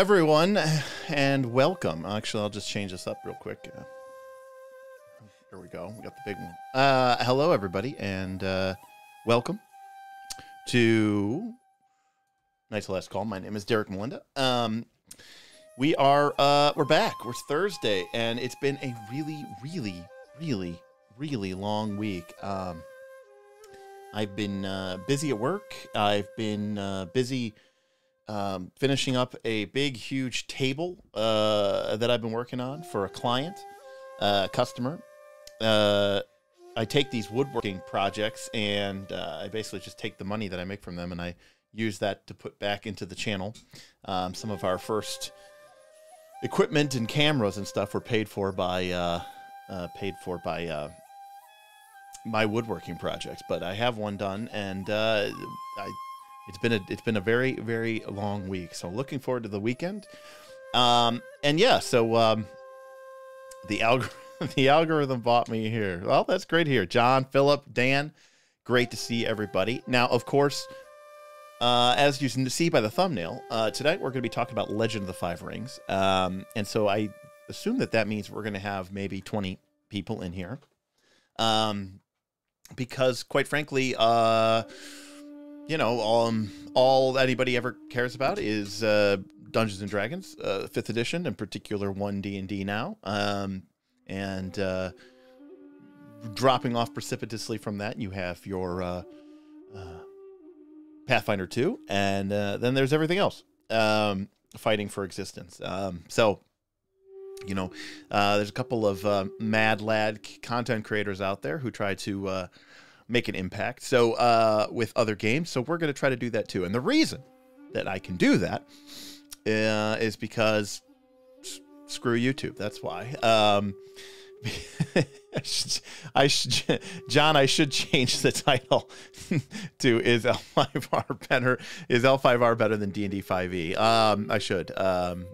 Everyone, and welcome. Actually, I'll just change this up real quick. Uh, there we go. We got the big one. Uh, hello, everybody, and uh, welcome to Knights Last Call. My name is Derek Melinda. Um, we are uh, we're back. We're Thursday, and it's been a really, really, really, really long week. Um, I've been uh, busy at work. I've been uh, busy um, finishing up a big, huge table uh, that I've been working on for a client, uh, customer. Uh, I take these woodworking projects and uh, I basically just take the money that I make from them and I use that to put back into the channel. Um, some of our first equipment and cameras and stuff were paid for by uh, uh, paid for by my woodworking projects, but I have one done and I it's been a it's been a very very long week. So looking forward to the weekend. Um, and yeah, so um, the algorithm the algorithm bought me here. Well, that's great here. John, Philip, Dan, great to see everybody. Now, of course, uh, as you can see by the thumbnail, uh, tonight we're going to be talking about Legend of the Five Rings. Um, and so I assume that that means we're going to have maybe 20 people in here. Um, because quite frankly, uh, you know, um, all anybody ever cares about is uh, Dungeons and Dragons, uh, fifth edition, in particular one D and D now, um, and uh, dropping off precipitously from that, you have your uh, uh, Pathfinder two, and uh, then there's everything else um, fighting for existence. Um, so. You know, uh, there's a couple of uh, mad lad content creators out there who try to uh, make an impact. So uh, with other games, so we're going to try to do that too. And the reason that I can do that uh, is because screw YouTube. That's why. Um, I should, I should, John, I should change the title to "Is L5R better? Is L5R better than D and D 5e?" Um, I should. Um,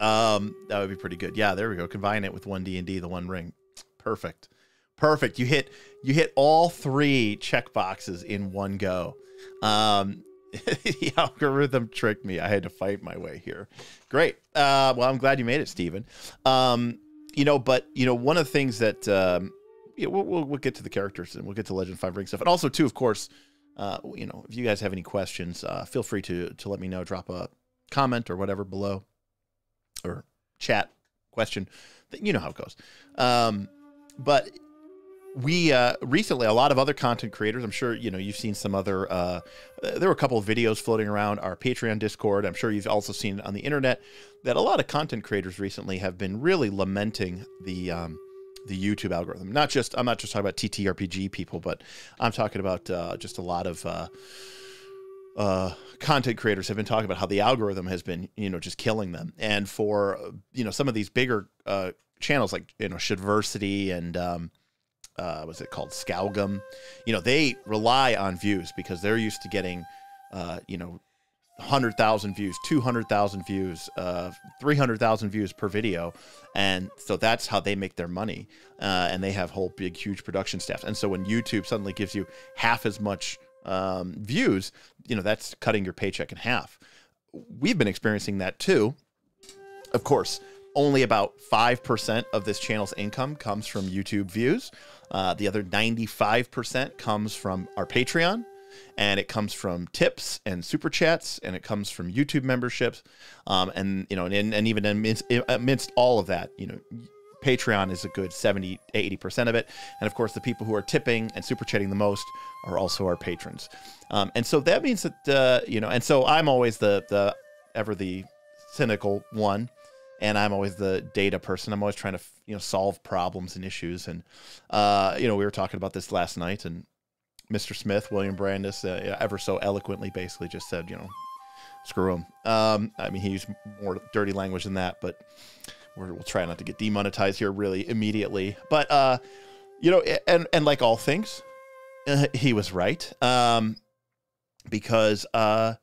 um, that would be pretty good. Yeah, there we go. Combine it with one D and D, the One Ring. Perfect. Perfect. You hit you hit all three check boxes in one go. Um, the algorithm tricked me. I had to fight my way here. Great. Uh, well, I'm glad you made it, Stephen. Um, you know, but you know, one of the things that um, yeah, we'll, we'll, we'll get to the characters and we'll get to Legend Five Ring stuff, and also too, of course, uh, you know, if you guys have any questions, uh, feel free to to let me know. Drop a comment or whatever below, or chat question. You know how it goes. Um, but we uh, recently a lot of other content creators i'm sure you know you've seen some other uh, there were a couple of videos floating around our patreon discord i'm sure you've also seen on the internet that a lot of content creators recently have been really lamenting the um, the youtube algorithm not just i'm not just talking about ttrpg people but i'm talking about uh, just a lot of uh, uh, content creators have been talking about how the algorithm has been, you know, just killing them. And for, you know, some of these bigger uh, channels like, you know, Shadiversity and, um, uh, what's it called Skallagrim. You know, they rely on views because they're used to getting, uh, you know, 100,000 views, 200,000 views, uh, 300,000 views per video. And so that's how they make their money. Uh, and they have whole big, huge production staffs. And so when YouTube suddenly gives you half as much um, views, you know, that's cutting your paycheck in half. We've been experiencing that too. Of course, only about 5% of this channel's income comes from YouTube views. Uh, the other 95% comes from our Patreon, and it comes from tips and super chats, and it comes from YouTube memberships. Um, and, you know, and, and even amidst, amidst all of that, you know, Patreon is a good 70, 80% of it. And of course, the people who are tipping and super chatting the most are also our patrons. Um, and so that means that, uh, you know, and so I'm always the, the ever the cynical one and I'm always the data person. I'm always trying to you know solve problems and issues. And uh, you know, we were talking about this last night, and Mr. Smith, William Brandis, uh, ever so eloquently, basically just said, you know, screw him. Um, I mean, he used more dirty language than that, but we will try not to get demonetized here really immediately. But uh, you know, and and like all things, uh, he was right. Um, because uh,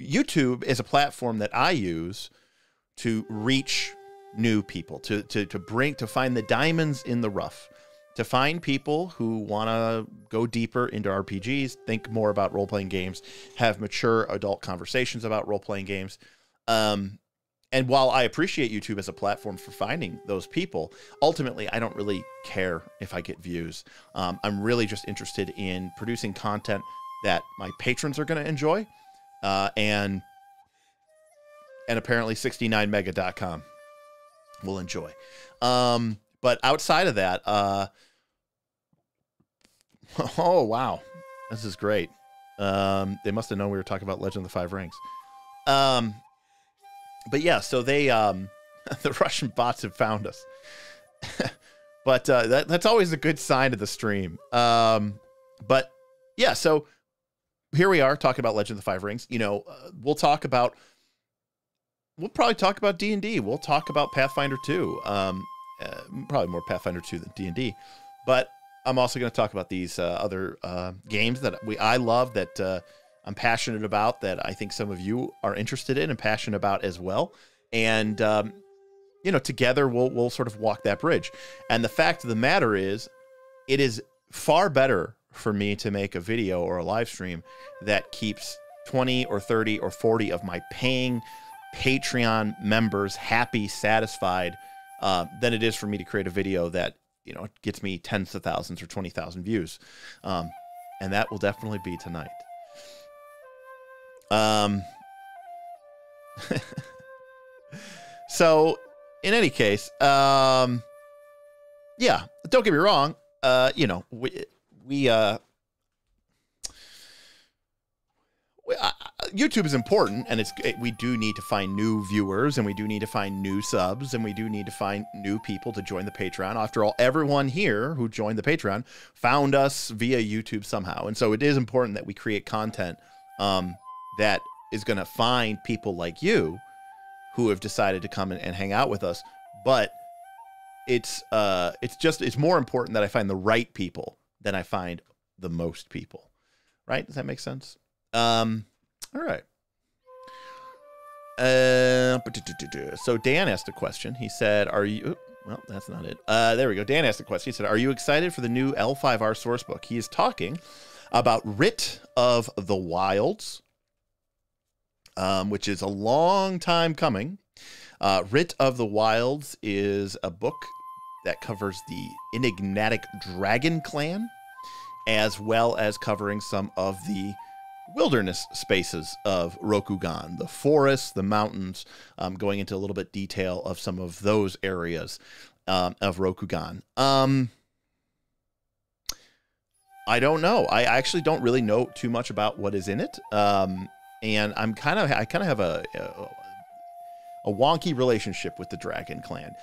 YouTube is a platform that I use to reach new people, to, to, to bring, to find the diamonds in the rough, to find people who want to go deeper into RPGs, think more about role playing games, have mature adult conversations about role playing games. Um, and while I appreciate YouTube as a platform for finding those people, ultimately I don't really care if I get views. Um, I'm really just interested in producing content that my patrons are going to enjoy, uh, and and apparently 69mega.com will enjoy. Um, but outside of that, uh, oh wow, this is great. Um, they must have known we were talking about Legend of the Five Rings. Um, but yeah, so they um, the Russian bots have found us. but uh, that, that's always a good sign of the stream. Um, but yeah, so here we are talking about Legend of the Five Rings. You know, uh, we'll talk about we'll probably talk about D and D. We'll talk about Pathfinder two. Um, uh, probably more Pathfinder two than D and D, but I'm also going to talk about these uh, other uh, games that we I love that uh, I'm passionate about that I think some of you are interested in and passionate about as well. And um, you know, together we'll we'll sort of walk that bridge. And the fact of the matter is, it is far better for me to make a video or a live stream that keeps 20 or 30 or 40 of my paying Patreon members happy, satisfied, uh, than it is for me to create a video that you know gets me tens of thousands or 20,000 views. Um, and that will definitely be tonight. Um, so, in any case, um, yeah, don't get me wrong. Uh, you know, we we uh, we, uh, YouTube is important, and it's it, we do need to find new viewers, and we do need to find new subs, and we do need to find new people to join the Patreon. After all, everyone here who joined the Patreon found us via YouTube somehow, and so it is important that we create content. Um, that is going to find people like you who have decided to come and, and hang out with us. But it's uh, it's just it's more important that I find the right people than I find the most people. Right? Does that make sense? Um, all right. Uh, so Dan asked a question. He said, "Are you?" Well, that's not it. Uh, there we go. Dan asked a question. He said, "Are you excited for the new L5R source book?" He is talking about Writ of the Wilds, um, which is a long time coming. Uh, Writ of the Wilds is a book that covers the enigmatic dragon clan, as well as covering some of the wilderness spaces of Rokugan, the forests, the mountains, um, going into a little bit detail of some of those areas um, of Rokugan. Um, I don't know. I actually don't really know too much about what is in it. Um, and I'm kind of I kind of have a, a, a wonky relationship with the Dragon Clan.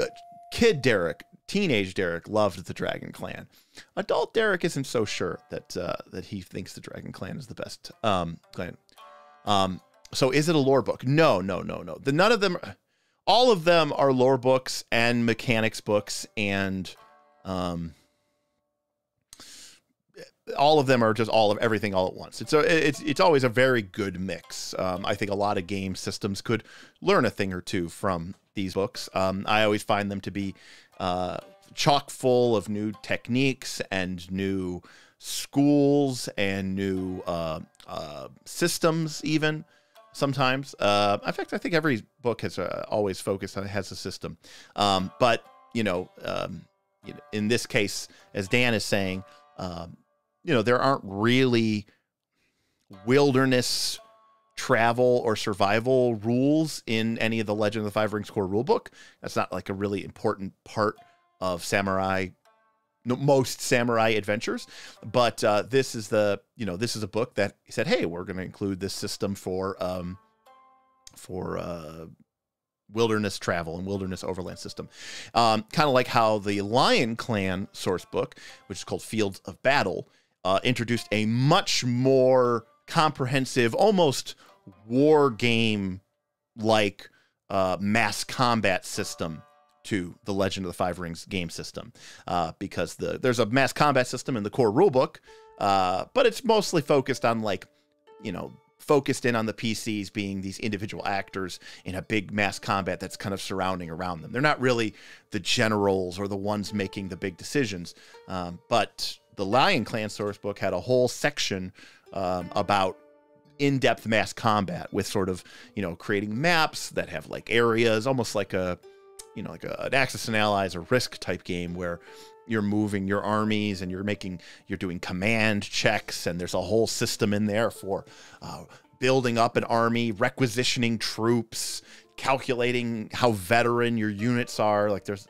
Uh, kid Derek, teenage Derek loved the Dragon Clan. Adult Derek isn't so sure that uh, that he thinks the Dragon Clan is the best um, clan. Um, so is it a lore book? No, no, no, no. The none of them, all of them are lore books and mechanics books and um, all of them are just all of everything all at once. It's a, it's it's always a very good mix. Um, I think a lot of game systems could learn a thing or two from these books. Um, I always find them to be uh, chock full of new techniques and new schools and new uh, uh, systems, even sometimes. Uh, in fact, I think every book has uh, always focused on has a system. Um, but you know, um, in this case, as Dan is saying. Um, you know, there aren't really wilderness travel or survival rules in any of the Legend of the Five Rings core rulebook. That's not like a really important part of samurai most samurai adventures but uh, this is the you know this is a book that said hey we're going to include this system for um for uh wilderness travel and wilderness overland system um, kind of like how the lion clan source book which is called fields of battle uh, introduced a much more comprehensive, almost war game like uh, mass combat system to the Legend of the Five Rings game system, uh, because the there's a mass combat system in the core rulebook, uh, but it's mostly focused on like, you know, focused in on the PCs being these individual actors in a big mass combat that's kind of surrounding around them. They're not really the generals or the ones making the big decisions. Um, but the Lion Clan source book had a whole section um, about in-depth mass combat with sort of you know creating maps that have like areas almost like a you know like a, an axis and allies or risk type game where you're moving your armies and you're making you're doing command checks and there's a whole system in there for uh, building up an army requisitioning troops calculating how veteran your units are. Like there's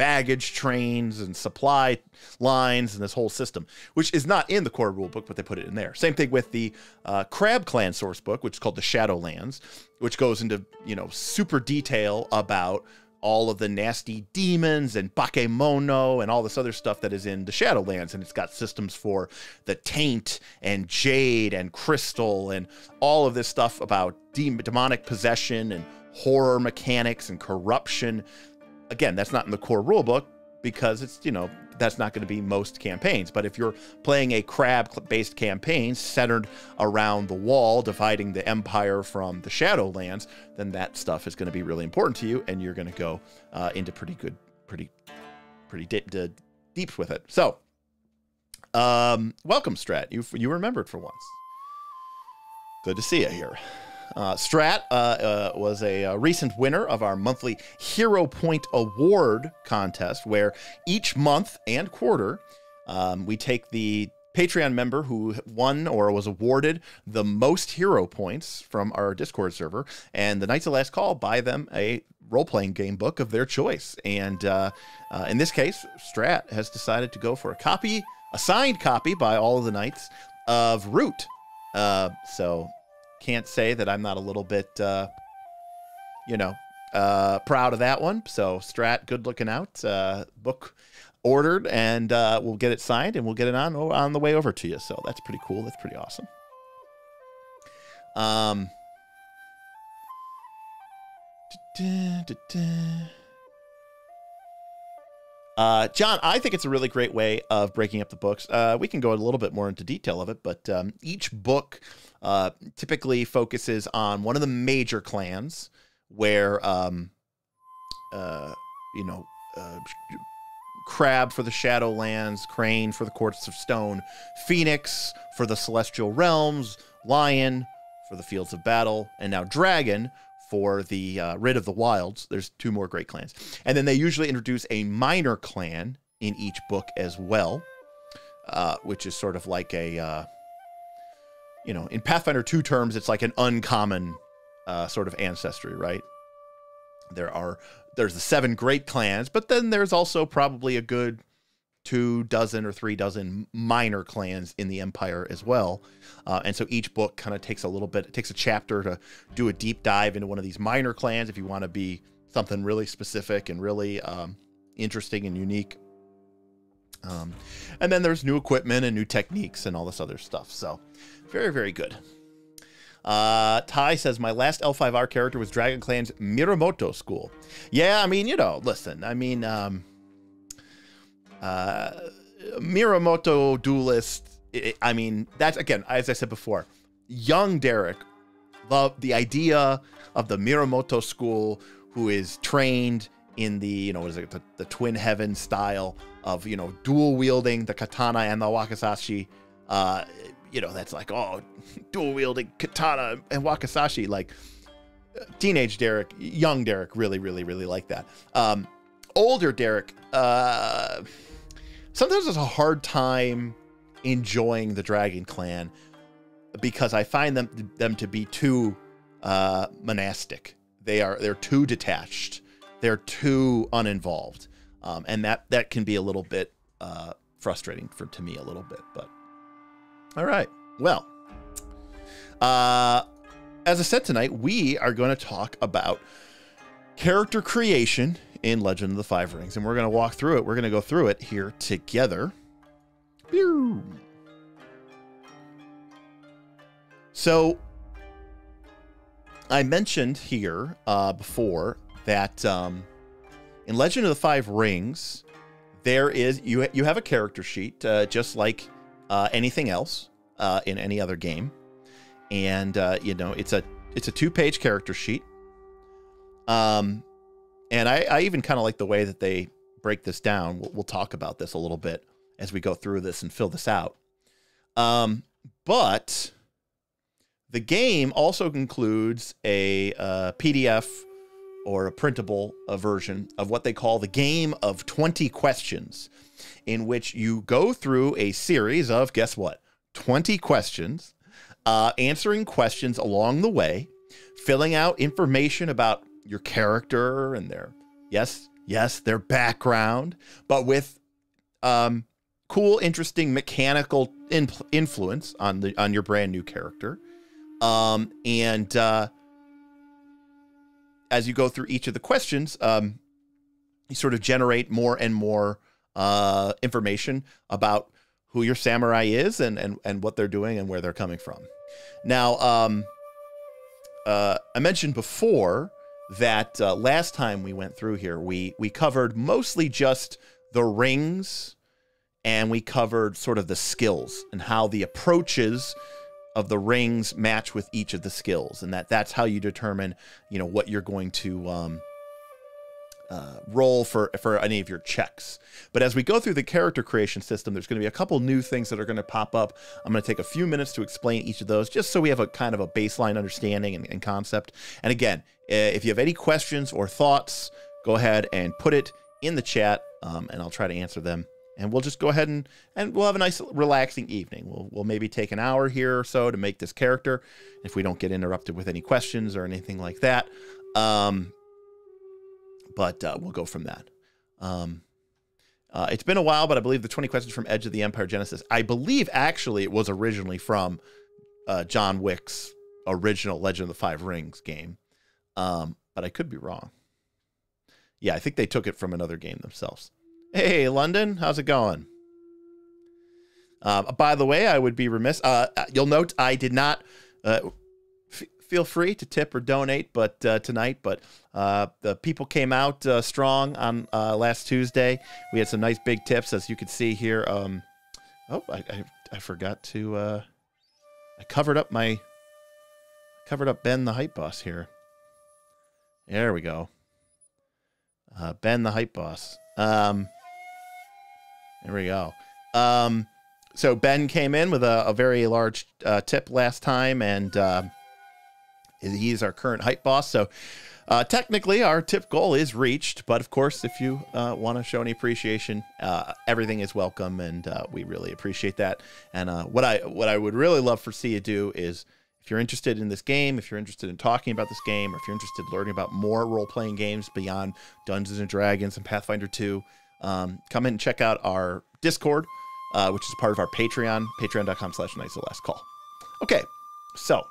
baggage trains and supply lines and this whole system, which is not in the core rulebook, but they put it in there. Same thing with the uh, Crab Clan source book, which is called the Shadowlands, which goes into you know super detail about all of the nasty demons and bakemono and all this other stuff that is in the Shadowlands. And it's got systems for the taint and jade and crystal and all of this stuff about de- demonic possession and horror mechanics and corruption again, that's not in the core rulebook because it's, you know, that's not going to be most campaigns. But if you're playing a crab based campaign centered around the wall, dividing the empire from the Shadowlands, then that stuff is going to be really important to you, and you're going to go uh, into pretty good, pretty, pretty deep, deep with it. So, um, welcome, Strat. You you remembered for once. Good to see you here. Uh, Strat uh, uh, was a, a, uh, recent winner of our monthly Hero Point Award contest, where each month and quarter um, we take the Patreon member who won or was awarded the most hero points from our Discord server, and the Knights of Last Call buy them a role playing game book of their choice. And uh, uh, in this case, Strat has decided to go for a copy, a signed copy by all of the Knights of Root. So can't say that I'm not a little bit, uh, you know, uh, proud of that one. So Strat, good looking out. Uh, book ordered, and uh, we'll get it signed, and we'll get it on on the way over to you. So that's pretty cool. That's pretty awesome. Um. Da, da, da, uh, John, I think it's a really great way of breaking up the books. Uh, we can go a little bit more into detail of it, but um, each book uh, typically focuses on one of the major clans where, um, uh, you know, uh, Crab for the Shadowlands, Crane for the Courts of Stone, Phoenix for the Celestial Realms, Lion for the Fields of Battle, and now Dragon for the uh, Writ of the Wilds. There's two more great clans. And then they usually introduce a minor clan in each book as well, uh, which is sort of like a, uh, you know, in Pathfinder 2 terms, it's like an uncommon uh, sort of ancestry, right? There are, there's the seven great clans, but then there's also probably a good two dozen or three dozen minor clans in the empire as well. Uh, and so each book kind of takes a little bit, it takes a chapter to do a deep dive into one of these minor clans if you want to be something really specific and really um, interesting and unique. Um, and then there's new equipment and new techniques and all this other stuff. So very, very good. Uh, Ty says, My last L5R character was Dragon Clan's Mirumoto school. Yeah, I mean, you know, listen, I mean, um, uh, Mirumoto duelist. I mean, that's again, as I said before, young Derek loved the idea of the Mirumoto school, who is trained in the you know what is it the, the twin heaven style of you know dual wielding the katana and the wakizashi. Uh, you know that's like oh, dual wielding katana and wakizashi like teenage Derek, young Derek, really, really, really like that. Um, older Derek, uh, sometimes it's a hard time enjoying the Dragon Clan because I find them them to be too uh, monastic. They are they're too detached. They're too uninvolved, um, and that that can be a little bit uh, frustrating for to me a little bit. But all right, well, uh, as I said tonight, we are going to talk about character creation in Legend of the Five Rings. And we're going to walk through it. We're going to go through it here together. So, I mentioned here uh, before that um, in Legend of the Five Rings, there is you you have a character sheet uh, just like uh, anything else uh, in any other game, and uh, you know it's a it's a two page character sheet. Um, and I, I even kind of like the way that they break this down. We'll, we'll, talk about this a little bit as we go through this and fill this out. Um, but the game also includes a uh, PDF or a printable a version of what they call the game of 20 questions, in which you go through a series of, guess what, 20 questions, uh, answering questions along the way, filling out information about your character and their, yes, yes, their background, but with um, cool, interesting mechanical influence on the on your brand new character. Um, and uh, as you go through each of the questions, um, you sort of generate more and more uh, information about who your samurai is and, and, and what they're doing and where they're coming from. Now, um, uh, I mentioned before that uh, last time we went through here, we, we covered mostly just the rings and we covered sort of the skills and how the approaches of the rings match with each of the skills. And that that's how you determine you know what you're going to um, uh, roll for for any of your checks but as we go through the character creation system there's going to be a couple new things that are going to pop up i'm going to take a few minutes to explain each of those just so we have a kind of a baseline understanding and, and concept and again if you have any questions or thoughts go ahead and put it in the chat um, and i'll try to answer them and we'll just go ahead and and we'll have a nice relaxing evening. We'll we'll maybe take an hour here or so to make this character, if we don't get interrupted with any questions or anything like that. Um, but uh, we'll go from that. Um, uh, it's been a while, but I believe the 20 questions from Edge of the Empire Genesys. I believe actually it was originally from uh, John Wick's original Legend of the Five Rings game, um, but I could be wrong. Yeah, I think they took it from another game themselves. Hey, London, how's it going? Uh, by the way, I would be remiss. Uh, uh you'll note I did not. Uh, feel free to tip or donate, but uh, tonight. But uh, the people came out strong on last Tuesday. We had some nice big tips, as you can see here. Um, oh, I, I, I forgot to. I covered up my. Covered up Ben the hype boss here. There we go. ben the hype boss. Um, there we go. Um, so Ben came in with a, a very large uh, tip last time, and uh, he's our current hype boss. So uh, technically, our tip goal is reached. But of course, if you uh, want to show any appreciation, uh, everything is welcome, and uh, we really appreciate that. And what I what I would really love for see you do is. If you're interested in this game, if you're interested in talking about this game, or if you're interested in learning about more role playing games beyond Dungeons and Dragons and Pathfinder 2, um, come in and check out our Discord, uh, which is part of our Patreon, patreon.com slash knights of last call. Okay, so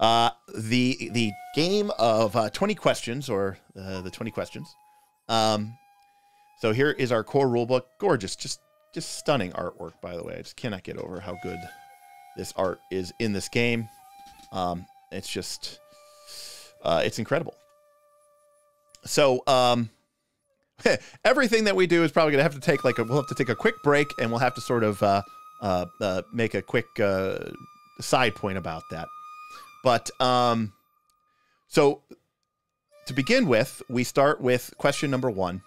uh, the the game of uh, 20 questions, or uh, the 20 questions. Um, so here is our core rulebook. Gorgeous, just just stunning artwork, by the way. I just cannot get over how good this art is in this game. Um, it's just, uh, it's incredible. So, um, everything that we do is probably going to have to take like a, we'll have to take a quick break and we'll have to sort of uh, uh, uh, make a quick uh, side point about that. But um, so to begin with, we start with question number one,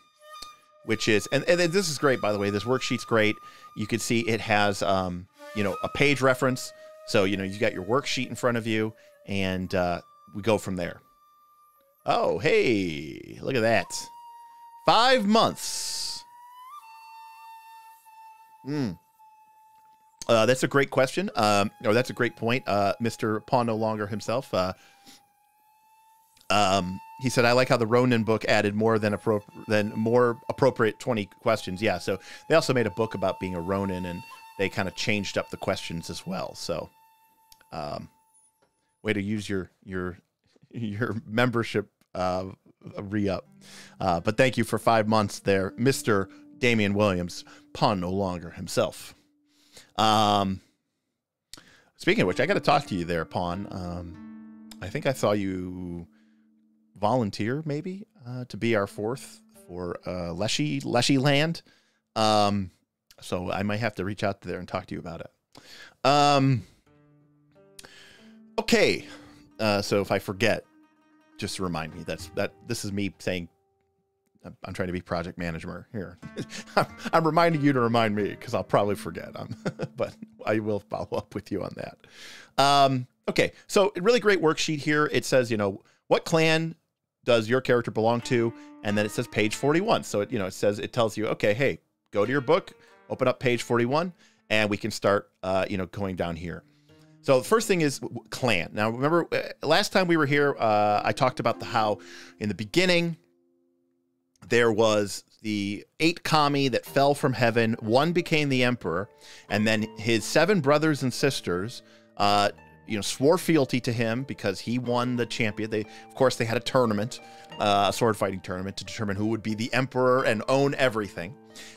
which is, and, and this is great, by the way. This worksheet's great. You can see it has, um, you know, a page reference. So, you know, you got your worksheet in front of you and uh, we go from there. Oh, hey, look at that. Five months. Hmm. Uh, that's a great question. Um, or that's a great point. Uh, Mr. Pawn no longer himself. Uh, um, he said, "I like how the Ronin book added more than appro- than more appropriate twenty questions." Yeah. So they also made a book about being a Ronin, and they kind of changed up the questions as well. So, um, way to use your your your membership uh, re up. Uh, but thank you for five months there, Mr. Damian Williams, Pawn no longer himself. Um, speaking of which, I got to talk to you there, Pawn. Um, I think I saw you volunteer maybe uh, to be our fourth for uh, Leshy Leshy Land. Um, so I might have to reach out there and talk to you about it. Um, Okay, uh, so if I forget, just remind me. That's that. This is me saying I'm, trying to be project manager here. I'm, reminding you to remind me because I'll probably forget. But I will follow up with you on that. Um, okay, so really great worksheet here. It says, you know, what clan does your character belong to? And then it says page 41. So it, you know, it says it tells you, okay, hey, go to your book, open up page 41, and we can start, uh, you know, going down here. So the first thing is clan. Now, remember uh, last time we were here, uh, I talked about the how in the beginning there was the eight kami that fell from heaven. One became the emperor, and then his seven brothers and sisters, uh, you know, swore fealty to him because he won the champion. They, of course, they had a tournament, uh, a sword fighting tournament to determine who would be the emperor and own everything.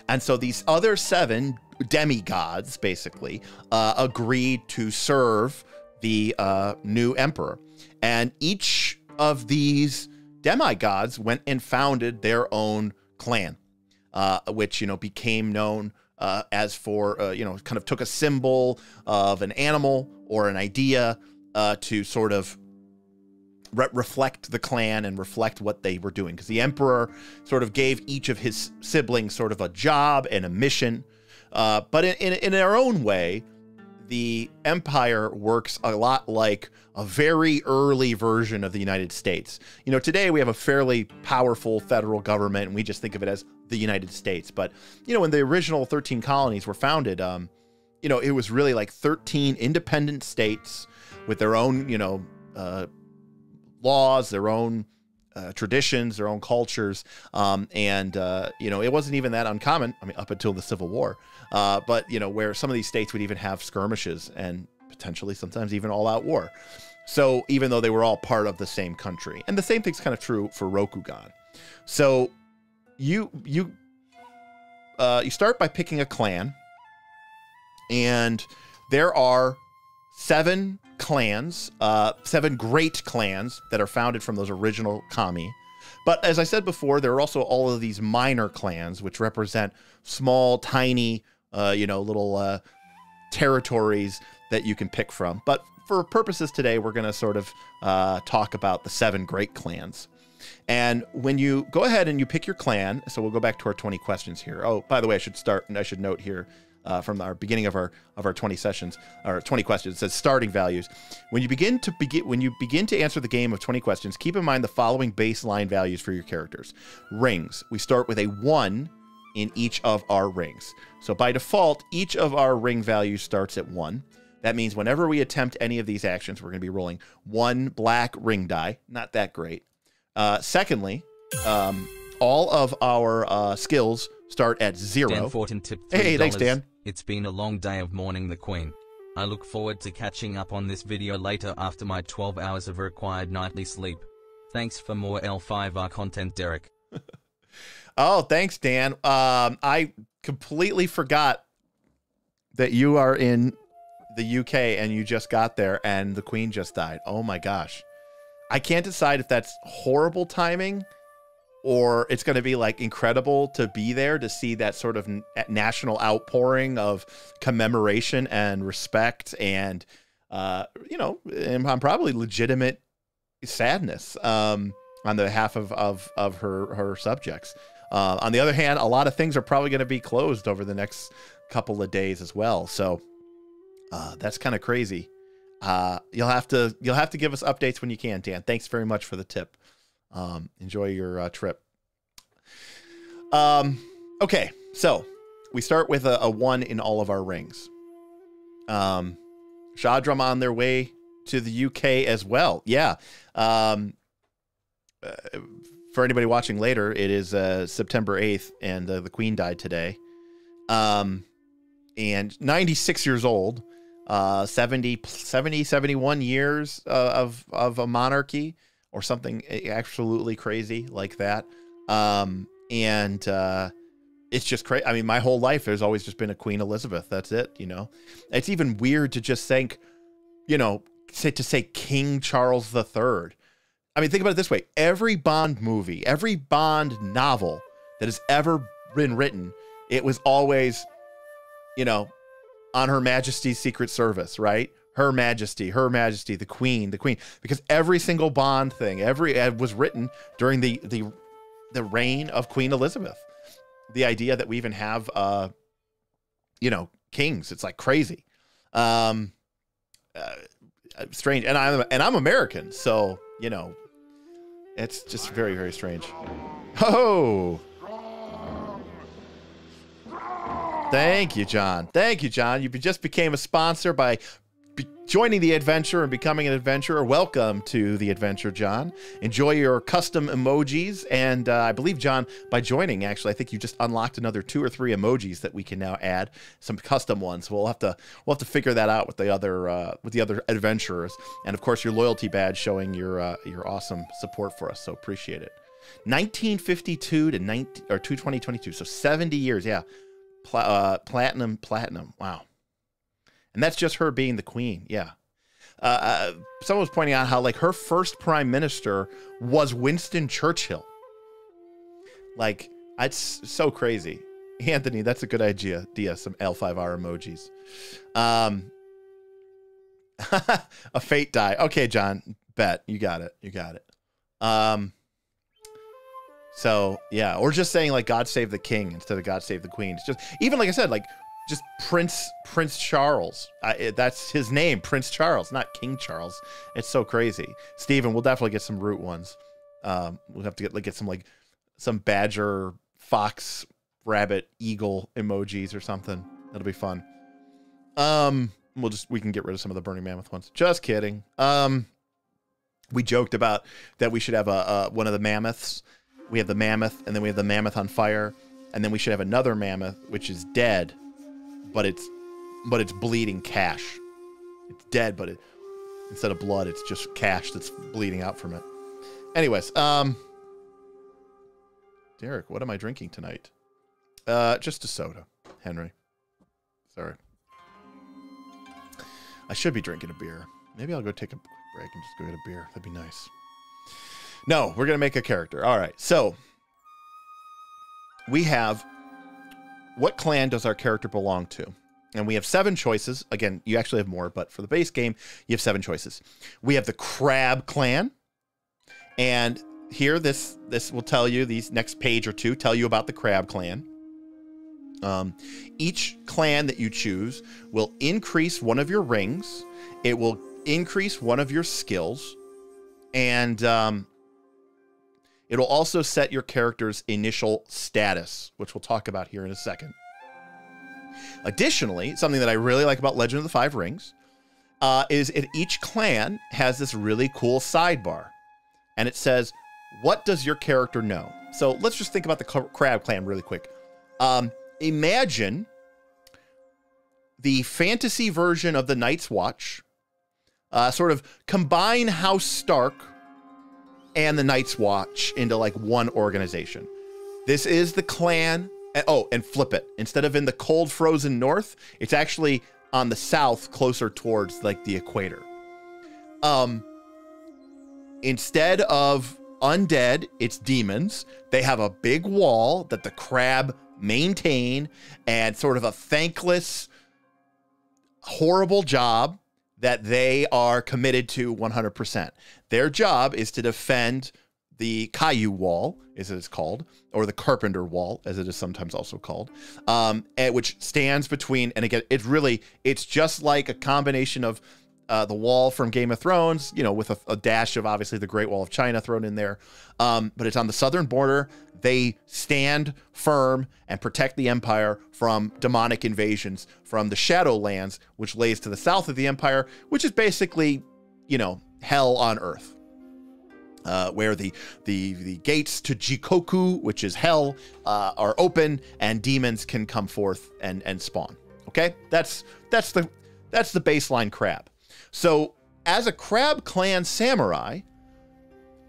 And so these other seven demigods basically uh, agreed to serve the uh, new emperor. And each of these demigods went and founded their own clan, uh, which, you know, became known uh, as for, uh, you know, kind of took a symbol of an animal or an idea uh, to sort of re reflect the clan and reflect what they were doing. Because the emperor sort of gave each of his siblings sort of a job and a mission. Uh, but in, in, in their own way, the empire works a lot like a very early version of the United States. You know, today we have a fairly powerful federal government and we just think of it as the United States. But, you know, when the original 13 colonies were founded, um, you know, it was really like 13 independent states with their own, you know, uh, laws, their own uh, traditions, their own cultures. Um, and, uh, you know, it wasn't even that uncommon, I mean, up until the Civil War. Uh, but, you know, where some of these states would even have skirmishes and potentially sometimes even all out war. So even though they were all part of the same country, and the same thing's kind of true for Rokugan. So you you uh, you start by picking a clan, and there are seven clans, uh, seven great clans that are founded from those original kami. But as I said before, there are also all of these minor clans, which represent small, tiny, uh, you know, little uh, territories that you can pick from. But for purposes today, we're going to sort of uh, talk about the seven great clans. And when you go ahead and you pick your clan, so we'll go back to our 20 questions here. Oh, by the way, I should start and I should note here uh, from our beginning of our of our 20 sessions or 20 questions. It says starting values. When you begin to begin when you begin to answer the game of 20 questions, keep in mind the following baseline values for your characters. Rings. We start with a one in each of our rings. So by default, each of our ring values starts at one. That means whenever we attempt any of these actions, we're going to be rolling one black ring die. Not that great. Uh, secondly, um, all of our uh, skills start at zero. Dan Fortin tip Hey, thanks, Dan. It's been a long day of mourning the Queen. I look forward to catching up on this video later after my 12 hours of required nightly sleep. Thanks for more L5R content, Derek. oh, thanks, Dan. Um, I completely forgot that you are in the UK and you just got there and the Queen just died. Oh my gosh. I can't decide if that's horrible timing or it's going to be like incredible to be there to see that sort of national outpouring of commemoration and respect and uh, you know and probably legitimate sadness um, on the behalf of of, of her her subjects. Uh, on the other hand, a lot of things are probably going to be closed over the next couple of days as well. So uh, that's kind of crazy. Uh, you'll have to you'll have to give us updates when you can, Dan. Thanks very much for the tip. Um, enjoy your uh, trip. Um, okay, so we start with a, a, one in all of our rings. Um, Shadram on their way to the UK as well. Yeah. Um, uh, for anybody watching later, it is uh, September 8th, and uh, the Queen died today. Um, and 96 years old, uh, 70, 70 71 years uh, of, of a monarchy or something absolutely crazy like that. Um, and uh, it's just crazy. I mean, my whole life there's always just been a Queen Elizabeth. That's it. You know, it's even weird to just think, you know, say to say King Charles III. I mean, think about it this way: every Bond movie, every Bond novel that has ever been written, it was always, you know, on Her Majesty's Secret Service, right? Her Majesty, Her Majesty, the Queen, the Queen, because every single Bond thing, every uh, was written during the the the reign of Queen Elizabeth. The idea that we even have, uh, you know, kings, it's like crazy, um, uh, strange. And I'm and I'm American, so you know, it's just very very strange. Oh. Thank you, John. Thank you, John. You just became a sponsor by joining the adventure and becoming an adventurer. Welcome to the adventure, John. Enjoy your custom emojis. And uh, I believe, John, by joining, actually, I think you just unlocked another two or three emojis that we can now add, some custom ones. We'll have to we'll have to figure that out with the other uh, with the other adventurers. And of course, your loyalty badge showing your uh, your awesome support for us. So appreciate it. 1952 to 19 or 2022, so 70 years. Yeah, Pla- uh, platinum, platinum. Wow. And that's just her being the queen. Yeah. Uh, uh, someone was pointing out how like her first prime minister was Winston Churchill. Like it's so crazy. Anthony, that's a good idea. Dia, some L5R emojis. Um, a fate die. Okay, John, bet you got it. You got it. Um, so yeah, or just saying like God save the king instead of God save the queen. It's just even like I said, like just Prince Prince Charles. I, that's his name, Prince Charles, not King Charles. It's so crazy. Steven, we'll definitely get some root ones. Um, we'll have to get like get some like some badger, fox, rabbit, eagle emojis or something. That'll be fun. Um, we'll just we can get rid of some of the burning mammoth ones. Just kidding. Um, we joked about that we should have a, a one of the mammoths we have the mammoth, and then we have the mammoth on fire, and then we should have another mammoth which is dead, but it's but it's bleeding cash. It's dead, but it instead of blood, it's just cash that's bleeding out from it. Anyways, um, Derek, what am I drinking tonight? Uh, just a soda, Henry. Sorry. I should be drinking a beer. Maybe I'll go take a break and just go get a beer. That'd be nice. No, we're gonna make a character. All right. So we have what clan does our character belong to? And we have seven choices. Again, you actually have more, but for the base game, you have seven choices. We have the Crab clan. And here this this will tell you these next page or two tell you about the Crab clan. Um, each clan that you choose will increase one of your rings. It will increase one of your skills, and um, It'll also set your character's initial status, which we'll talk about here in a second. Additionally, something that I really like about Legend of the Five Rings uh, is it each clan has this really cool sidebar, and it says, "What does your character know?" So let's just think about the Crab Clan really quick. Um, imagine the fantasy version of the Night's Watch. Uh, sort of combine House Stark and the Night's Watch into like one organization. This is the clan. Oh, and flip it. Instead of in the cold, frozen north, it's actually on the south, closer towards like the equator. Um, instead of undead, it's demons. They have a big wall that the crab maintain and sort of a thankless, horrible job that they are committed to 100%. Their job is to defend the Kaiu Wall, as it is called, or the Carpenter Wall, as it is sometimes also called, um, which stands between, and again, it's really, it's just like a combination of uh, the wall from Game of Thrones, you know, with a, a, dash of obviously the Great Wall of China thrown in there. Um, but it's on the southern border. They stand firm and protect the Empire from demonic invasions from the Shadowlands, which lays to the south of the Empire, which is basically, you know, hell on earth. Uh, where the, the the gates to Jigoku, which is hell, uh, are open and demons can come forth and and spawn. Okay, that's that's the that's the baseline crab. So, as a Crab Clan samurai,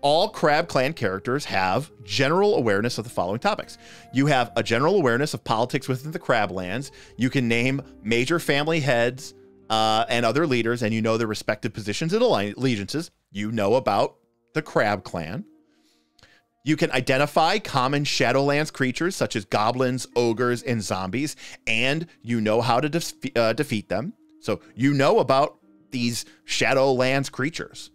all Crab Clan characters have general awareness of the following topics. You have a general awareness of politics within the Crablands. You can name major family heads uh, and other leaders, and you know their respective positions and allegiances. You know about the Crab Clan. You can identify common Shadowlands creatures such as goblins, ogres, and zombies, and you know how to uh, defeat them. So you know about these Shadowlands creatures.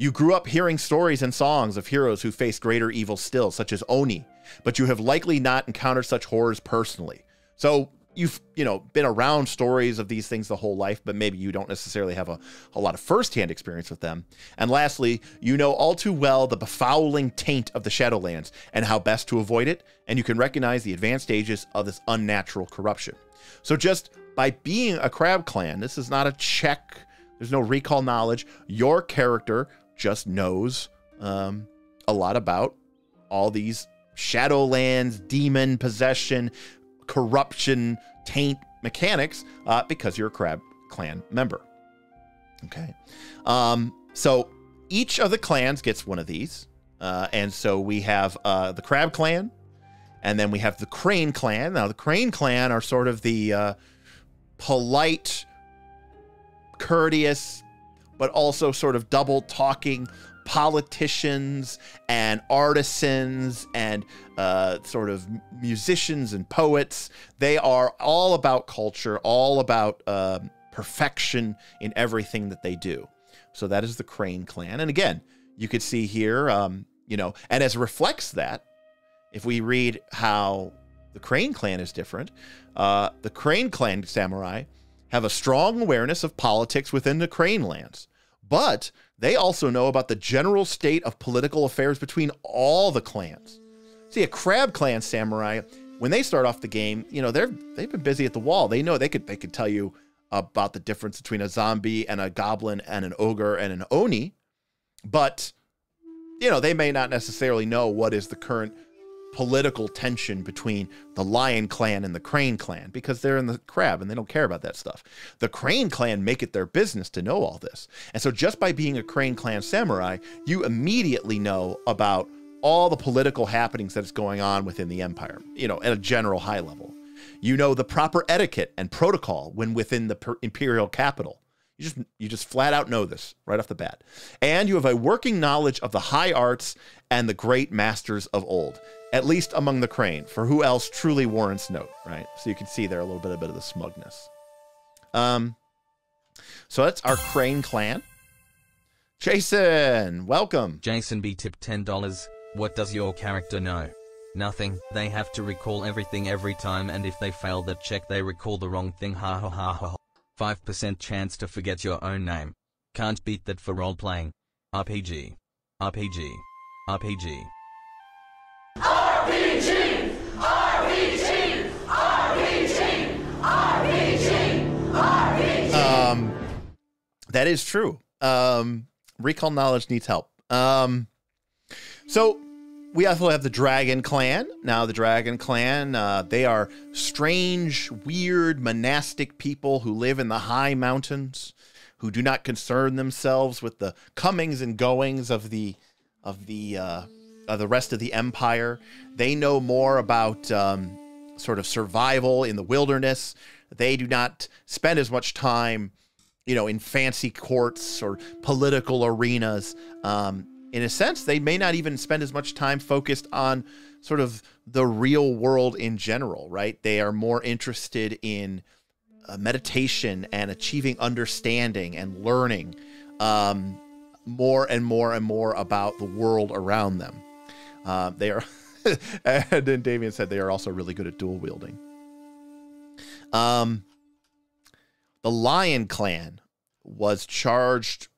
You grew up hearing stories and songs of heroes who face greater evil still, such as Oni, but you have likely not encountered such horrors personally. So you've you know been around stories of these things the whole life but maybe you don't necessarily have a, a lot of firsthand experience with them and lastly you know all too well the befouling taint of the shadowlands and how best to avoid it and you can recognize the advanced stages of this unnatural corruption so just by being a crab clan this is not a check there's no recall knowledge your character just knows um, a lot about all these Shadowlands, demon possession, corruption, taint mechanics uh, because you're a Crab Clan member. Okay. Um, so each of the clans gets one of these. Uh, and so we have uh, the Crab Clan, and then we have the Crane Clan. Now, the Crane Clan are sort of the uh, polite, courteous, but also sort of double talking politicians and artisans and uh, sort of musicians and poets. They are all about culture, all about um, perfection in everything that they do. So that is the Crane clan. And again, you could see here, um, you know, and as reflects that, if we read how the Crane clan is different, uh, the Crane clan samurai have a strong awareness of politics within the Crane lands, but they also know about the general state of political affairs between all the clans. See, a Crab Clan samurai, when they start off the game, you know, they're they've been busy at the wall. They know they could they could tell you about the difference between a zombie and a goblin and an ogre and an oni, but you know, they may not necessarily know what is the current political tension between the lion clan and the crane clan because they're in the crab and they don't care about that stuff. The crane clan make it their business to know all this. And so just by being a crane clan samurai, you immediately know about all the political happenings that's going on within the empire, you know, at a general high level. You know the proper etiquette and protocol when within the imperial capital. You just you just flat out know this right off the bat. And you have a working knowledge of the high arts and the great masters of old at least among the crane, for who else truly warrants note, right? So you can see there a little bit, a bit of the smugness. Um, so that's our crane clan. Jason, welcome. Jason B tipped $10. What does your character know? Nothing. They have to recall everything every time and if they fail that check they recall the wrong thing ha ha ha ha. 5% chance to forget your own name. Can't beat that for role playing. RPG. RPG. RPG. RPG! RPG! RPG! RPG! RPG! Um, that is true. Um, recall knowledge needs help. Um, so we also have the Dragon Clan. Now, the Dragon Clan, uh, they are strange, weird, monastic people who live in the high mountains, who do not concern themselves with the comings and goings of the of the uh, uh, the rest of the empire. They know more about um, sort of survival in the wilderness. They do not spend as much time, you know, in fancy courts or political arenas. Um, in a sense, they may not even spend as much time focused on sort of the real world in general, right? They are more interested in uh, meditation and achieving understanding and learning um, more and more and more about the world around them. Uh, they are, and then Damien said they are also really good at dual wielding. Um, the Lion Clan was charged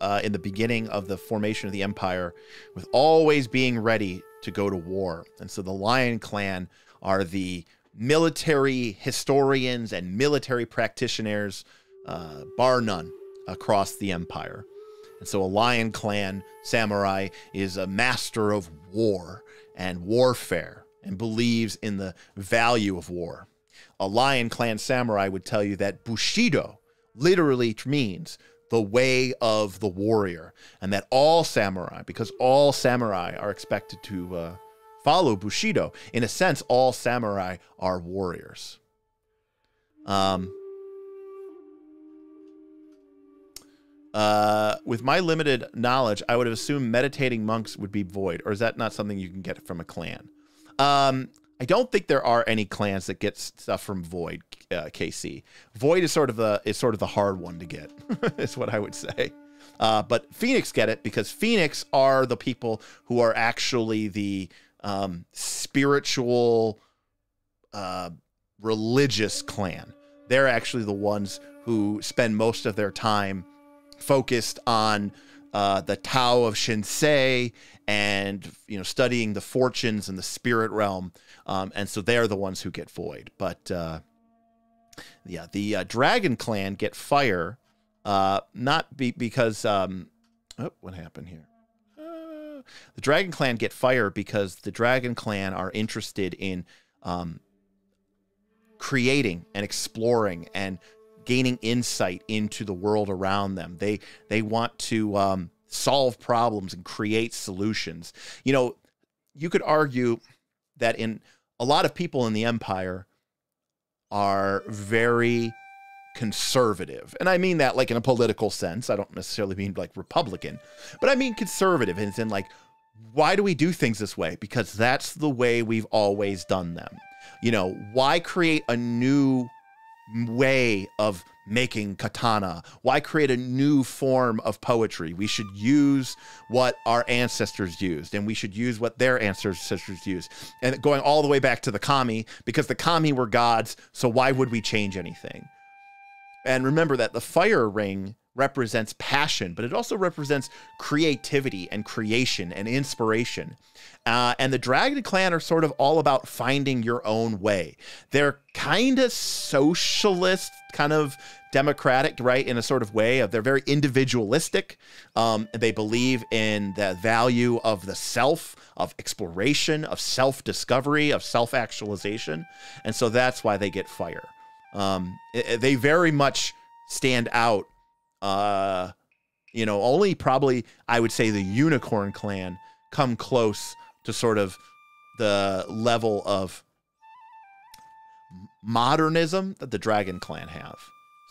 uh, in the beginning of the formation of the empire with always being ready to go to war. And so the Lion Clan are the military historians and military practitioners, uh, bar none, across the empire. And so a lion clan samurai is a master of war and warfare and believes in the value of war. A lion clan samurai would tell you that Bushido literally means the way of the warrior, and that all samurai, because all samurai are expected to uh, follow Bushido, in a sense, all samurai are warriors. Um, Uh, with my limited knowledge, I would have assumed meditating monks would be void, or is that not something you can get from a clan? Um, I don't think there are any clans that get stuff from void. uh, KC. Void is sort of the is sort of the hard one to get. is what I would say. Uh, but Phoenix get it because Phoenix are the people who are actually the um, spiritual, uh, religious clan. They're actually the ones who spend most of their time focused on uh, the Tao of Shinsei and you know studying the fortunes and the spirit realm, um, and so they're the ones who get void. But uh, yeah, the uh, Dragon Clan get fire, uh, not be- because um, oh, what happened here? Uh, the Dragon Clan get fire because the Dragon Clan are interested in um, creating and exploring and gaining insight into the world around them. They they want to um, solve problems and create solutions. You know, you could argue that in a lot of people in the empire are very conservative. And I mean that like in a political sense. I don't necessarily mean like Republican, but I mean conservative and in like why do we do things this way? Because that's the way we've always done them. You know, why create a new way of making katana? Why create a new form of poetry? We should use what our ancestors used, and we should use what their ancestors used. And going all the way back to the kami, because the kami were gods, so why would we change anything? And remember that the fire ring represents passion, but it also represents creativity and creation and inspiration. Uh, and the Dragon Clan are sort of all about finding your own way. They're kind of socialist, kind of democratic, right? In a sort of way of they're very individualistic. Um, they believe in the value of the self, of exploration, of self discovery, of self actualization. And so that's why they get fire. Um, they very much stand out uh, you know, only probably I would say the Unicorn Clan come close to sort of the level of modernism that the Dragon Clan have.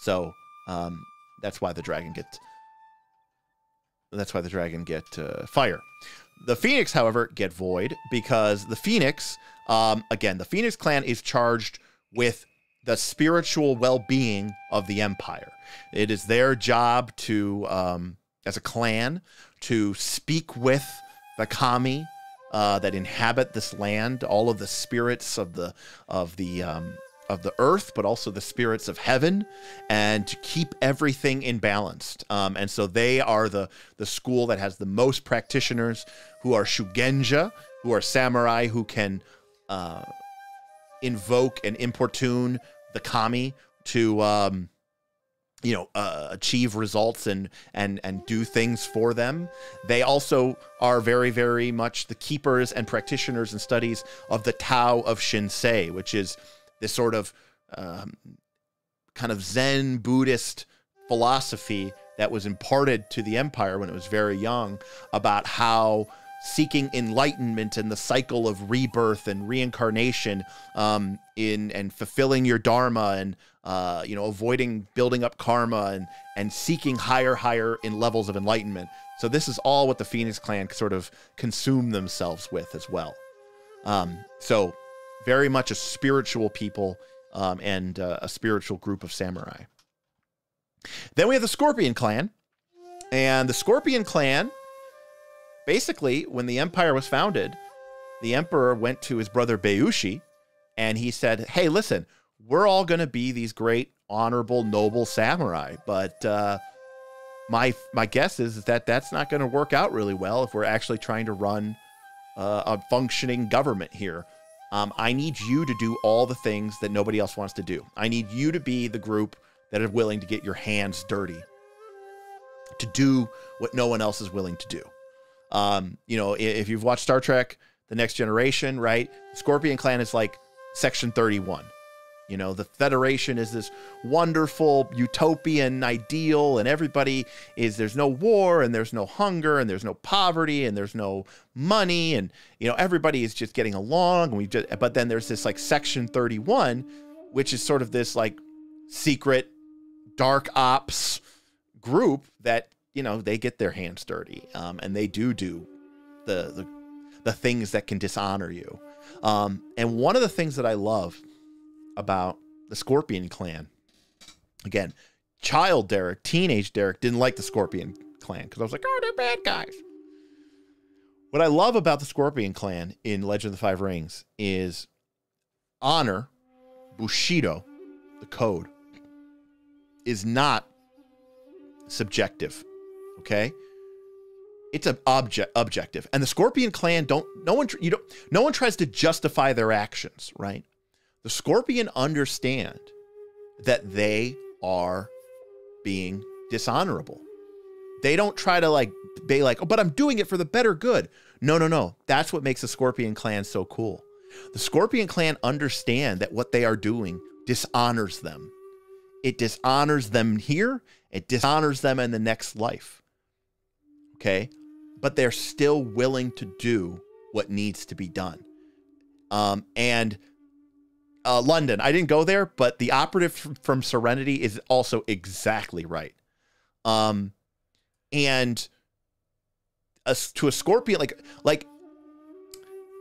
So um, that's why the dragon get. That's why the dragon get uh, fire. The Phoenix, however, get void because the Phoenix, um, again, the Phoenix clan is charged with the spiritual well-being of the empire. It is their job to, um, as a clan, to speak with the kami uh, that inhabit this land, all of the spirits of the of the um, of the earth, but also the spirits of heaven, and to keep everything in balance. Um, and so they are the the school that has the most practitioners who are shugenja, who are samurai who can uh, invoke and importune the kami to um, you know uh, achieve results and and and do things for them. They also are very very much the keepers and practitioners and studies of the tao of shinsei which is this sort of um, kind of zen buddhist philosophy that was imparted to the empire when it was very young about how seeking enlightenment and the cycle of rebirth and reincarnation um, in and fulfilling your dharma and uh, you know avoiding building up karma and and seeking higher higher in levels of enlightenment. So this is all what the phoenix clan sort of consume themselves with as well. Um, so very much a spiritual people um, and uh, a spiritual group of samurai. Then we have the scorpion clan. And the scorpion clan basically, when the empire was founded, the emperor went to his brother Bayushi and he said, Hey, listen, we're all going to be these great, honorable, noble samurai, but uh, my my guess is that that's not going to work out really well if we're actually trying to run uh, a functioning government here. Um, I need you to do all the things that nobody else wants to do. I need you to be the group that are willing to get your hands dirty, to do what no one else is willing to do. Um, you know, if you've watched Star Trek: The Next Generation, right? The Scorpion Clan is like Section 31. You know, the Federation is this wonderful utopian ideal, and everybody is there's no war, and there's no hunger, and there's no poverty, and there's no money, and you know everybody is just getting along. And we just, but then there's this like Section 31, which is sort of this like secret dark ops group that you know they get their hands dirty um, and they do do the, the the things that can dishonor you um, and one of the things that i love about the Scorpion clan. Again, child Derek, teenage Derek didn't like the Scorpion clan because I was like, oh, they're bad guys. What I love about the Scorpion clan in Legend of the Five Rings is honor, Bushido, the code, is not subjective. Okay? It's an object objective. And the Scorpion clan don't no one you don't no one tries to justify their actions, right? The Scorpion understand that they are being dishonorable. They don't try to like be like, oh, but I'm doing it for the better good. No, no, no. That's what makes the Scorpion clan so cool. The Scorpion clan understand that what they are doing dishonors them. It dishonors them here, it dishonors them in the next life. Okay? But they're still willing to do what needs to be done. Um, and uh, London, I didn't go there, but the operative from Serenity is also exactly right. Um, and a, to a scorpion, like like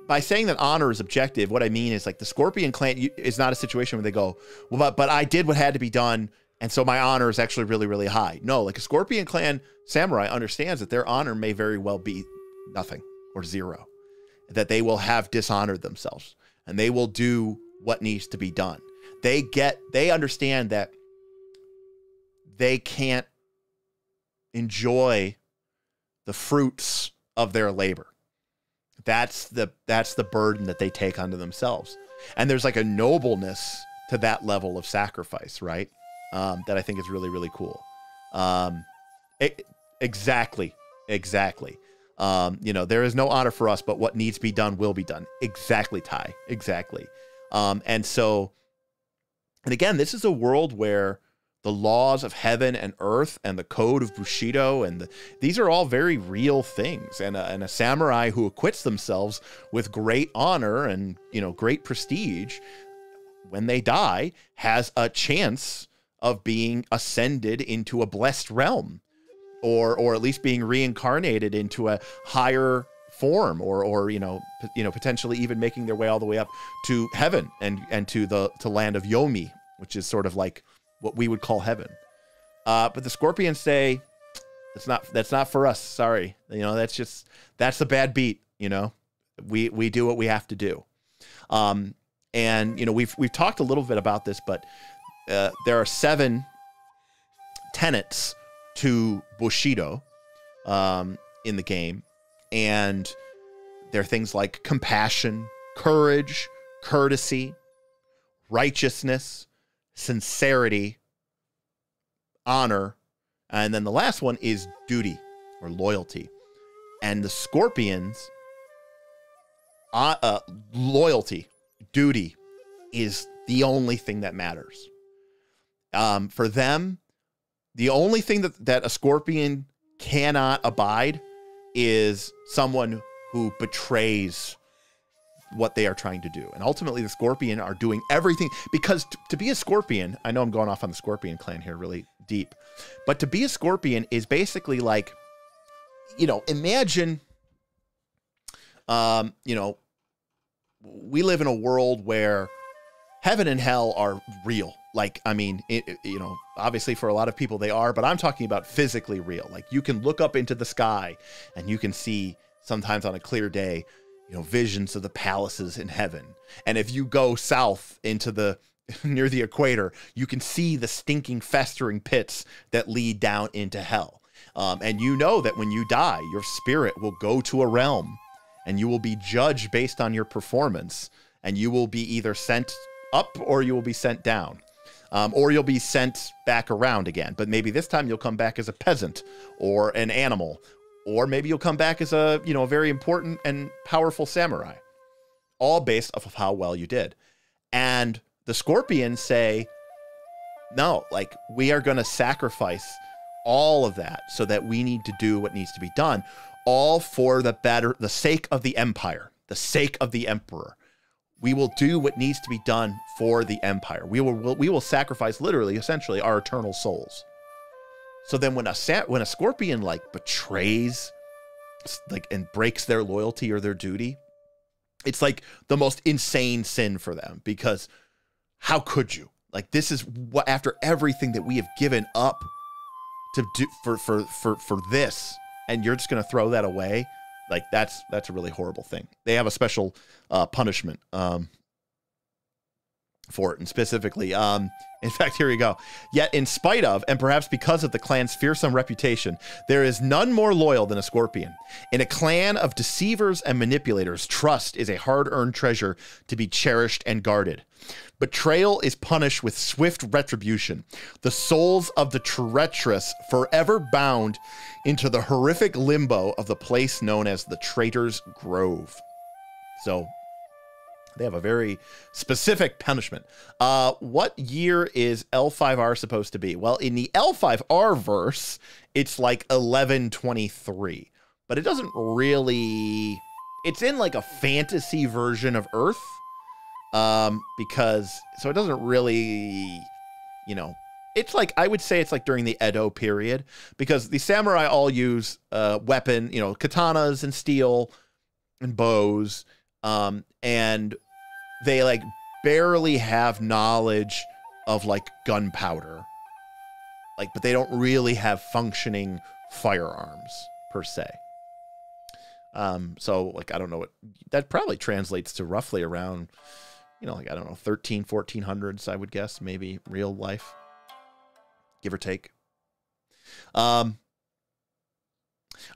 by saying that honor is objective, what I mean is like the Scorpion clan is not a situation where they go, well, but, but I did what had to be done. And so my honor is actually really, really high. No, like a Scorpion clan samurai understands that their honor may very well be nothing or zero, that they will have dishonored themselves and they will do what needs to be done. They get, they understand that they can't enjoy the fruits of their labor that's the that's the burden that they take onto themselves and there's like a nobleness to that level of sacrifice right um, that i think is really really cool. Um, it, exactly exactly. Um, you know there is no honor for us but what needs to be done will be done. Exactly ty exactly. Um, and so and again this is a world where the laws of heaven and earth and the code of Bushido and the, these are all very real things. And a, and a samurai who acquits themselves with great honor and you know great prestige when they die has a chance of being ascended into a blessed realm or or at least being reincarnated into a higher form or or you know p- you know potentially even making their way all the way up to heaven and and to the to land of yomi which is sort of like what we would call heaven. Uh, but the scorpions say that's not that's not for us. Sorry, you know that's just that's a bad beat. You know, we we do what we have to do. Um, and you know we've we've talked a little bit about this, but uh, there are seven tenets to Bushido um, in the game, and there are things like compassion, courage, courtesy, righteousness, sincerity, honor, and then the last one is duty or loyalty. And the scorpions, uh, uh, loyalty, duty is the only thing that matters. Um, for them, the only thing that, that a scorpion cannot abide is someone who betrays what they are trying to do. And ultimately, the Scorpion are doing everything because t- to be a Scorpion, I know I'm going off on the Scorpion clan here really deep, but to be a Scorpion is basically like, you know, imagine, um, you know, we live in a world where heaven and hell are real. Like, I mean, it, you know, obviously for a lot of people they are, but I'm talking about physically real. Like, you can look up into the sky and you can see sometimes on a clear day you know visions of the palaces in heaven. And if you go south into the near the equator you can see the stinking festering pits that lead down into hell. Um, and you know that when you die your spirit will go to a realm and you will be judged based on your performance and you will be either sent up or you will be sent down um, or you'll be sent back around again. But maybe this time you'll come back as a peasant or an animal or maybe you'll come back as a you know a very important and powerful samurai. All based off of how well you did. And the scorpions say no like we are going to sacrifice all of that so that we need to do what needs to be done all for the better the sake of the empire the sake of the emperor we will do what needs to be done for the empire we will we will sacrifice literally essentially our eternal souls so then when a when a scorpion like betrays like and breaks their loyalty or their duty, it's like the most insane sin for them because how could you? Like this is what after everything that we have given up to do for for for for this, and you're just gonna throw that away. Like that's that's a really horrible thing. They have a special uh, punishment um, for it, and specifically, um, in fact, here you go. Yet, in spite of, and perhaps because of the clan's fearsome reputation, there is none more loyal than a scorpion. In a clan of deceivers and manipulators, trust is a hard earned treasure to be cherished and guarded. Betrayal is punished with swift retribution. The souls of the treacherous forever bound into the horrific limbo of the place known as the Traitor's Grove. So, they have a very specific punishment. Uh, what year is L5R supposed to be? Well, in the L5R verse, it's like 1123, but it doesn't really. It's in like a fantasy version of Earth, um, because so it doesn't really, you know, it's like I would say it's like during the Edo period because the samurai all use uh, weapon, you know, katanas and steel and bows, um, and they like barely have knowledge of like gunpowder. Like, but they don't really have functioning firearms per se. Um, so like I don't know what that probably translates to roughly around, you know, like I don't know, 13, 1400s, I would guess, maybe real life. Give or take. Um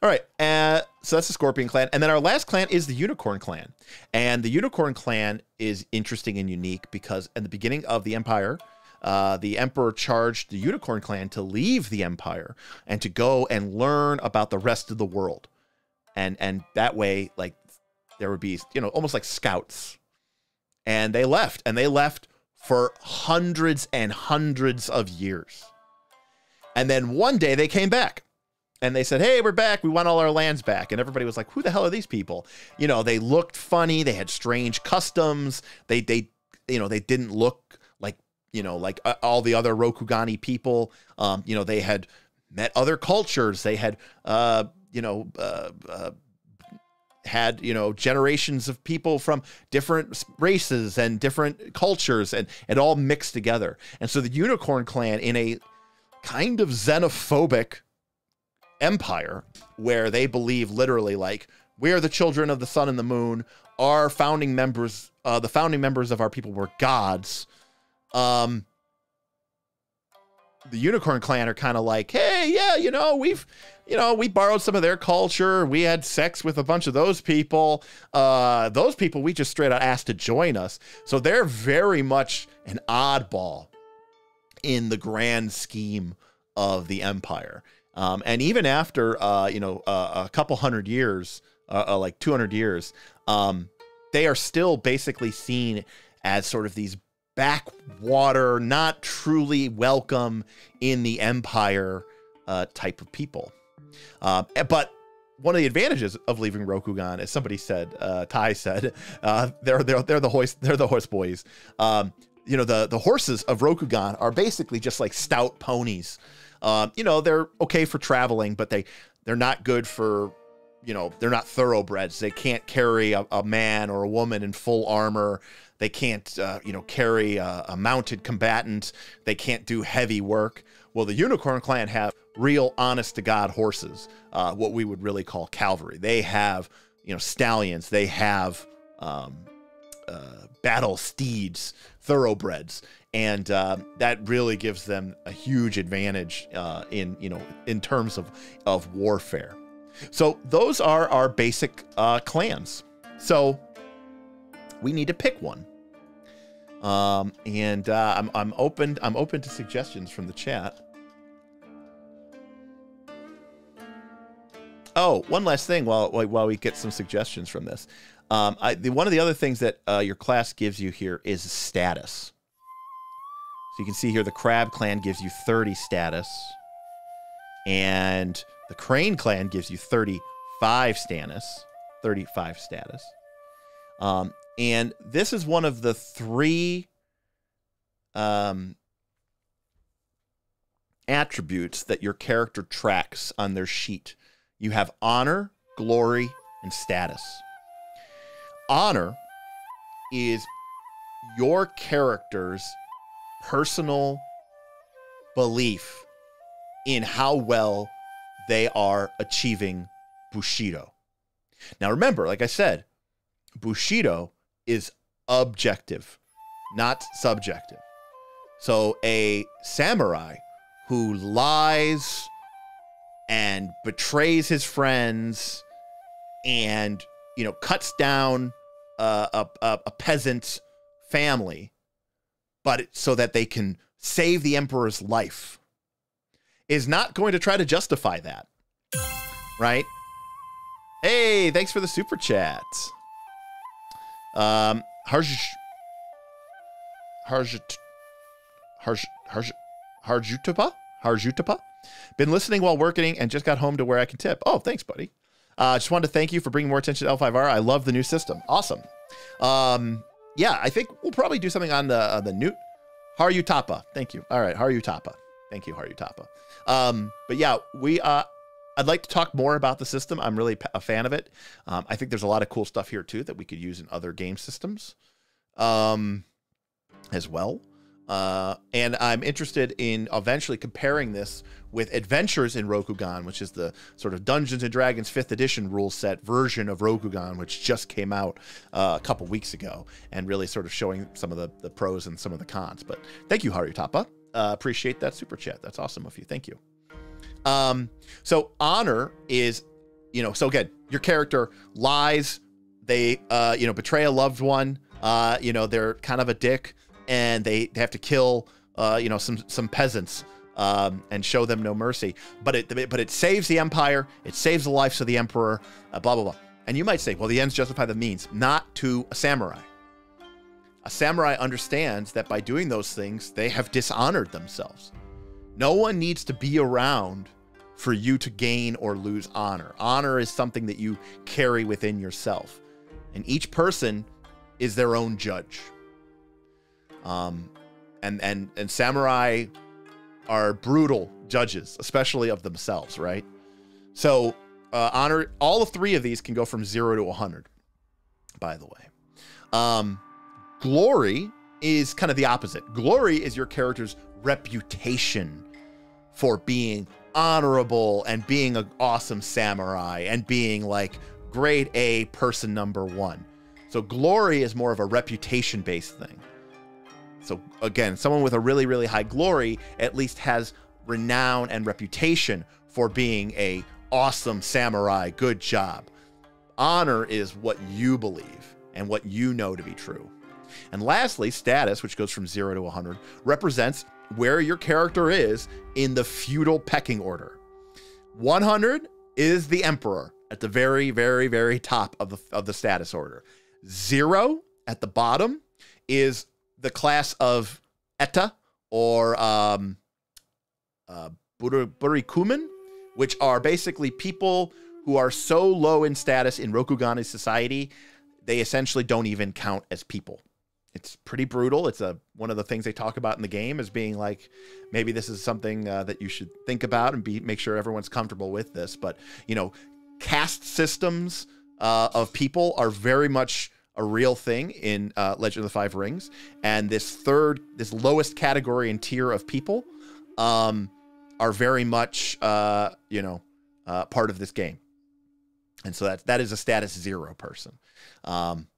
all right. Uh, so that's the Scorpion clan. And then our last clan is the Unicorn clan. And the Unicorn clan is interesting and unique because in the beginning of the Empire, uh, the Emperor charged the Unicorn clan to leave the Empire and to go and learn about the rest of the world. And and that way, like there would be, you know, almost like scouts. And they left, and they left for hundreds and hundreds of years. And then one day they came back and they said, "Hey, we're back. We want all our lands back." And everybody was like, "Who the hell are these people?" You know, they looked funny. They had strange customs. They they you know they didn't look like you know like uh, all the other Rokugani people. Um, you know, they had met other cultures. They had uh, you know. Uh, uh, had you know generations of people from different races and different cultures and it all mixed together and so the unicorn clan in a kind of xenophobic empire where they believe literally like we are the children of the sun and the moon. Our founding members uh, the founding members of our people were gods. Um the unicorn clan are kind of like hey yeah you know we've you know we borrowed some of their culture. We had sex with a bunch of those people. Uh those people we just straight out asked to join us. So they're very much an oddball in the grand scheme of the empire um, and even after, uh, you know, uh, a couple hundred years, uh, uh like 200 years, um, they are still basically seen as sort of these backwater, not truly welcome in the empire uh, type of people. Um, but one of the advantages of leaving Rokugan, as somebody said, uh, Tai said, they're they're they're the horse they're the horse boys. Um, you know the the horses of Rokugan are basically just like stout ponies um, you know, they're okay for traveling, but they they're not good for you know they're not thoroughbreds. They can't carry a, a man or a woman in full armor. They can't uh, you know carry a, a mounted combatant. They can't do heavy work. Well, the Unicorn Clan have real, honest to God horses, uh, what we would really call cavalry. They have you know stallions. They have um, uh, battle steeds, thoroughbreds, and uh, that really gives them a huge advantage uh, in you know in terms of of warfare. So those are our basic uh, clans. So we need to pick one, um, and uh, I'm I'm open I'm open to suggestions from the chat. Oh, one last thing while while we get some suggestions from this. Um, I, the, one of the other things that uh, your class gives you here is status. So you can see here the Crab clan gives you 30 status, and the Crane clan gives you 35 status. 35 status. Um, and this is one of the three um, attributes that your character tracks on their sheet. You have honor, glory, and status honor is your character's personal belief in how well they are achieving Bushido. Now, remember, like I said, Bushido is objective, not subjective. So, a samurai who lies and betrays his friends and, you know, cuts down a, a, a peasant family, but so that they can save the emperor's life, is not going to try to justify that. Right? Hey, thanks for the super chat. Um, Harj, Harj, Harj, Harj, Harjutapa, Harjutapa. Been listening while working and just got home to where I can tip. Oh, thanks, buddy. I uh, just wanted to thank you for bringing more attention to L5R. I love the new system. Awesome. Um, yeah, I think we'll probably do something on the uh, the new Harutapa. Thank you. All right, Harutapa. Thank you, Harutapa. Um, but yeah, we uh, I'd like to talk more about the system. I'm really a fan of it. Um, I think there's a lot of cool stuff here too that we could use in other game systems um, as well. Uh, and I'm interested in eventually comparing this with Adventures in Rokugan, which is the sort of Dungeons and Dragons 5th edition rule set version of Rokugan, which just came out uh, a couple weeks ago, and really sort of showing some of the, the pros and some of the cons. But thank you, Harutapa. Uh, appreciate that super chat. That's awesome of you. Thank you. Um, so honor is, you know, so again, your character lies, they, uh, you know, betray a loved one, uh, you know, they're kind of a dick, and they, have to kill, uh, you know, some some peasants. Um, and show them no mercy, but it but it saves the empire. It saves the lives of the emperor. Uh, blah blah blah. And you might say, well, the ends justify the means. Not to a samurai. A samurai understands that by doing those things, they have dishonored themselves. No one needs to be around for you to gain or lose honor. Honor is something that you carry within yourself. And each person is their own judge. Um, and and and samurai are brutal judges, especially of themselves, right? So uh, honor all three of these can go from zero to 100 by the way um, glory is kind of the opposite glory is your character's reputation for being honorable and being an awesome samurai and being like grade A person number one. So glory is more of a reputation based thing. So again, someone with a really, really high glory at least has renown and reputation for being a awesome samurai. Good job. Honor is what you believe and what you know to be true. And lastly, status, which goes from zero to 100, represents where your character is in the feudal pecking order. 100 is the emperor at the very, very, very top of the, of the status order. Zero at the bottom is the class of Eta or um, uh, Burakumin, which are basically people who are so low in status in Rokugani society, they essentially don't even count as people it's pretty brutal. It's a one of the things they talk about in the game as being like maybe this is something uh, that you should think about and be make sure everyone's comfortable with this. But you know, caste systems uh, of people are very much a real thing in uh, Legend of the Five Rings, and this third, this lowest category and tier of people, um, are very much uh, you know uh, part of this game, and so that that is a status zero person. Um,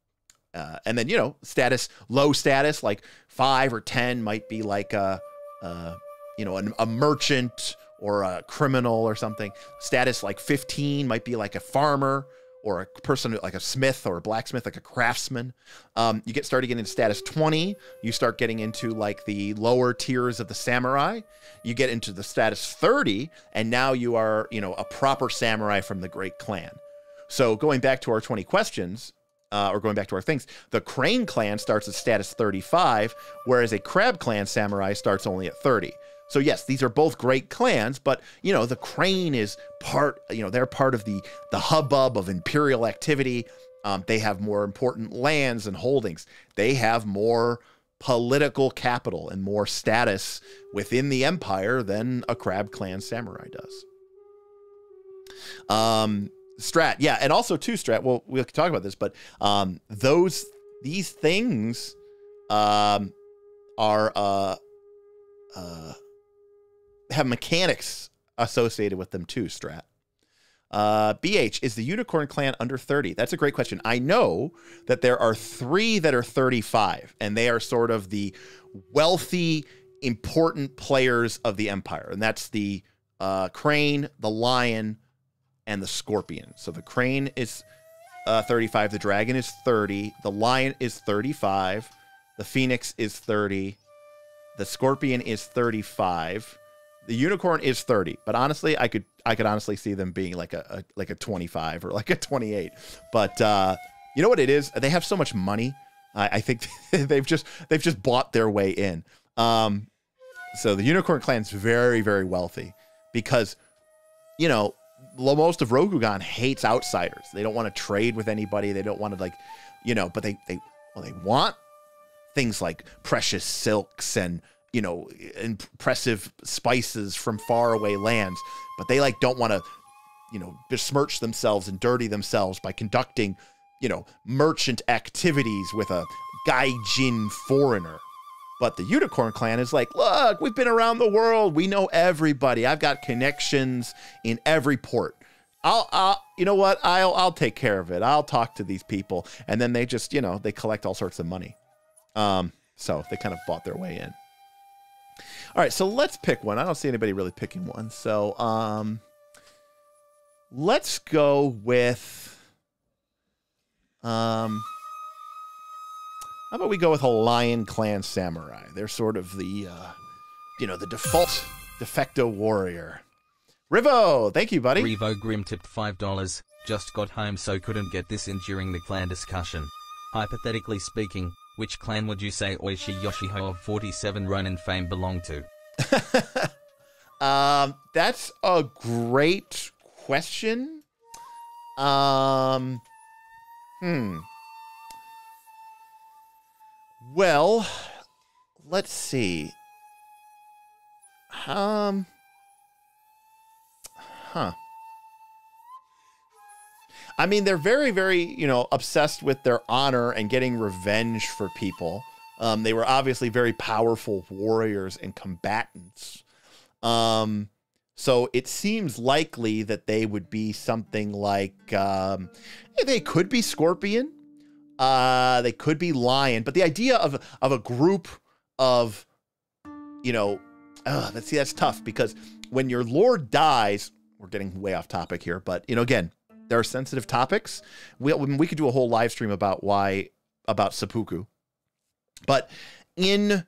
uh, and then you know status low status like five or ten might be like a, a you know a, a merchant or a criminal or something. Status like 15 might be like a farmer or a person like a smith or a blacksmith like a craftsman um, you get started getting into status 20 you start getting into like the lower tiers of the samurai. You get into the status 30 and now you are you know a proper samurai from the great clan. So going back to our 20 questions uh, or going back to our things, the Crane clan starts at status 35, whereas a Crab clan samurai starts only at 30. So yes, these are both great clans, but you know the Crane is part. You know they're part of the the hubbub of imperial activity. Um, they have more important lands and holdings. They have more political capital and more status within the empire than a Crab Clan samurai does. Um, Strat, yeah, and also too Strat. Well, we'll talk about this, but um, those these things um, are uh, uh, have mechanics associated with them too. Strat. Uh, BH is the Unicorn Clan under 30? That's a great question. I know that there are three that are 35, and they are sort of the wealthy, important players of the Empire, and that's the uh, Crane, the Lion, and the Scorpion. So the Crane is uh, 35, the Dragon is 30, the Lion is 35, the Phoenix is 30, the Scorpion is 35 the unicorn is 30, but honestly, I could I could honestly see them being like a, a like a 25 or like a 28. But uh, you know what it is? They have so much money. I, I think they've just they've just bought their way in. Um, so the unicorn clan's very very wealthy because you know most of Rokugan hates outsiders. They don't want to trade with anybody. They don't want to like you know, but they they well they want things like precious silks and you know impressive spices from faraway lands but they like don't want to you know besmirch themselves and dirty themselves by conducting you know merchant activities with a gaijin foreigner but the unicorn clan is like look we've been around the world we know everybody i've got connections in every port I'll, I'll, you know what? I'll, I'll take care of it. I'll talk to these people, and then they just, you know, they collect all sorts of money. Um, so they kind of bought their way in. All right, so let's pick one. I don't see anybody really picking one. So, um, let's go with, um, how about we go with a Lion Clan Samurai? They're sort of the, uh, you know, the default de facto warrior. Rivo, thank you, buddy. Revo Grim tipped $5. Just got home so couldn't get this in during the clan discussion. Hypothetically speaking, which clan would you say Oishi Yoshio of 47 Ronin fame belonged to? um, that's a great question. Um, hmm. Well, let's see. Um, huh. I mean, they're very, very, you know, obsessed with their honor and getting revenge for people. Um, they were obviously very powerful warriors and combatants. Um, so it seems likely that they would be something like um, they could be Scorpion, uh, they could be Lion, but the idea of of a group of, you know, uh, let's see, that's tough because when your lord dies, we're getting way off topic here, but you know, again, there are sensitive topics. We, we could do a whole live stream about why about seppuku. But in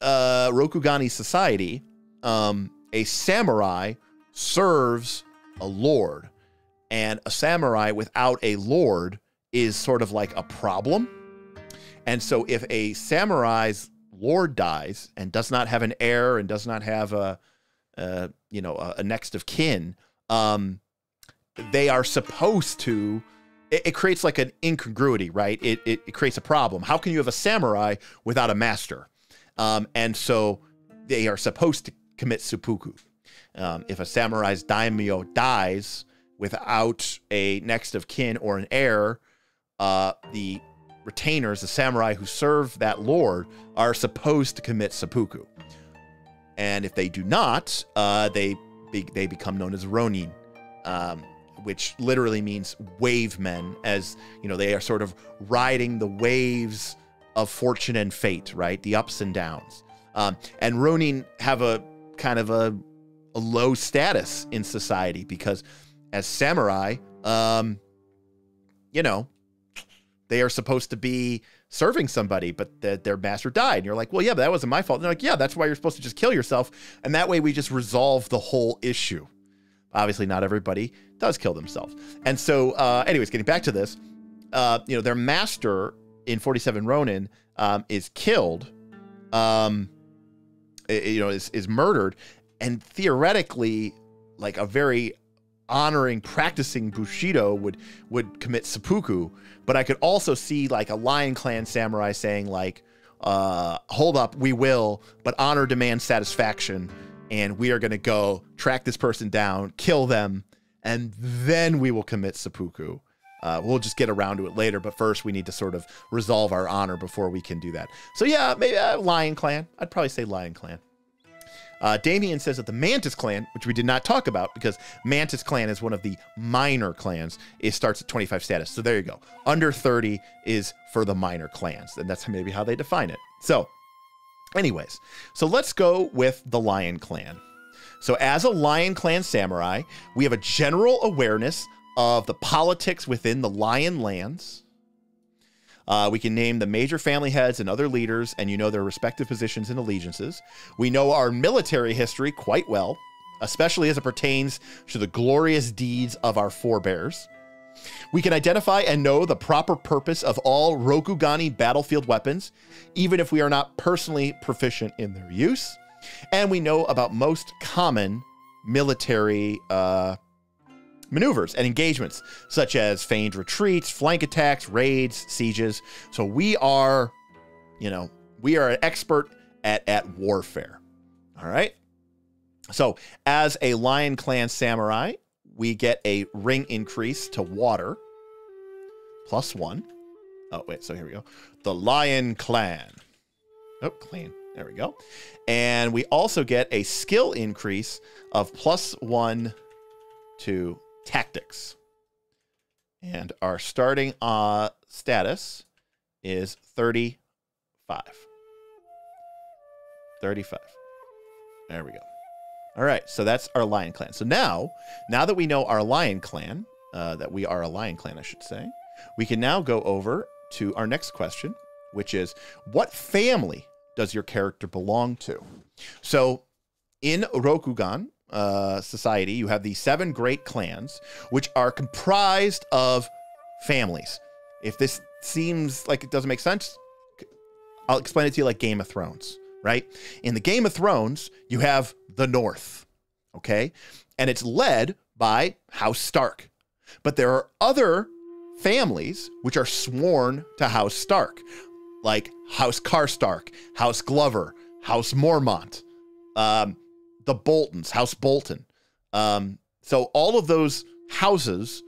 uh, Rokugani society, um, a samurai serves a lord, and a samurai without a lord is sort of like a problem. And so, if a samurai's lord dies and does not have an heir and does not have a, a you know, a, a next of kin, um, they are supposed to it, it, creates like an incongruity right? It, it, it, creates a problem. How can you have a samurai without a master? Um, and so they are supposed to commit seppuku. Um, if a samurai's daimyo dies without a next of kin or an heir uh, the retainers the samurai who serve that lord are supposed to commit seppuku. And if they do not uh, they be, they become known as ronin. Um, which literally means wave men, as you know, they are sort of riding the waves of fortune and fate, right? The ups and downs. Um, and Ronin have a kind of a, a, low status in society because as samurai, um, you know, they are supposed to be serving somebody, but the, their master died. And you're like, well, yeah, but that wasn't my fault. And they're like, yeah, that's why you're supposed to just kill yourself. And that way we just resolve the whole issue. Obviously, not everybody does kill themselves. And so, uh, anyways, getting back to this, uh, you know, their master in 47 Ronin um, is killed, um, you know, is, is murdered. And theoretically, like a very honoring, practicing Bushido would would commit seppuku. But I could also see like a Lion Clan samurai saying like, uh, "Hold up, we will, but honor demands satisfaction." and we are going to go track this person down, kill them, and then we will commit seppuku. Uh, we'll just get around to it later, but first we need to sort of resolve our honor before we can do that. So yeah, maybe uh, Lion Clan. I'd probably say Lion Clan. Uh, Damien says that the Mantis clan, which we did not talk about because Mantis clan is one of the minor clans, it starts at 25 status. So there you go. Under 30 is for the minor clans, and that's maybe how they define it. So, anyways, so let's go with the Lion clan. So, as a Lion clan samurai, we have a general awareness of the politics within the Lion lands. Uh, we can name the major family heads and other leaders, and you know their respective positions and allegiances. We know our military history quite well, especially as it pertains to the glorious deeds of our forebears. We can identify and know the proper purpose of all Rokugani battlefield weapons, even if we are not personally proficient in their use. And we know about most common military uh, maneuvers and engagements, such as feigned retreats, flank attacks, raids, sieges. So we are, you know, we are an expert at, at warfare. All right. So as a Lion Clan samurai, we get a ring increase to water plus one. Oh, wait. So here we go. The Lion Clan. Oh, clean. There we go. And we also get a skill increase of plus one to tactics. And our starting uh, status is 35. 35. There we go. All right, so that's our lion clan. So now, now that we know our lion clan, uh, that we are a lion clan, I should say, we can now go over to our next question, which is what family does your character belong to? So in Rokugan, uh, society, you have the seven great clans, which are comprised of families. If this seems like it doesn't make sense, I'll explain it to you like Game of Thrones, right? In the Game of Thrones, you have the North, okay? And it's led by House Stark. But there are other families which are sworn to House Stark, like House Karstark, House Glover, House Mormont. Um, the Boltons, House Bolton. Um, so all of those houses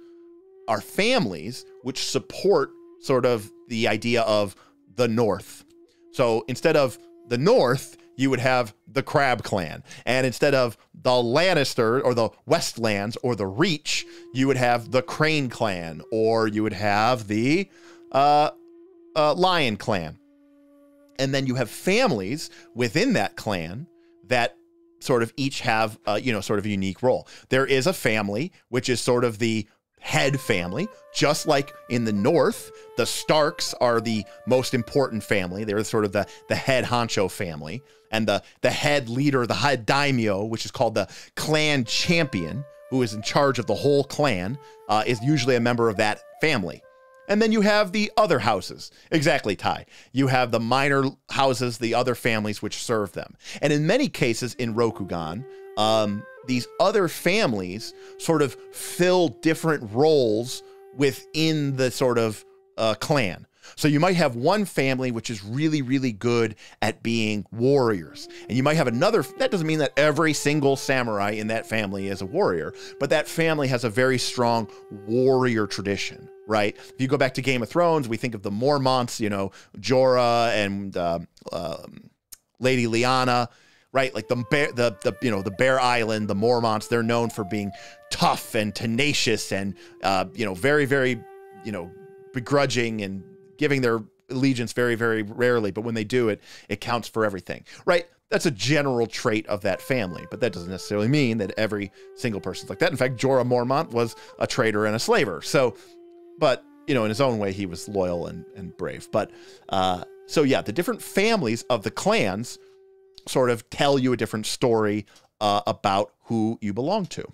are families which support sort of the idea of the North. So instead of the North, you would have the Crab Clan. And instead of the Lannister or the Westlands or the Reach, you would have the Crane Clan or you would have the uh, uh, Lion Clan. And then you have families within that clan that sort of each have, uh, you know, sort of a unique role. There is a family, which is sort of the head family, just like in the North, the Starks are the most important family. They're sort of the, the head honcho family. And the, the head leader, the head daimyo, which is called the clan champion, who is in charge of the whole clan, uh, is usually a member of that family. And then you have the other houses. Exactly, Ty. You have the minor houses, the other families which serve them. And in many cases in Rokugan, um, these other families sort of fill different roles within the sort of uh, clan. So you might have one family which is really, really good at being warriors. And you might have another, that doesn't mean that every single samurai in that family is a warrior, but that family has a very strong warrior tradition, right? If you go back to Game of Thrones, we think of the Mormonts, you know, Jorah and uh, um, Lady Lyanna right? Like the bear, the the you know the Bear Island, the Mormonts, they're known for being tough and tenacious and uh, you know very very you know begrudging and giving their allegiance very, very rarely, but when they do it, it counts for everything, right? That's a general trait of that family, but that doesn't necessarily mean that every single person's like that. In fact, Jorah Mormont was a traitor and a slaver. So, but you know, in his own way, he was loyal and, and brave. But uh, so yeah, the different families of the clans sort of tell you a different story uh, about who you belong to.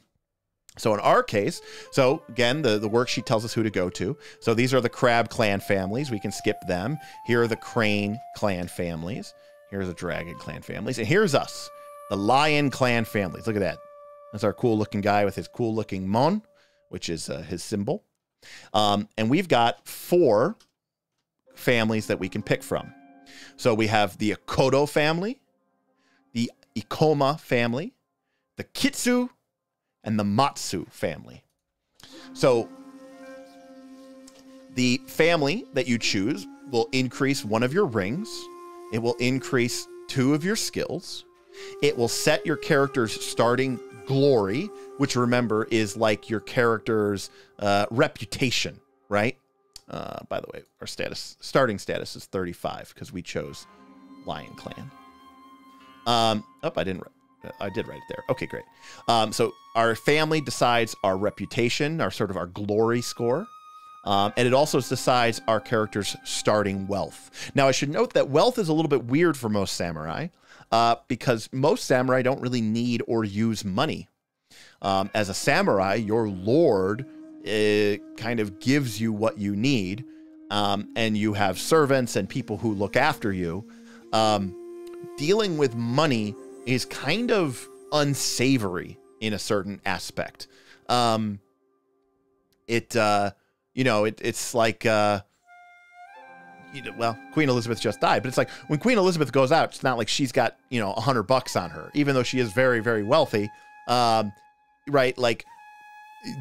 So in our case, so again, the, the worksheet tells us who to go to. So these are the crab clan families. We can skip them. Here are the crane clan families. Here's the dragon clan families. And here's us, the lion clan families. Look at that. That's our cool looking guy with his cool looking mon, which is uh, his symbol. Um, and we've got four families that we can pick from. So we have the Akodo family, the Ikoma family, the Kitsu and the Matsu family. So the family that you choose will increase one of your rings. It will increase two of your skills. It will set your character's starting glory, which remember is like your character's uh, reputation, right? Uh, by the way, our status starting status is 35 because we chose Lion Clan. Um, oh, I didn't. I did write it there. Okay, great. Um, so our family decides our reputation, our sort of our glory score. Um, and it also decides our character's starting wealth. Now, I should note that wealth is a little bit weird for most samurai uh, because most samurai don't really need or use money. Um, as a samurai, your lord uh, kind of gives you what you need, um, and you have servants and people who look after you. Um, dealing with money is kind of unsavory in a certain aspect. Um, it, uh, you know, it, it's like, uh, you know, well, Queen Elizabeth just died, but it's like when Queen Elizabeth goes out, it's not like she's got, you know, a hundred bucks on her, even though she is very, very wealthy. Um, right. Like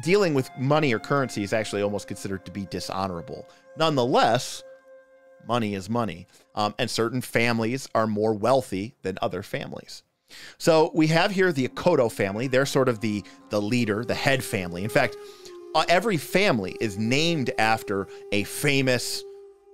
dealing with money or currency is actually almost considered to be dishonorable. Nonetheless, money is money. Um, and certain families are more wealthy than other families. So we have here the Akodo family. They're sort of the the leader, the head family. In fact, uh, every family is named after a famous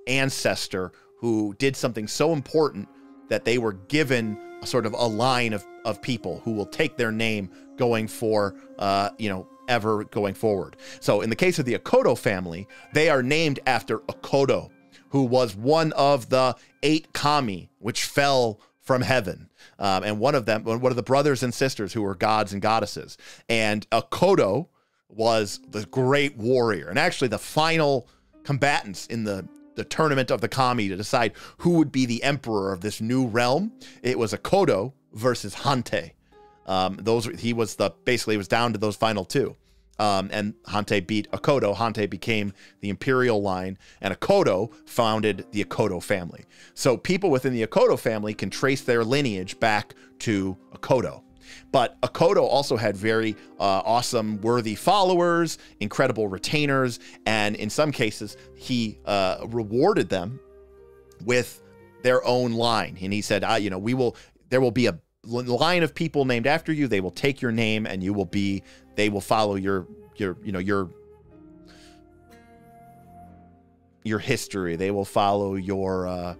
ancestor who did something so important that they were given a sort of a line of, of people who will take their name going for, uh, you know, ever going forward. So in the case of the Akodo family, they are named after Akodo, who was one of the eight kami, which fell from heaven. Um, and one of them, one of the brothers and sisters who were gods and goddesses. And Akodo was the great warrior and actually the final combatants in the the tournament of the kami to decide who would be the emperor of this new realm. It was Akodo versus Hantei. Um, those he was the basically was down to those final two. Um, and Hantei beat Akodo. Hantei became the imperial line, and Akodo founded the Akodo family. So people within the Akodo family can trace their lineage back to Akodo. But Akodo also had very uh, awesome, worthy followers, incredible retainers, and in some cases, he uh, rewarded them with their own line. And he said, ah, you know, we will, there will be a line of people named after you. They will take your name, and you will be, they will follow your, your, you know, your, your history. They will follow your, uh,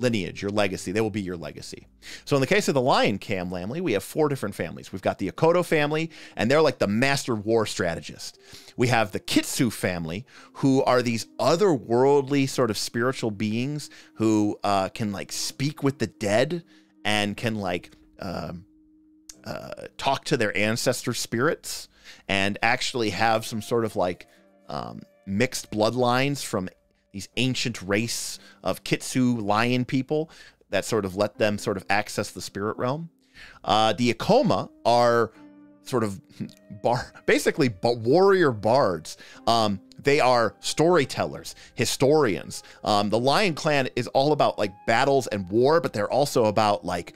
lineage, your legacy. They will be your legacy. So in the case of the Lion Clan family, we have four different families. We've got the Akodo family, and they're like the master war strategist. We have the Kitsu family, who are these otherworldly sort of spiritual beings who uh, can like speak with the dead and can like um, uh, talk to their ancestor spirits and actually have some sort of like um, mixed bloodlines from these ancient race of Kitsu lion people that sort of let them sort of access the spirit realm. Uh, the Ikoma are sort of bar, basically warrior bards. Um, they are storytellers, historians. Um, the Lion Clan is all about like battles and war, but they're also about like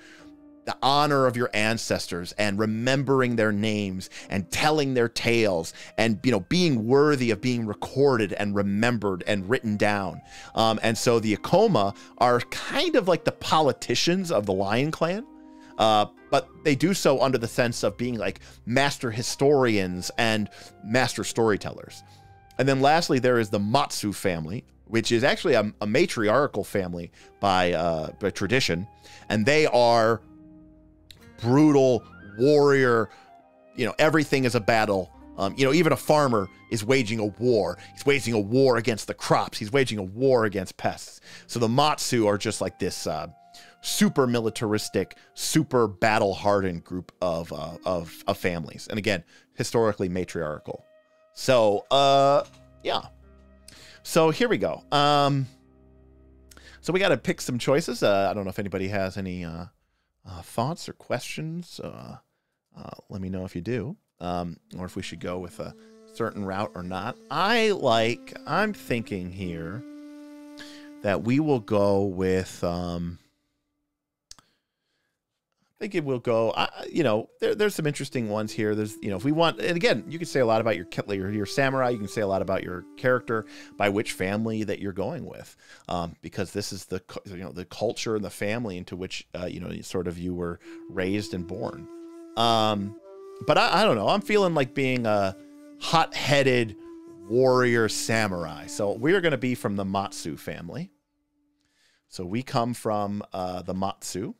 the honor of your ancestors and remembering their names and telling their tales and you know being worthy of being recorded and remembered and written down. Um, and so the Ikoma are kind of like the politicians of the lion clan uh, but they do so under the sense of being like master historians and master storytellers. And then lastly there is the matsu family which is actually a, a matriarchal family by, uh, by tradition. And they are brutal warrior. You know, everything is a battle. Um, you know, even a farmer is waging a war. He's waging a war against the crops. He's waging a war against pests. So the Matsu are just like this uh, super militaristic, super battle hardened group of, uh, of of families, and again, historically matriarchal. So, uh, yeah. So here we go. Um, so we got to pick some choices. Uh, I don't know if anybody has any uh, thoughts or questions, uh, uh, let me know if you do, um, or if we should go with a certain route or not. I like, I'm thinking here that we will go with, um, think it will go. I, you know, there, there's some interesting ones here. There's, you know, if we want, and again, you can say a lot about your your, your samurai. You can say a lot about your character by which family that you're going with, um, because this is the you know the culture and the family into which uh, you know sort of you were raised and born. Um, but I, I don't know. I'm feeling like being a hot-headed warrior samurai. So we are going to be from the Matsu family. So we come from uh, the Matsu.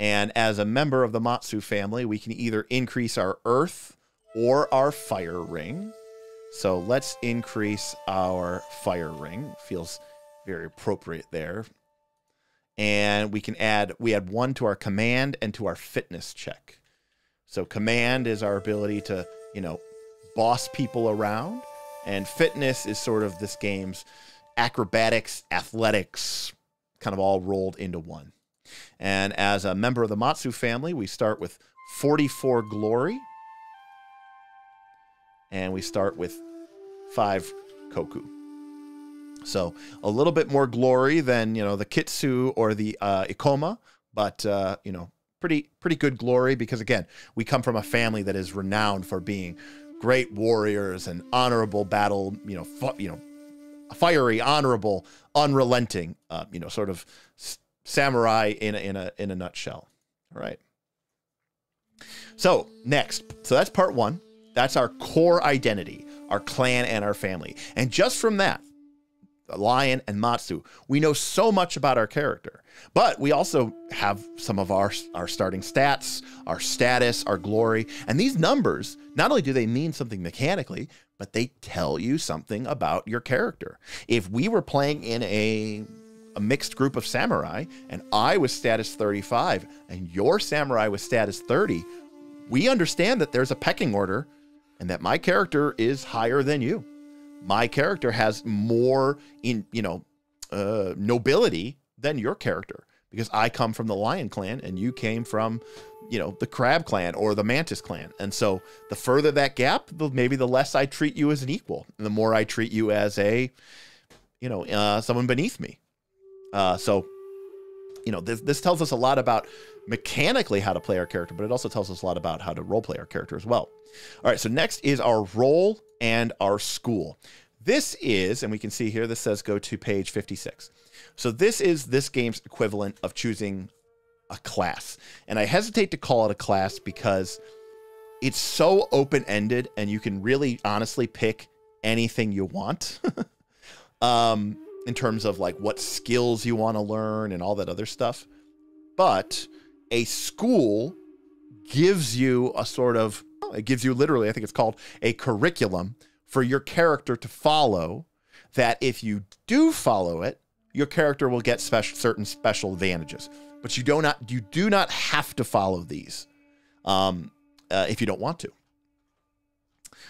And as a member of the Matsu family, we can either increase our earth or our fire ring. So let's increase our fire ring. Feels very appropriate there. And we can add, we add one to our command and to our fitness check. So command is our ability to, you know, boss people around. And fitness is sort of this game's acrobatics, athletics, kind of all rolled into one. And as a member of the Matsu family, we start with 44 glory. And we start with five koku. So a little bit more glory than, you know, the kitsu or the uh, ikoma, but, uh, you know, pretty pretty good glory because again, we come from a family that is renowned for being great warriors and honorable battle, you know, fu- you know, fiery, honorable, unrelenting, uh, you know, sort of samurai in a, in a in a nutshell. All right. So next, so that's part one. That's our core identity, our clan and our family, and just from that, Lion and Matsu, we know so much about our character. But we also have some of our our starting stats, our status, our glory, and these numbers. Not only do they mean something mechanically, but they tell you something about your character. If we were playing in a a mixed group of samurai and I was status 35 and your samurai was status 30, we understand that there's a pecking order and that my character is higher than you. My character has more in, you know, uh, nobility than your character because I come from the lion clan and you came from, you know, the crab clan or the mantis clan. And so the further that gap, the, maybe the less I treat you as an equal and the more I treat you as a, you know, uh, someone beneath me. Uh, so, you know, this, this tells us a lot about mechanically how to play our character, but it also tells us a lot about how to role play our character as well. All right, so next is our role and our school. This is, and we can see here, this says go to page 56. So this is this game's equivalent of choosing a class. And I hesitate to call it a class because it's so open ended and you can really honestly pick anything you want. um, in terms of like what skills you want to learn and all that other stuff. But a school gives you a sort of, it gives you literally, I think it's called a curriculum for your character to follow. That if you do follow it, your character will get special, certain special advantages. But you do not, you do not have to follow these um, uh, if you don't want to.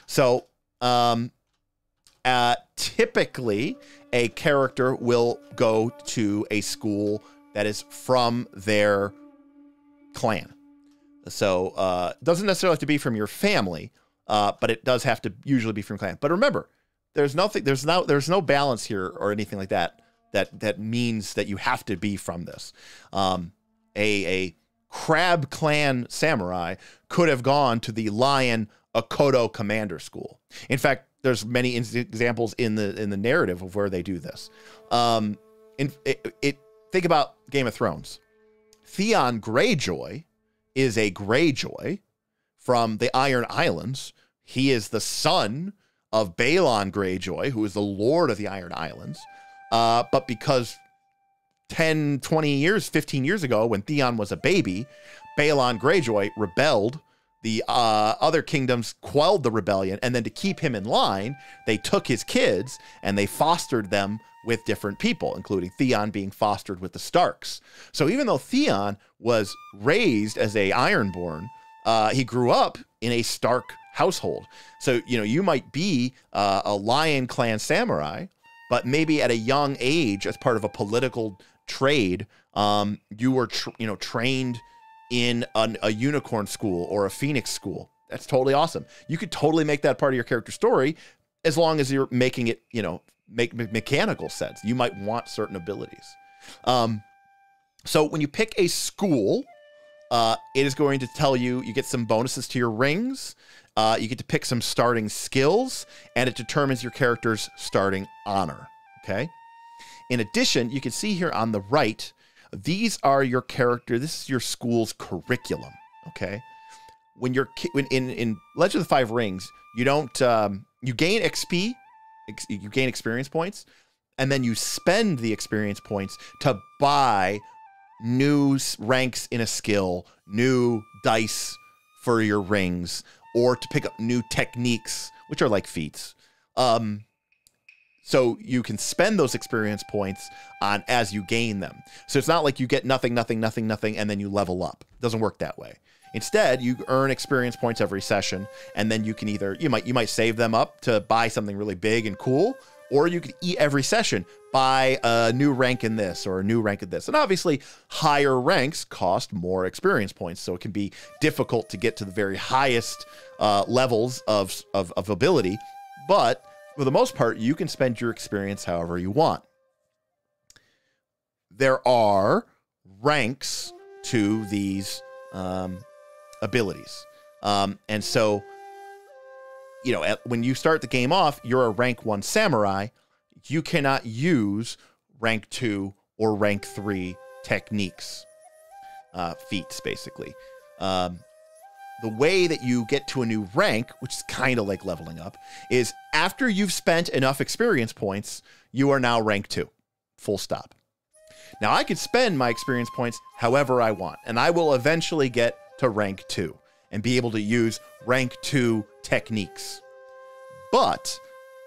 So, um, uh, typically, a character will go to a school that is from their clan. So uh, doesn't necessarily have to be from your family, uh, but it does have to usually be from clan. But remember, there's nothing, there's no, there's no balance here or anything like that. That that means that you have to be from this. Um, a a crab clan samurai could have gone to the lion Akodo commander school. In fact, there's many examples in the in the narrative of where they do this. Um, in, it, it think about Game of Thrones. Theon Greyjoy is a Greyjoy from the Iron Islands. He is the son of Balon Greyjoy, who is the lord of the Iron Islands. Uh, but because 10, 20 years, 15 years ago, when Theon was a baby, Balon Greyjoy rebelled the uh, other kingdoms quelled the rebellion, and then to keep him in line, they took his kids and they fostered them with different people, including Theon being fostered with the Starks. So even though Theon was raised as a Ironborn, uh, he grew up in a Stark household. So you know you might be uh, a Lion Clan samurai, but maybe at a young age, as part of a political trade, um, you were tr- you know trained in an, a unicorn school or a phoenix school. That's totally awesome. You could totally make that part of your character story as long as you're making it, you know, make me- mechanical sense. You might want certain abilities. Um, So when you pick a school, uh, it is going to tell you you get some bonuses to your rings. Uh, you get to pick some starting skills, and it determines your character's starting honor. Okay. In addition, you can see here on the right, these are your character. This is your school's curriculum. Okay. When you're when in in Legend of the Five Rings, you don't um, you gain XP, ex- you gain experience points, and then you spend the experience points to buy new ranks in a skill, new dice for your rings, or to pick up new techniques, which are like feats. Um, so you can spend those experience points on as you gain them. So it's not like you get nothing, nothing, nothing, nothing, and then you level up. It doesn't work that way. Instead, you earn experience points every session, and then you can either you might you might save them up to buy something really big and cool, or you could eat every session buy a new rank in this or a new rank in this. And obviously, higher ranks cost more experience points, so it can be difficult to get to the very highest uh, levels of, of of ability. But for the most part, you can spend your experience however you want. There are ranks to these um, abilities. Um, and so, you know, at, when you start the game off, you're a rank one samurai. You cannot use rank two or rank three techniques, uh, feats, basically. Um, the way that you get to a new rank, which is kind of like leveling up, is after you've spent enough experience points, you are now rank two. Full stop. Now, I can spend my experience points however I want, and I will eventually get to rank two and be able to use rank two techniques. But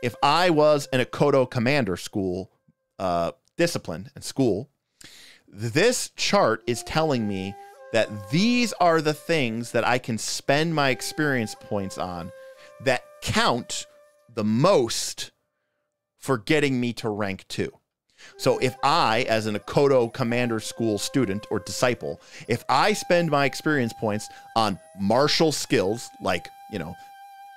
if I was in Akodo commander school, uh, discipline and school, this chart is telling me that these are the things that I can spend my experience points on that count the most for getting me to rank two. So if I, as an Akodo Commander School student or disciple, if I spend my experience points on martial skills like, you know,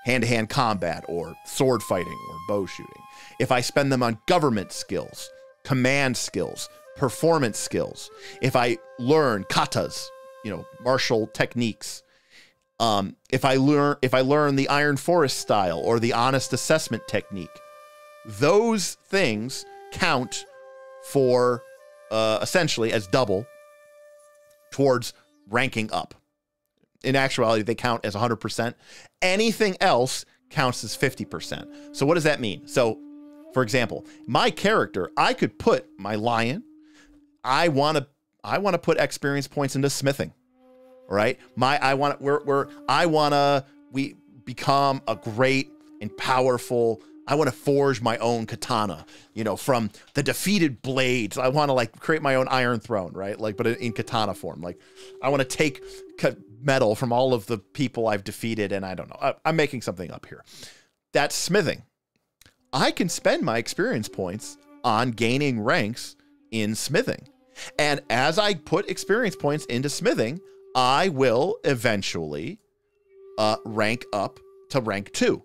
hand-to-hand combat or sword fighting or bow shooting, if I spend them on government skills, command skills, performance skills, if I learn katas, you know, martial techniques, um, if I learn if I learn the Iron Forest style or the honest assessment technique, those things count for uh, essentially as double towards ranking up. In actuality, they count as 100%. Anything else counts as 50%. So, what does that mean? So, for example, my character, I could put my lion, I want to. I want to put experience points into smithing, right? My I want we're we're I want to we become a great and powerful I want to forge my own katana, you know, from the defeated blades. I want to like create my own iron throne, right? Like, but in katana form. Like, I want to take metal from all of the people I've defeated, and I don't know. I, I'm making something up here. That's smithing. I can spend my experience points on gaining ranks in smithing. And as I put experience points into smithing, I will eventually uh, rank up to rank two.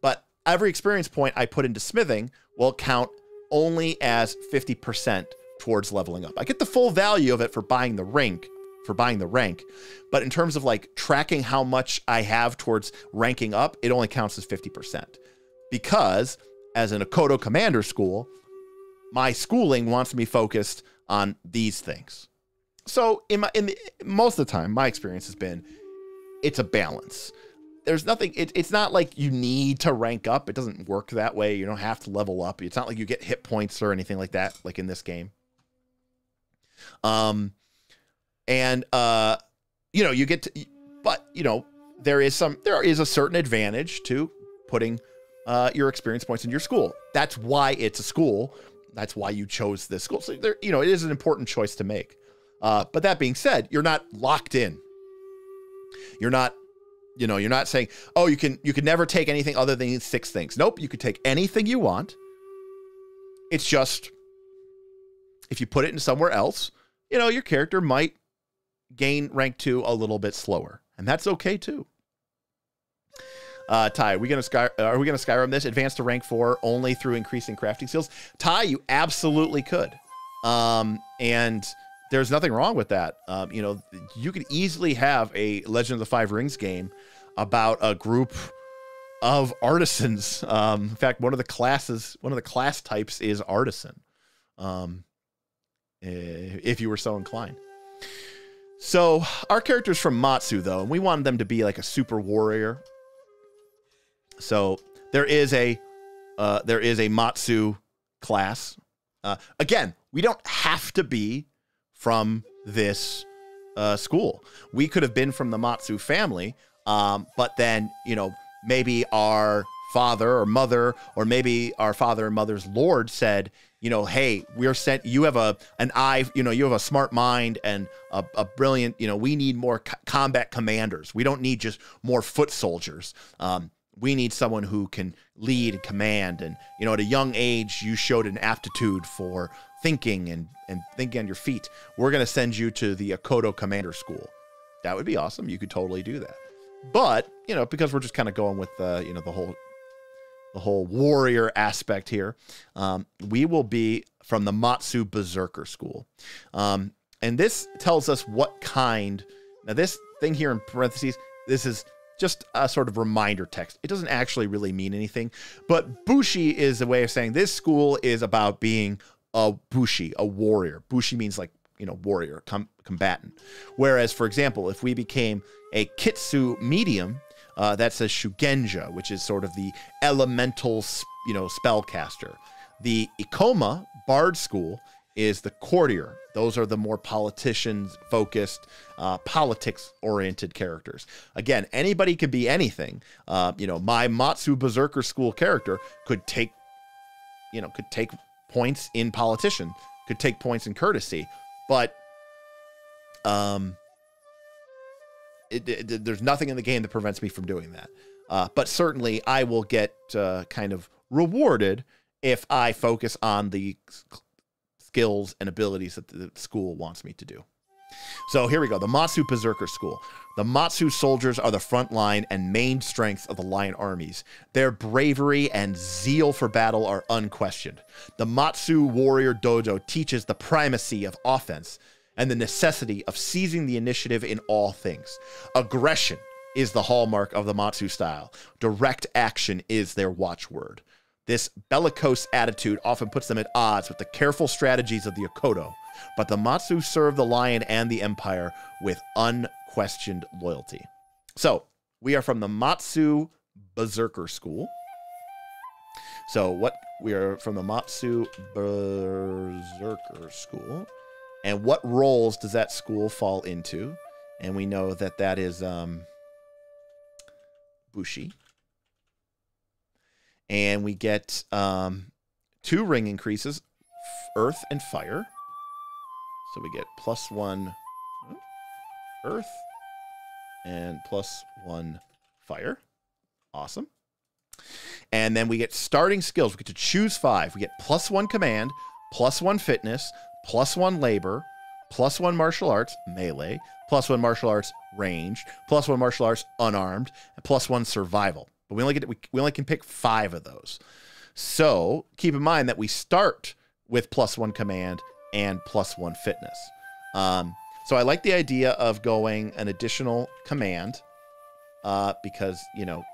But every experience point I put into smithing will count only as 50% towards leveling up. I get the full value of it for buying the rank, for buying the rank. But in terms of like tracking how much I have towards ranking up, it only counts as 50%. Because as an Akodo commander school, my schooling wants me focused on these things. So in my in the, most of the time, my experience has been it's a balance. There's nothing. It, it's not like you need to rank up. It doesn't work that way. You don't have to level up. It's not like you get hit points or anything like that, like in this game. Um, and uh, you know, you get to, but you know, there is some, there is a certain advantage to putting uh, your experience points in your school. That's why it's a school. That's why you chose this school. So there, you know, it is an important choice to make. Uh, but that being said, you're not locked in. You're not, you know, you're not saying, oh, you can you can never take anything other than six things. Nope, you could take anything you want. It's just if you put it in somewhere else, you know, your character might gain rank two a little bit slower, and that's okay too. Uh, Ty, are we gonna sky? Are we gonna Skyrim this? Advance to rank four only through increasing crafting skills. Ty, you absolutely could. Um, and there's nothing wrong with that. Um, you know, you could easily have a Legend of the Five Rings game about a group of artisans. Um, in fact, one of the classes, one of the class types is artisan. Um, eh, if you were so inclined. So our characters from Matsu, though, and we wanted them to be like a super warrior. So there is a uh, there is a Matsu class. Uh, again, we don't have to be from this uh, school. We could have been from the Matsu family, um, but then you know maybe our father or mother, or maybe our father and mother's lord said, you know, hey, we're sent. You have a an eye. You know, you have a smart mind and a, a brilliant. You know, we need more co- combat commanders. We don't need just more foot soldiers. Um, we need someone who can lead and command. And you know, at a young age, you showed an aptitude for thinking and and thinking on your feet. We're going to send you to the Akodo Commander School. That would be awesome. You could totally do that. But you know, because we're just kind of going with uh, you know the whole the whole warrior aspect here, um, we will be from the Matsu Berserker School, um, and this tells us what kind. Now, this thing here in parentheses, this is just a sort of reminder text. It doesn't actually really mean anything, but Bushi is a way of saying this school is about being a Bushi, a warrior. Bushi means like you know warrior, com- combatant. Whereas, for example, if we became a Kitsu medium, uh, that says Shugenja, which is sort of the elemental, you know, spellcaster. The Ikoma Bard School is the courtier. Those are the more politicians focused, uh, politics oriented characters. Again, anybody could be anything. Uh, you know, my Matsu Berserker School character could take, you know, could take points in politician, could take points in courtesy, but um, it, it, there's nothing in the game that prevents me from doing that. Uh, but certainly, I will get uh, kind of rewarded if I focus on the skills and abilities that the school wants me to do. So here we go the Matsu Berserker School. The Matsu soldiers are the front line and main strength of the Lion armies. Their bravery and zeal for battle are unquestioned. The Matsu Warrior Dojo teaches the primacy of offense and the necessity of seizing the initiative in all things. Aggression is the hallmark of the Matsu style. Direct action is their watchword. This bellicose attitude often puts them at odds with the careful strategies of the Akodo, but the Matsu serve the lion and the empire with unquestioned loyalty. So, we are from the Matsu Berserker School. So, what we are from the Matsu Berserker School. And what roles does that school fall into? And we know that that is um, Bushi. And we get um, two ring increases earth and fire. So we get plus one earth and plus one fire. Awesome. And then we get starting skills. We get to choose five. We get plus one command, plus one fitness, plus one labor, plus one martial arts, melee, plus one martial arts, ranged, plus one martial arts, unarmed, and plus one survival. But we only get we, we only can pick five of those. So keep in mind that we start with plus one command and plus one fitness. Um, so I like the idea of going an additional command uh, because you know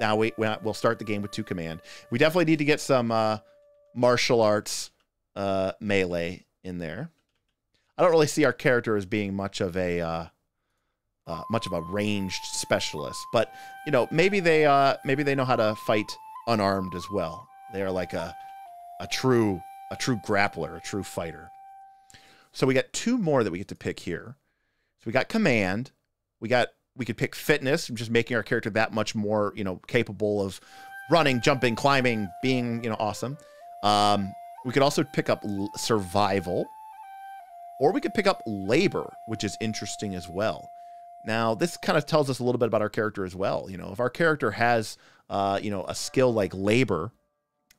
now we we'll start the game with two command. We definitely need to get some uh, martial arts uh, melee in there. I don't really see our character as being much of a uh, much of a ranged specialist, but you know maybe they uh, maybe they know how to fight unarmed as well. They are like a a true a true grappler, a true fighter. So we got two more that we get to pick here. So we got command. We got we could pick fitness, just making our character that much more you know capable of running, jumping, climbing, being you know awesome. Um, we could also pick up survival, or we could pick up labor, which is interesting as well. Now, this kind of tells us a little bit about our character as well. You know, if our character has, uh, you know, a skill like labor,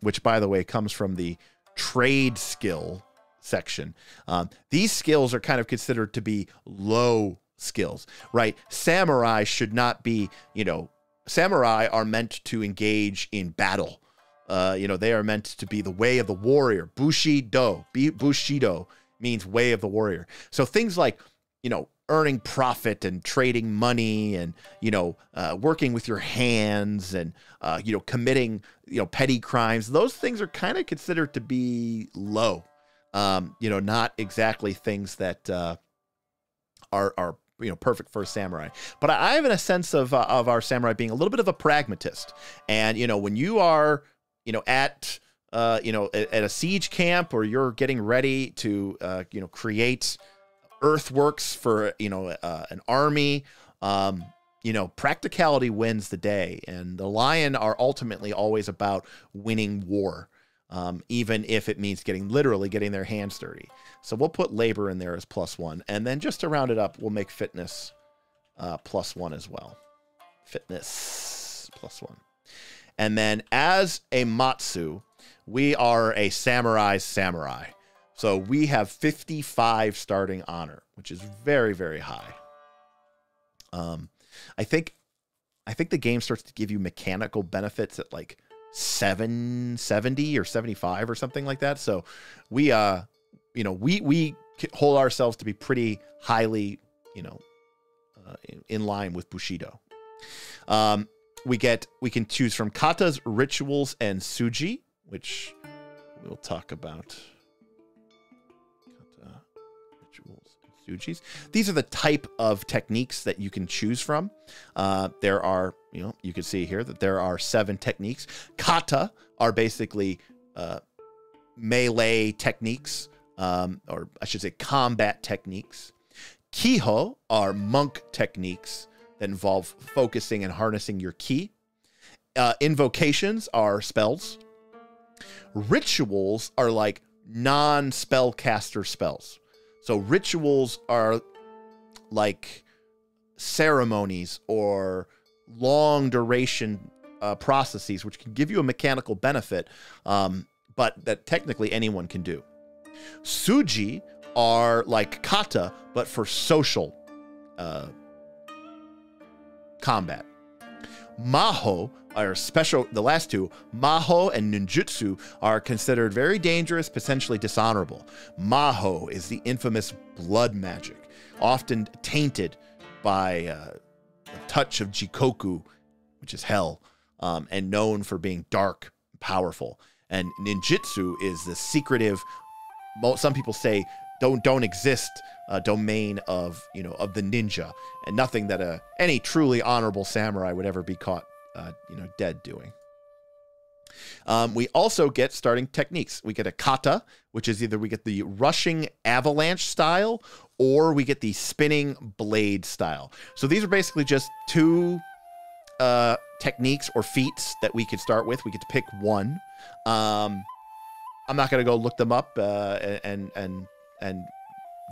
which by the way comes from the trade skill section, um, these skills are kind of considered to be low skills, right? Samurai should not be, you know, samurai are meant to engage in battle uh, you know, they are meant to be the way of the warrior. Bushido, Bushido means way of the warrior. So things like, you know, earning profit and trading money and, you know, uh, working with your hands and, uh, you know, committing, you know, petty crimes, those things are kind of considered to be low. Um, you know, not exactly things that uh, are, are you know perfect for a samurai but i have a sense of uh, of our samurai being a little bit of a pragmatist and you know when you are you know at uh, you know at, at, a siege camp or you're getting ready to uh, you know create earthworks for you know uh, an army um, you know practicality wins the day and the lion are ultimately always about winning war um, even if it means getting literally getting their hands dirty so we'll put labor in there as plus one. And then just to round it up, we'll make fitness uh, plus one as well. Fitness plus one. And then as a Matsu, we are a samurai samurai. So we have 55 starting honor, which is very, very high. Um, I think I think the game starts to give you mechanical benefits at like 770 or 75 or something like that. So we uh you know, we we hold ourselves to be pretty highly, you know, uh, in, in, line with Bushido. Um, we get we can choose from katas, rituals, and suji, which we'll talk about. These are the type of techniques that you can choose from. Uh, there are, you know, you can see here that there are seven techniques. Kata are basically uh, melee techniques um, or I should say combat techniques. Kiho are monk techniques that involve focusing and harnessing your ki. Uh, invocations are spells. Rituals are like non spellcaster spells. So rituals are like ceremonies or long duration uh, processes, which can give you a mechanical benefit, um, but that technically anyone can do. Suji are like kata, but for social uh, combat. Maho are special, the last two, Maho and Ninjutsu, are considered very dangerous, potentially dishonorable. Maho is the infamous blood magic, often tainted by uh, a touch of Jigoku, which is hell, um, and known for being dark, powerful. And ninjutsu is the secretive, some people say don't don't exist a domain of you know of the ninja and nothing that a any truly honorable samurai would ever be caught uh, you know dead doing. Um, we also get starting techniques. We get a kata, which is either we get the rushing avalanche style or we get the spinning blade style. So these are basically just two uh, techniques or feats that we could start with. We get to pick one. Um, I'm not going to go look them up uh, and and and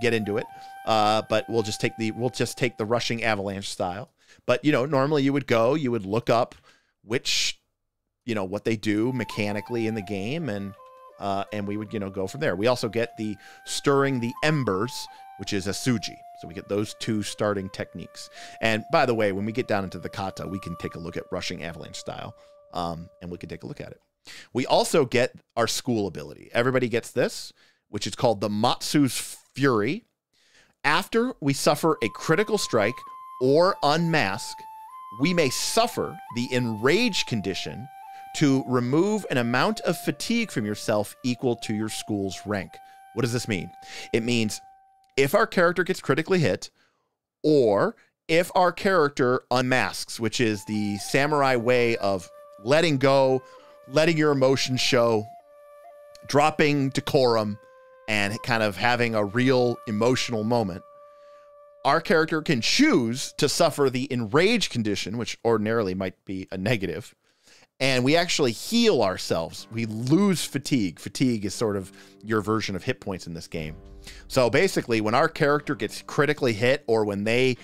get into it. Uh, but we'll just take the we'll just take the rushing avalanche style. But you know, normally you would go, you would look up which you know what they do mechanically in the game, and uh, and we would you know go from there. We also get the stirring the embers, which is a suji. So we get those two starting techniques. And by the way, when we get down into the kata, we can take a look at rushing avalanche style, um, and we can take a look at it. We also get our school ability. Everybody gets this, which is called the Matsu's Fury. After we suffer a critical strike or unmask, we may suffer the enraged condition to remove an amount of fatigue from yourself equal to your school's rank. What does this mean? It means if our character gets critically hit, or if our character unmasks, which is the samurai way of letting go letting your emotions show, dropping decorum, and kind of having a real emotional moment. Our character can choose to suffer the enraged condition, which ordinarily might be a negative, and we actually heal ourselves. We lose fatigue. Fatigue is sort of your version of hit points in this game. So basically, when our character gets critically hit or when they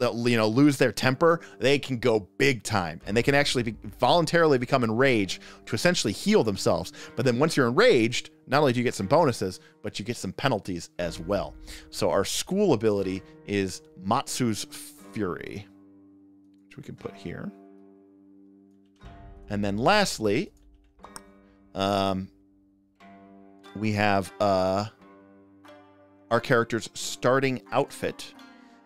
you know lose their temper, they can go big time, and they can actually be, voluntarily become enraged to essentially heal themselves. But then once you're enraged, not only do you get some bonuses, but you get some penalties as well. So our school ability is Matsu's Fury, which we can put here. And then lastly, um, we have uh, our character's starting outfit.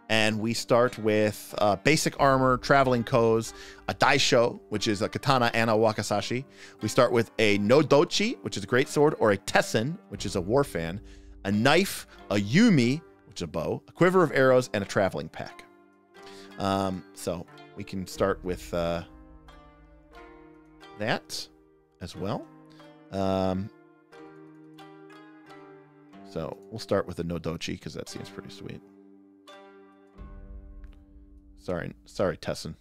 And we start with uh, basic armor, traveling koz, a daisho, which is a katana and a wakizashi. We start with a nodachi, which is a great sword, or a tessen, which is a war fan, a knife, a yumi, which is a bow, a quiver of arrows, and a traveling pack. Um, so we can start with uh, that as well. Um, so we'll start with the Nodachi because that seems pretty sweet. Sorry, sorry, Tessen.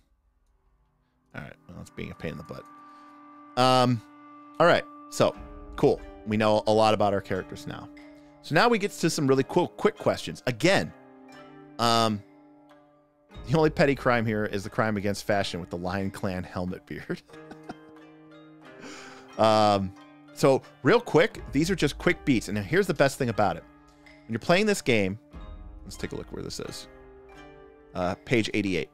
All right, well, it's being a pain in the butt. Um, all right, so cool. We know a lot about our characters now. So now we get to some really cool, quick questions. Again, um, the only petty crime here is the crime against fashion with the Lion Clan helmet beard. um, so real quick, these are just quick beats. And here's the best thing about it: when you're playing this game, let's take a look where this is uh, page 88.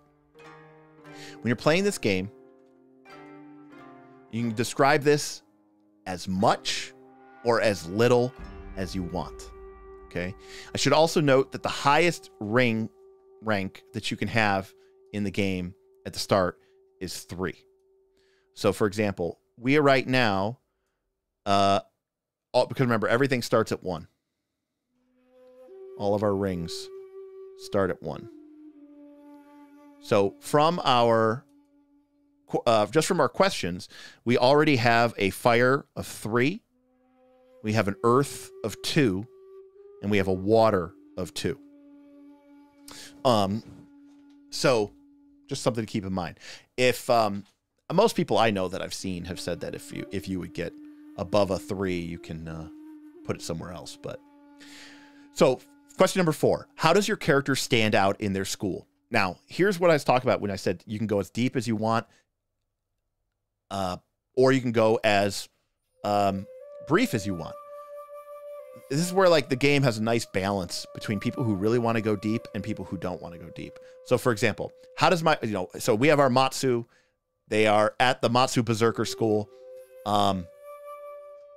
When you're playing this game, you can describe this as much or as little as you want. Okay. I should also note that the highest ring rank that you can have in the game at the start is three. So, for example, we are right now, uh, all, because remember, everything starts at one. All of our rings start at one. So from our uh, just from our questions, we already have a fire of three, we have an earth of two, and we have a water of two. Um, so just something to keep in mind. If um, most people I know that I've seen have said that if you if you would get above a three, you can uh, put it somewhere else. But so question number four: How does your character stand out in their school? Now, here's what I was talking about when I said you can go as deep as you want, uh, or you can go as um, brief as you want. This is where like the game has a nice balance between people who really want to go deep and people who don't want to go deep. So, for example, how does my you know? So we have our Matsu. They are at the Matsu Berserker School. Um,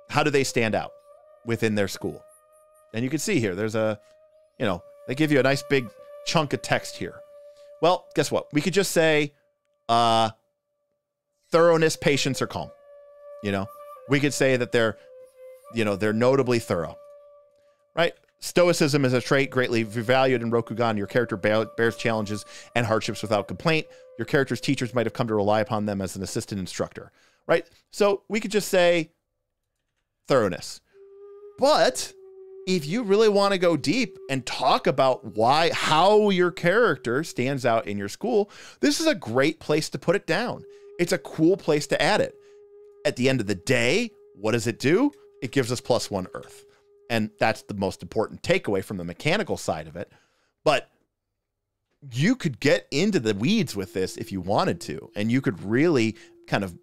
how do they stand out within their school? And you can see here, there's a, you know, they give you a nice big chunk of text here. Well, guess what? We could just say uh, thoroughness, patience, or calm. You know, we could say that they're, you know, they're notably thorough, right? Stoicism is a trait greatly valued in Rokugan. Your character bears challenges and hardships without complaint. Your character's teachers might have come to rely upon them as an assistant instructor, right? So we could just say thoroughness. But if you really want to go deep and talk about why how your character stands out in your school, this is a great place to put it down. It's a cool place to add it. At the end of the day, what does it do? It gives us plus 1 earth. And that's the most important takeaway from the mechanical side of it. But you could get into the weeds with this if you wanted to, and you could really kind of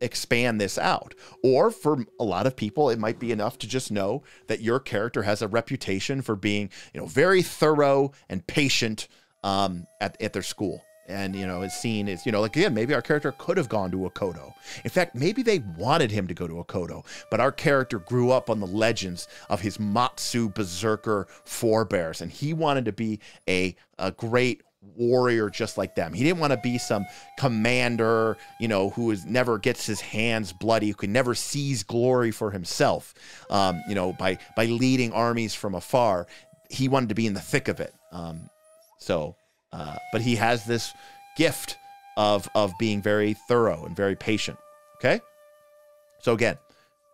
expand this out. Or for a lot of people, it might be enough to just know that your character has a reputation for being, you know, very thorough and patient um, at, at their school. And, you know, is seen as, you know, like again, maybe our character could have gone to Akodo. In fact, maybe they wanted him to go to Akodo, but our character grew up on the legends of his Matsu Berserker forebears, and he wanted to be a, a great warrior just like them. He didn't want to be some commander, you know, who is never gets his hands bloody, who can never seize glory for himself, um, you know, by by leading armies from afar. He wanted to be in the thick of it. Um, so, uh, but he has this gift of of being very thorough and very patient. Okay. So again,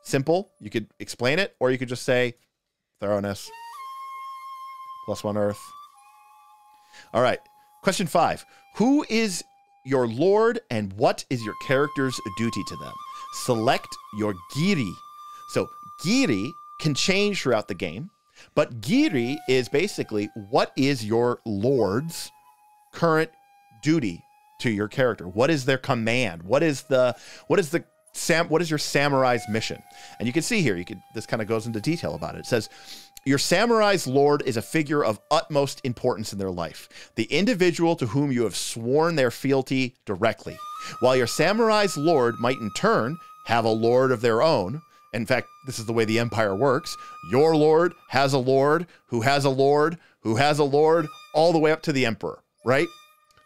simple. You could explain it, or you could just say thoroughness plus one earth. All right. Question five Who is your lord and what is your character's duty to them? Select your giri. So, giri can change throughout the game, but giri is basically what is your lord's current duty to your character? What is their command? What is the what is the sam what is your samurai's mission? And you can see here, you can this kind of goes into detail about it. It says your samurai's lord is a figure of utmost importance in their life, the individual to whom you have sworn their fealty directly. While your samurai's lord might in turn have a lord of their own, in fact, this is the way the empire works. Your lord has a lord who has a lord who has a lord all the way up to the emperor, right?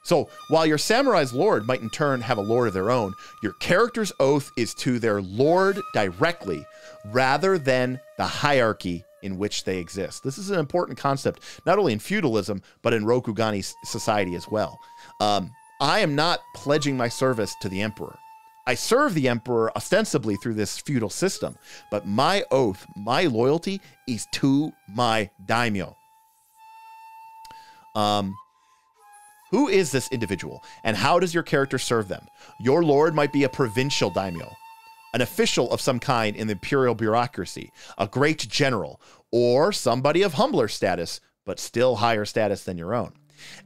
So while your samurai's lord might in turn have a lord of their own, your character's oath is to their lord directly rather than the hierarchy in which they exist. This is an important concept, not only in feudalism, but in Rokugani society as well. Um, I am not pledging my service to the emperor. I serve the emperor ostensibly through this feudal system, but my oath, my loyalty is to my daimyo. Um, who is this individual, and how does your character serve them? Your lord might be a provincial daimyo, an official of some kind in the imperial bureaucracy, a great general, or somebody of humbler status, but still higher status than your own.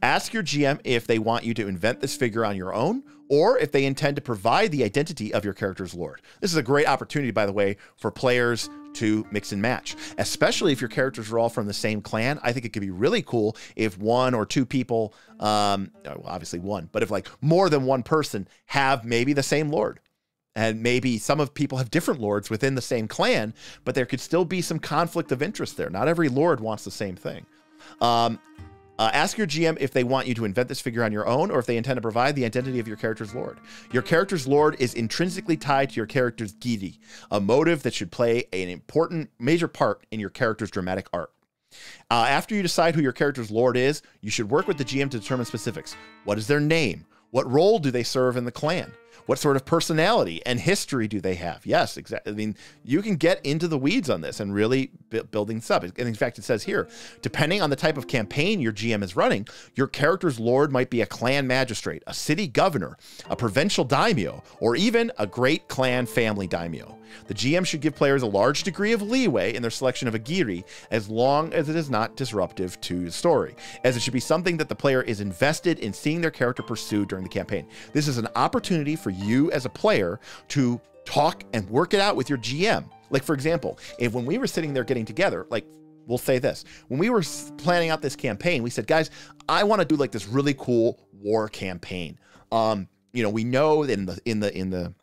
Ask your GM if they want you to invent this figure on your own or if they intend to provide the identity of your character's lord. This is a great opportunity, by the way, for players to mix and match, especially if your characters are all from the same clan. I think it could be really cool if one or two people, um, well, obviously one, but if like more than one person have maybe the same lord. And maybe some of people have different lords within the same clan, but there could still be some conflict of interest there. Not every lord wants the same thing. Um, uh, ask your GM if they want you to invent this figure on your own or if they intend to provide the identity of your character's lord. Your character's lord is intrinsically tied to your character's giri, a motive that should play an important, major part in your character's dramatic arc. Uh, after you decide who your character's lord is, you should work with the GM to determine specifics. What is their name? What role do they serve in the clan? What sort of personality and history do they have? Yes, exactly. I mean, you can get into the weeds on this and really building this up. And in fact, it says here, depending on the type of campaign your GM is running, your character's lord might be a clan magistrate, a city governor, a provincial daimyo, or even a great clan family daimyo. The GM should give players a large degree of leeway in their selection of a giri as long as it is not disruptive to the story, as it should be something that the player is invested in seeing their character pursue during the campaign. This is an opportunity for you as a player to talk and work it out with your GM. Like, for example, if when we were sitting there getting together, like, we'll say this when we were planning out this campaign, we said, guys, I want to do like this really cool war campaign. Um, you know, we know that in the in the in the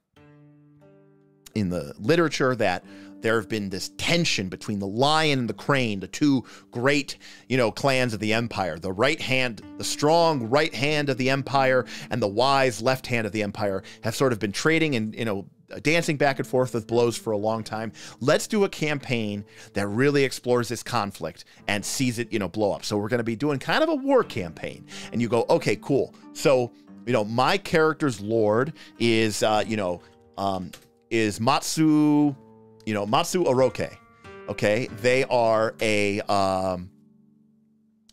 in the literature that there have been this tension between the lion and the crane, the two great, you know, clans of the empire. The right hand, the strong right hand of the empire, and the wise left hand of the empire have sort of been trading and, you know, dancing back and forth with blows for a long time. Let's do a campaign that really explores this conflict and sees it, you know, blow up. So we're going to be doing kind of a war campaign. And you go, okay, cool. So, you know, my character's lord is, uh, you know, um, is Matsu, you know, Matsu Orokai. Okay, they are a, um,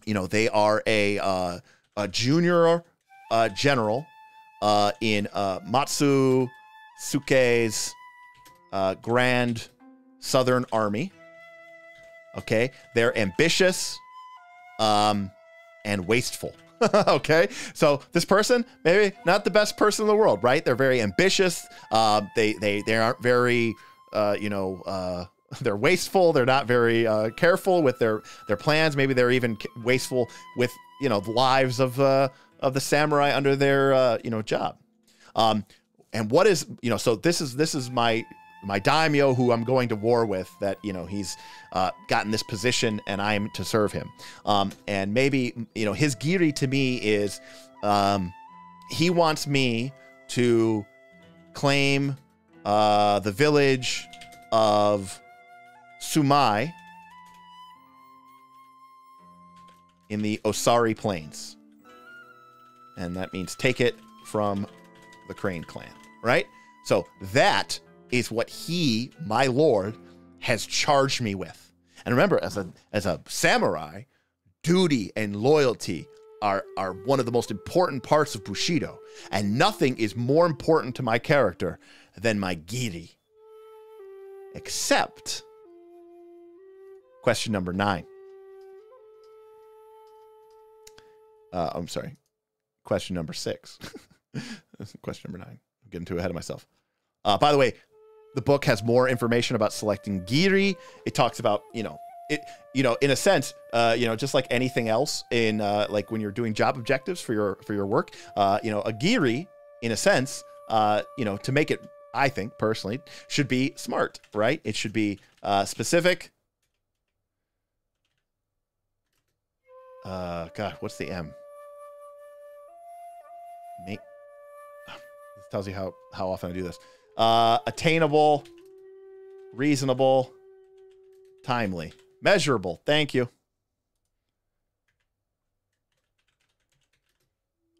you know, they are a uh, a junior uh, general uh, in uh, Matsu Suke's uh, Grand Southern Army. Okay, they're ambitious, um, and wasteful. okay, so this person maybe not the best person in the world, right? They're very ambitious. Uh, they they they aren't very, uh, you know, uh, they're wasteful. They're not very uh, careful with their their plans. Maybe they're even wasteful with you know the lives of uh, of the samurai under their uh, you know job. Um, and what is you know so this is this is my my daimyo who I'm going to war with that you know he's uh, gotten this position and I'm to serve him. Um, and maybe you know his giri to me is um, he wants me to claim uh, the village of Sumai in the Osari Plains. And that means take it from the Crane clan, right? So that is what he, my lord, has charged me with. And remember, as a as a samurai, duty and loyalty are are one of the most important parts of Bushido, and nothing is more important to my character than my giri. Except question number nine. Uh, I'm sorry. Question number six. question number nine. I'm getting too ahead of myself. Uh, by the way, the book has more information about selecting giri. It talks about, you know, it, you know, in a sense, uh, you know, just like anything else in, uh, like when you're doing job objectives for your, for your work, uh, you know, a giri, in a sense, uh, you know, to make it I think personally, should be smart, right? It should be uh, specific. Uh, God, what's the M? Make. This tells you how how often I do this. Uh, attainable, reasonable, timely, measurable. Thank you.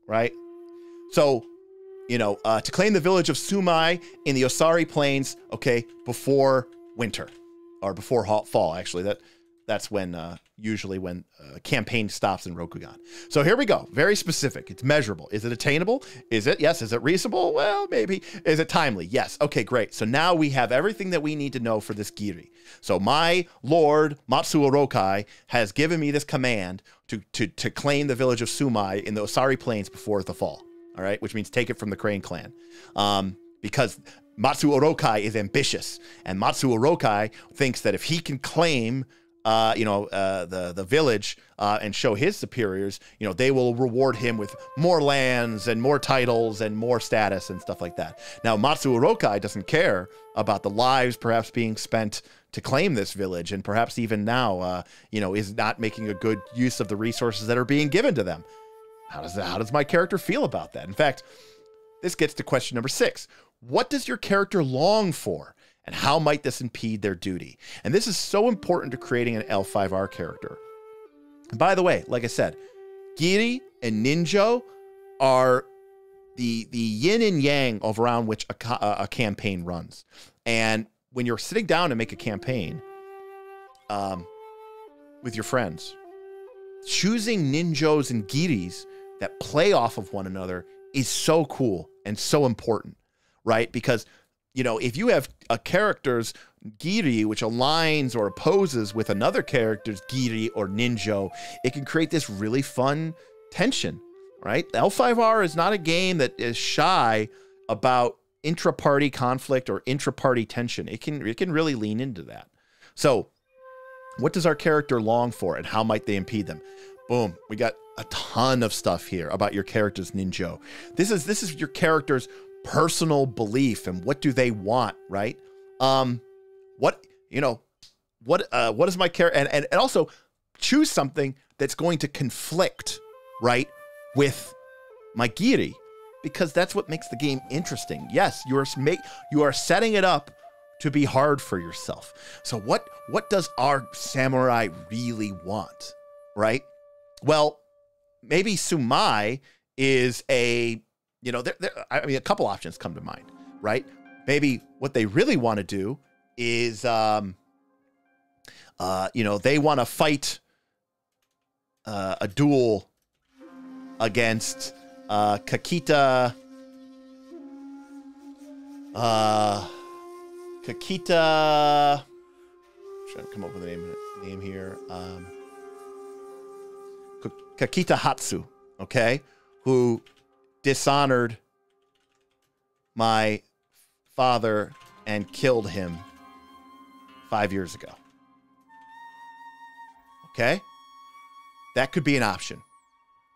Right. So you know, uh, to claim the village of Sumai in the Osari Plains, okay, before winter or before fall, actually. That that's when uh, usually when uh, campaign stops in Rokugan. So here we go. Very specific. It's measurable. Is it attainable? Is it? Yes. Is it reasonable? Well, maybe. Is it timely? Yes. Okay, great. So now we have everything that we need to know for this Giri. So my lord Matsu Orokai has given me this command to to to claim the village of Sumai in the Osari Plains before the fall all right, which means take it from the Crane clan. Um, because Matsu Orokai is ambitious, and Matsu Orokai thinks that if he can claim, uh, you know, uh, the the village uh, and show his superiors, you know, they will reward him with more lands and more titles and more status and stuff like that. Now, Matsu Orokai doesn't care about the lives perhaps being spent to claim this village, and perhaps even now, uh, you know, is not making a good use of the resources that are being given to them. How does that, how does my character feel about that? In fact, this gets to question number six. What does your character long for? And how might this impede their duty? And this is so important to creating an L5R character. And by the way, like I said, Giri and Ninjo are the the yin and yang of around which a, a campaign runs. And when you're sitting down to make a campaign um, with your friends, choosing ninjos and giris that play off of one another is so cool and so important, right? Because, you know, if you have a character's giri which aligns or opposes with another character's giri or ninjo, it can create this really fun tension, right? L5R is not a game that is shy about intra-party conflict or intra-party tension. It can it can really lean into that. So, what does our character long for and how might they impede them? Boom, we got a ton of stuff here about your character's ninjo. This is this is your character's personal belief and what do they want, right? Um what, you know, what uh what is my care and, and and also choose something that's going to conflict, right, with my giri because that's what makes the game interesting. Yes, you are make you are setting it up to be hard for yourself. So what what does our samurai really want, right? Well, maybe Sumai is a, you know, there, I mean, a couple options come to mind, right? Maybe what they really want to do is, um, uh, you know, they want to fight uh, a duel against uh, Kakita. Uh, Kakita. I'm trying to come up with a name name here. Um, Kakita Hatsu, okay, who dishonored my father and killed him five years ago. Okay? That could be an option.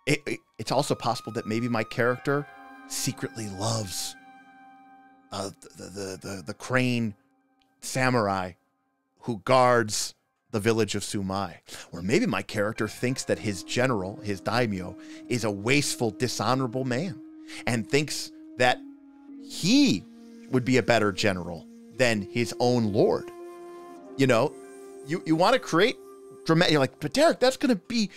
It, it, it's also possible that maybe my character secretly loves uh, the, the, the, the crane samurai who guards the village of Sumai. Or maybe my character thinks that his general, his daimyo, is a wasteful, dishonorable man and thinks that he would be a better general than his own lord. You know, you, you want to create dramatic, you're like, but Derek, that's going to be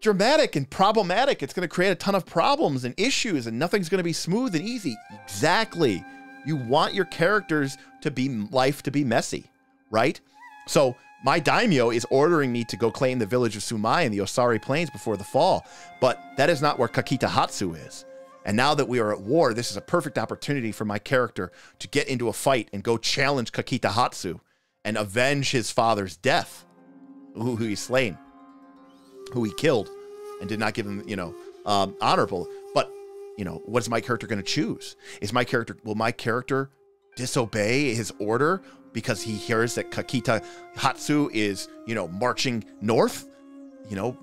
dramatic and problematic. It's going to create a ton of problems and issues and nothing's going to be smooth and easy. Exactly. You want your characters to be life to be messy, right? So my daimyo is ordering me to go claim the village of Sumai in the Osari Plains before the fall, but that is not where Kakita Hatsu is. And now that we are at war, this is a perfect opportunity for my character to get into a fight and go challenge Kakita Hatsu and avenge his father's death, who, who he slain, who he killed, and did not give him, you know, um, honorable. But, you know, what is my character going to choose? Is my character, will my character disobey his order because he hears that Kakita Hatsu is, you know, marching north. You know,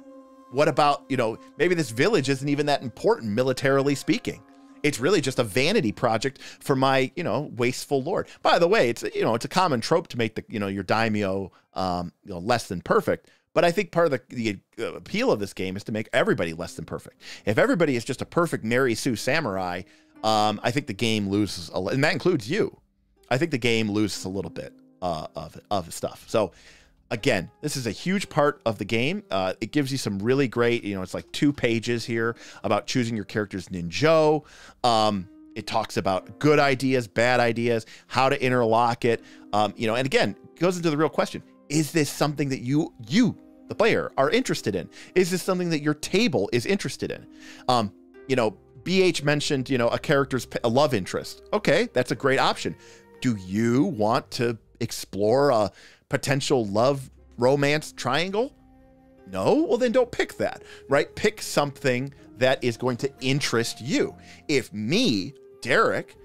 what about, you know, maybe this village isn't even that important militarily speaking. It's really just a vanity project for my, you know, wasteful lord. By the way, it's you know, it's a common trope to make the, you know, your daimyo um, you know, less than perfect. But I think part of the, the uh, appeal of this game is to make everybody less than perfect. If everybody is just a perfect Mary Sue samurai, um, I think the game loses, a, and that includes you. I think the game loses a little bit uh, of of stuff. So again, this is a huge part of the game. Uh, it gives you some really great, you know, it's like two pages here about choosing your character's ninjo. Um, it talks about good ideas, bad ideas, how to interlock it. Um, you know, and again, goes into the real question: Is this something that you you the player are interested in? Is this something that your table is interested in? Um, you know, BH mentioned, you know, a character's a love interest. Okay, that's a great option. Do you want to explore a potential love romance triangle? No? Well, then don't pick that, right? Pick something that is going to interest you. If me, Derek,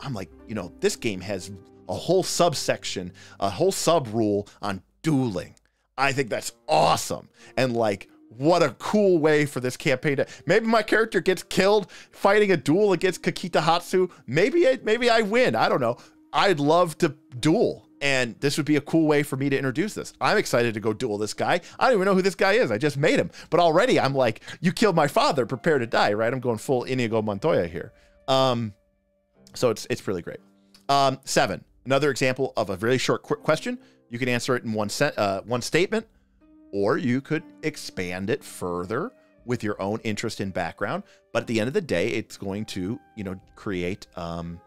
I'm like, you know, this game has a whole subsection, a whole sub rule on dueling. I think that's awesome. And like, what a cool way for this campaign to maybe my character gets killed fighting a duel against Kakita Hatsu. Maybe I, maybe I win. I don't know. I'd love to duel. And this would be a cool way for me to introduce this. I'm excited to go duel this guy. I don't even know who this guy is. I just made him. But already I'm like, you killed my father, prepare to die, right? I'm going full Inigo Montoya here. Um, so it's it's really great. Um, seven, another example of a really short quick question. You can answer it in one set, uh, one statement, or you could expand it further with your own interest and background. But at the end of the day, it's going to, you know, create um,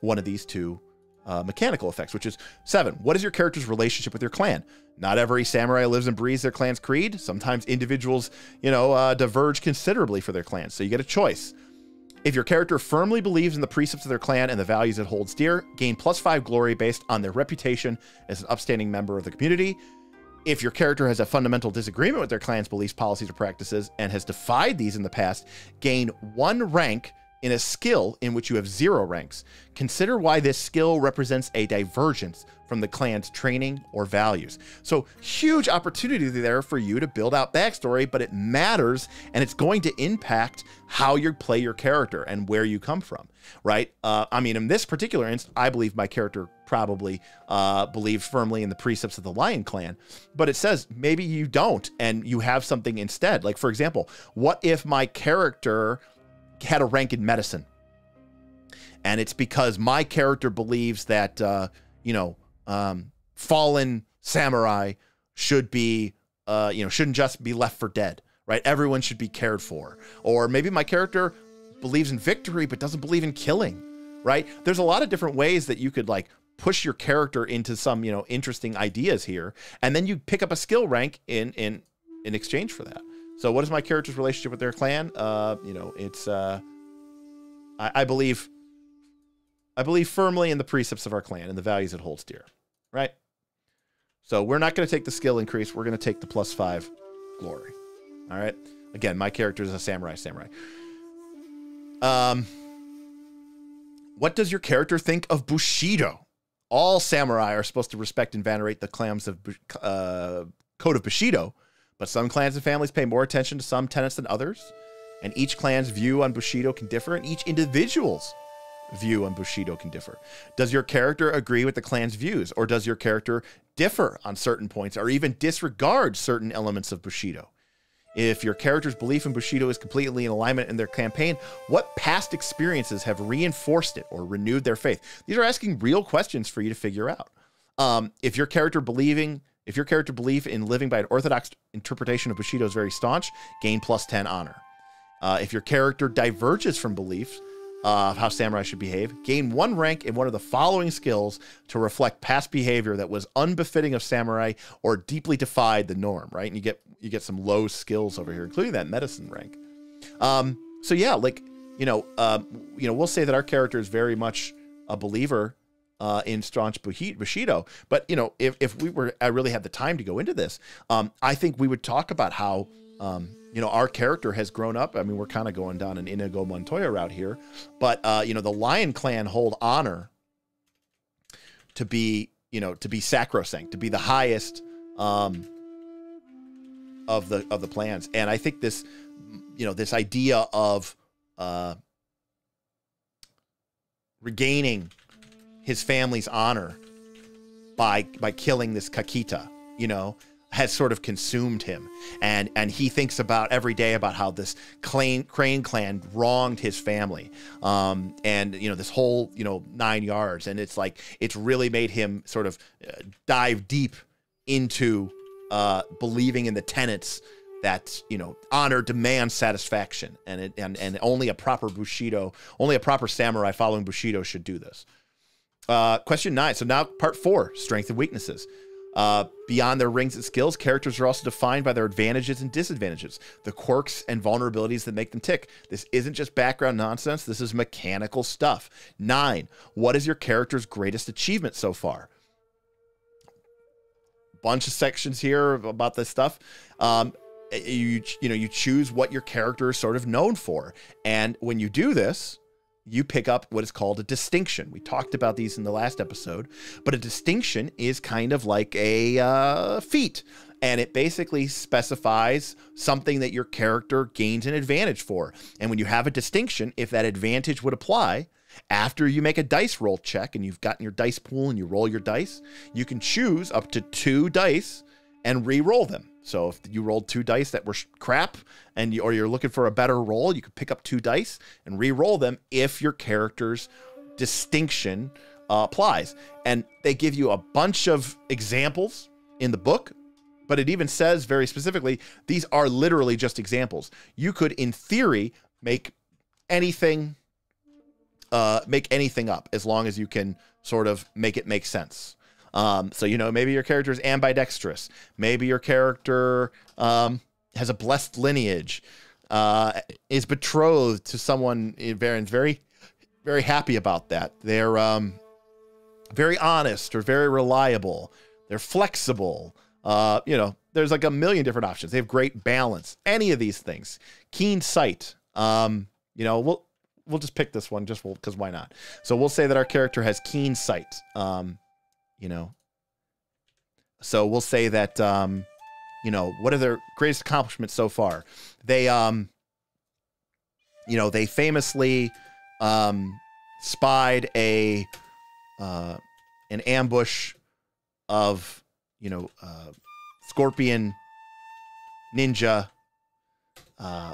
one of these two uh, mechanical effects, which is seven. What is your character's relationship with your clan? Not every samurai lives and breathes their clan's creed. Sometimes individuals, you know, uh, diverge considerably for their clans. So you get a choice. If your character firmly believes in the precepts of their clan and the values it holds dear, gain plus five glory based on their reputation as an upstanding member of the community. If your character has a fundamental disagreement with their clan's beliefs, policies, or practices and has defied these in the past, gain one rank in a skill in which you have zero ranks. Consider why this skill represents a divergence from the clan's training or values. So, huge opportunity there for you to build out backstory, but it matters and it's going to impact how you play your character and where you come from, right? Uh, I mean, in this particular instance, I believe my character probably uh, believed firmly in the precepts of the Lion Clan, but it says maybe you don't and you have something instead. Like, for example, what if my character had a rank in medicine. And it's because my character believes that, uh, you know, um, fallen samurai should be, uh, you know, shouldn't just be left for dead, right? Everyone should be cared for. Or maybe my character believes in victory but doesn't believe in killing, right? There's a lot of different ways that you could like push your character into some, you know, interesting ideas here, and then you pick up a skill rank in in in exchange for that. So, what is my character's relationship with their clan? Uh, you know, it's uh, I, I believe, I believe firmly in the precepts of our clan and the values it holds dear, right? So we're not going to take the skill increase. We're going to take the plus five glory. All right. Again, my character is a samurai. Samurai. Um, what does your character think of Bushido? All samurai are supposed to respect and venerate the clams of uh, code of Bushido, but some clans and families pay more attention to some tenets than others. And each clan's view on Bushido can differ, and each individual's view on Bushido can differ. Does your character agree with the clan's views, or does your character differ on certain points, or even disregard certain elements of Bushido? If your character's belief in Bushido is completely in alignment in their campaign, what past experiences have reinforced it or renewed their faith? These are asking real questions for you to figure out. Um, if your character believing if your character belief in living by an orthodox interpretation of Bushido is very staunch, gain plus 10 honor. Uh, if your character diverges from beliefs uh, of how samurai should behave, gain one rank in one of the following skills to reflect past behavior that was unbefitting of samurai or deeply defied the norm. Right, and you get you get some low skills over here, including that medicine rank. Um, so yeah, like you know, uh, you know, we'll say that our character is very much a believer uh, in staunch Bushido. But you know, if if we were I really had the time to go into this, um, I think we would talk about how um, you know our character has grown up. I mean, we're kind of going down an Inigo Montoya route here, but uh, you know, the Lion Clan hold honor to be you know to be sacrosanct, to be the highest um, of the of the plans, and I think this you know this idea of uh, regaining his family's honor by by killing this Kakita, you know, has sort of consumed him. And and he thinks about every day about how this Crane, Crane clan wronged his family. Um, and you know, this whole, you know, 9 yards and it's like it's really made him sort of uh, dive deep into uh, believing in the tenets that you know honor demands satisfaction and it, and and only a proper bushido only a proper samurai following bushido should do this uh, question nine. So now part four strength and weaknesses. Uh, beyond their rings and skills characters are also defined by their advantages and disadvantages. The quirks and vulnerabilities that make them tick. This isn't just background nonsense. This is mechanical stuff. Nine. What is your character's greatest achievement so far? Bunch of sections here about this stuff. Um, you you know you choose what your character is sort of known for. And when you do this you pick up what is called a distinction. We talked about these in the last episode but a distinction is kind of like a uh, feat and it basically specifies something that your character gains an advantage for. And when you have a distinction if that advantage would apply after you make a dice roll check and you've gotten your dice pool and you roll your dice you can choose up to two dice and re-roll them so if you rolled two dice that were crap, and you, or you're looking for a better roll, you could pick up two dice and re-roll them if your character's distinction uh, applies. And they give you a bunch of examples in the book, but it even says very specifically these are literally just examples. You could, in theory, make anything, uh, make anything up as long as you can sort of make it make sense. Um, so, you know, maybe your character is ambidextrous. Maybe your character um, has a blessed lineage, uh, is betrothed to someone, Varen's very, very happy about that. They're um, very honest or very reliable. They're flexible. Uh, you know, there's like a million different options. They have great balance. Any of these things. Keen sight. Um, you know, we'll we'll just pick this one just because why not? So we'll say that our character has keen sight. Um, you know. So we'll say that, um, you know, what are their greatest accomplishments so far? They, um, you know, they famously um, spied a uh, an ambush of, you know, uh, scorpion ninja uh,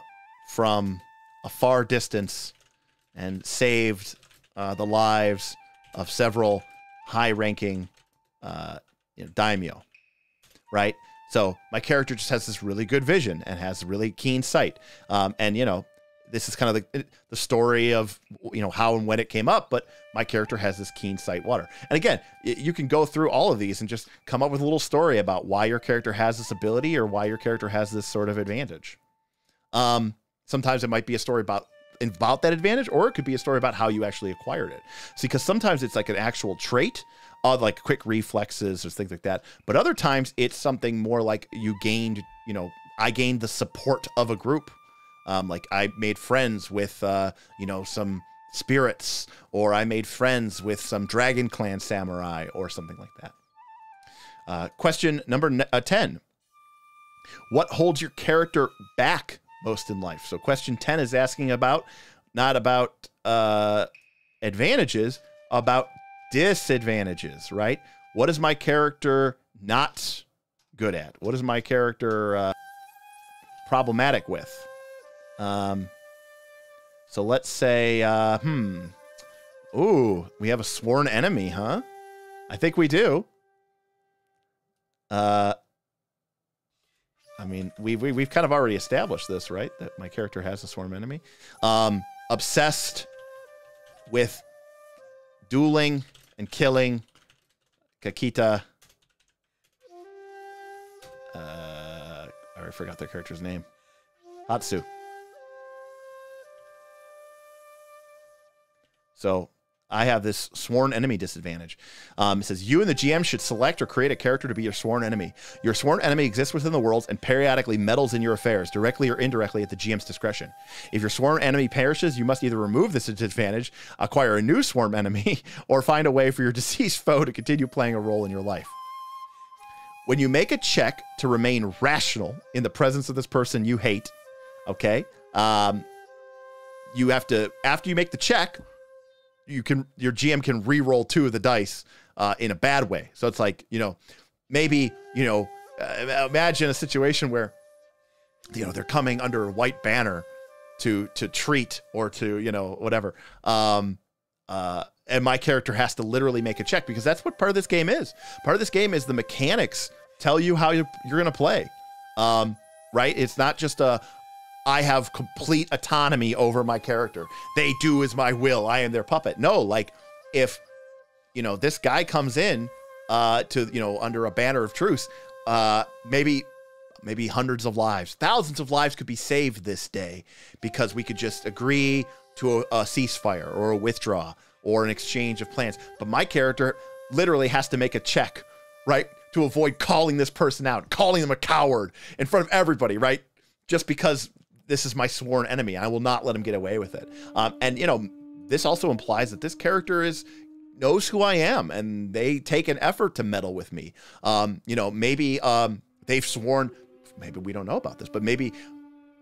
from a far distance and saved uh, the lives of several high-ranking uh, you know, daimyo, right? So my character just has this really good vision and has really keen sight. Um, and you know, this is kind of the the story of you know how and when it came up, but my character has this keen sight water. And again, you can go through all of these and just come up with a little story about why your character has this ability or why your character has this sort of advantage. Um, sometimes it might be a story about about that advantage, or it could be a story about how you actually acquired it. See, because sometimes it's like an actual trait uh, like quick reflexes or things like that. But other times it's something more like you gained, you know, I gained the support of a group. Um, like I made friends with, uh, you know, some spirits, or I made friends with some Dragon Clan samurai, or something like that. Uh, question number uh, 10 What holds your character back most in life? So, question 10 is asking about not about uh, advantages, about disadvantages, right? What is my character not good at? What is my character uh, problematic with? Um, so let's say, uh, hmm. Ooh, we have a sworn enemy, huh? I think we do. Uh, I mean, we, we we've kind of already established this, right? That my character has a sworn enemy. Um, obsessed with dueling and killing Kakita. Uh, I already forgot their character's name. Hatsu. So I have this sworn enemy disadvantage. Um, it says you and the GM should select or create a character to be your sworn enemy. Your sworn enemy exists within the worlds and periodically meddles in your affairs, directly or indirectly at the GM's discretion. If your sworn enemy perishes, you must either remove this disadvantage, acquire a new sworn enemy, or find a way for your deceased foe to continue playing a role in your life. When you make a check to remain rational in the presence of this person you hate, okay, um, you have to after you make the check you can your GM can re-roll two of the dice uh, in a bad way. So it's like you know maybe you know uh, imagine a situation where you know they're coming under a white banner to to treat or to you know whatever. Um uh and my character has to literally make a check because that's what part of this game is. Part of this game is the mechanics tell you how you're, you're gonna play. Um right? It's not just a i have complete autonomy over my character they do as my will i am their puppet no like if you know this guy comes in uh to you know under a banner of truce uh maybe maybe hundreds of lives, thousands of lives could be saved this day because we could just agree to a, a, ceasefire or a withdraw or an exchange of plans. But my character literally has to make a check, right? To avoid calling this person out, calling them a coward in front of everybody, right? Just because this is my sworn enemy. I will not let him get away with it. Um, and, you know, this also implies that this character is knows who I am and they take an effort to meddle with me. Um, you know, maybe um, they've sworn maybe we don't know about this, but maybe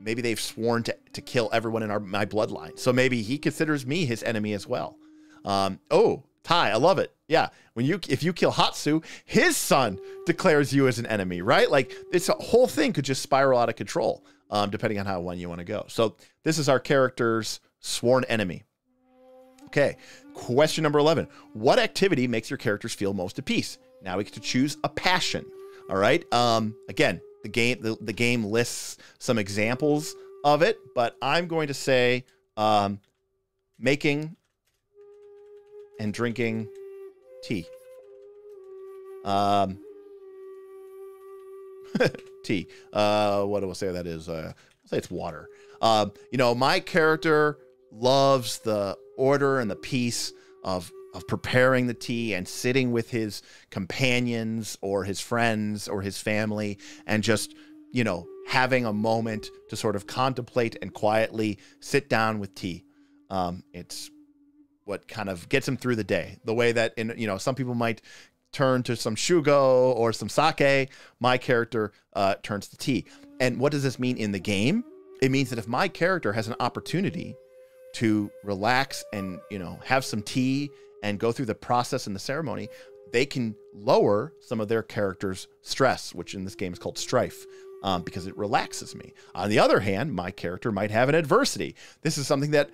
maybe they've sworn to, to kill everyone in our my bloodline. So maybe he considers me his enemy as well. Um, oh, Ty, I love it. Yeah, when you if you kill Hatsu, his son declares you as an enemy, right? Like this whole thing could just spiral out of control, um, depending on how one you want to go. So this is our character's sworn enemy. Okay, question number eleven: What activity makes your characters feel most at peace? Now we get to choose a passion. All right. Um, again, the game the, the game lists some examples of it, but I'm going to say um, making and drinking tea. Um, tea. Uh, what do I say that is? Uh, I'll say it's water. Um, you know, my character loves the order and the peace of of preparing the tea and sitting with his companions or his friends or his family and just, you know, having a moment to sort of contemplate and quietly sit down with tea. Um, it's what kind of gets him through the day. The way that, in you know, some people might turn to some shugo or some sake. My character uh, turns to tea. And what does this mean in the game? It means that if my character has an opportunity to relax and you know have some tea and go through the process and the ceremony, they can lower some of their character's stress, which in this game is called strife. Um, because it relaxes me. On the other hand, my character might have an adversity. This is something that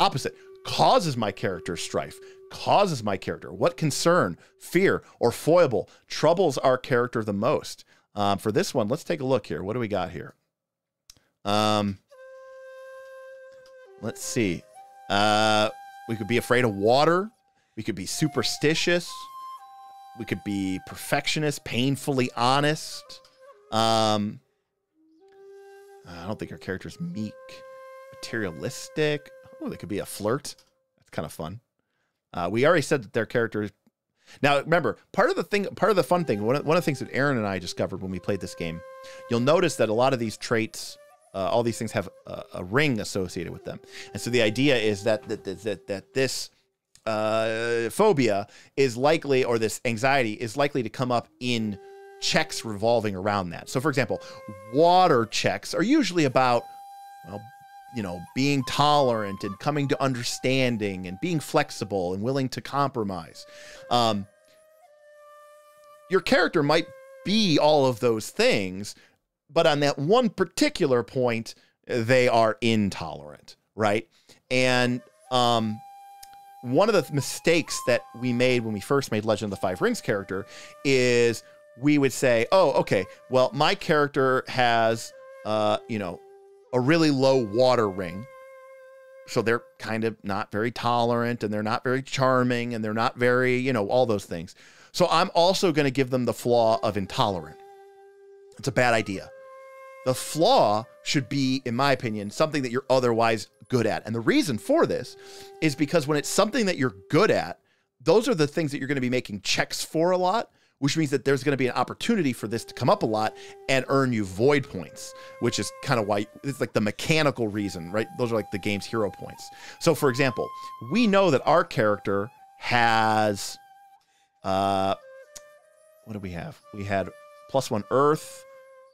opposite causes my character strife, causes my character what concern, fear, or foible troubles our character the most. Um, for this one, let's take a look here. What do we got here? Um, let's see. Uh, we could be afraid of water. We could be superstitious. We could be perfectionist, painfully honest. Um, I don't think our character's meek, materialistic. Oh, they could be a flirt. That's kind of fun. Uh, we already said that their characters. Now, remember, part of the thing, part of the fun thing, one of, one of the things that Aaron and I discovered when we played this game, you'll notice that a lot of these traits, uh, all these things have a, a, ring associated with them. And so the idea is that that that, that this uh, phobia is likely, or this anxiety is likely to come up in checks revolving around that. So, for example, water checks are usually about, well, you know, being tolerant and coming to understanding and being flexible and willing to compromise. Um, your character might be all of those things, but on that one particular point, they are intolerant, right? And um, one of the mistakes that we made when we first made Legend of the Five Rings character is we would say, oh, okay, well, my character has, uh, you know, a really low water ring. So they're kind of not very tolerant and they're not very charming and they're not very, you know, all those things. So I'm also going to give them the flaw of intolerant. It's a bad idea. The flaw should be, in my opinion, something that you're otherwise good at. And the reason for this is because when it's something that you're good at, those are the things that you're going to be making checks for a lot, which means that there's going to be an opportunity for this to come up a lot and earn you void points, which is kind of why it's like the mechanical reason, right? Those are like the game's hero points. So, for example, we know that our character has, uh, what do we have? We had plus one earth,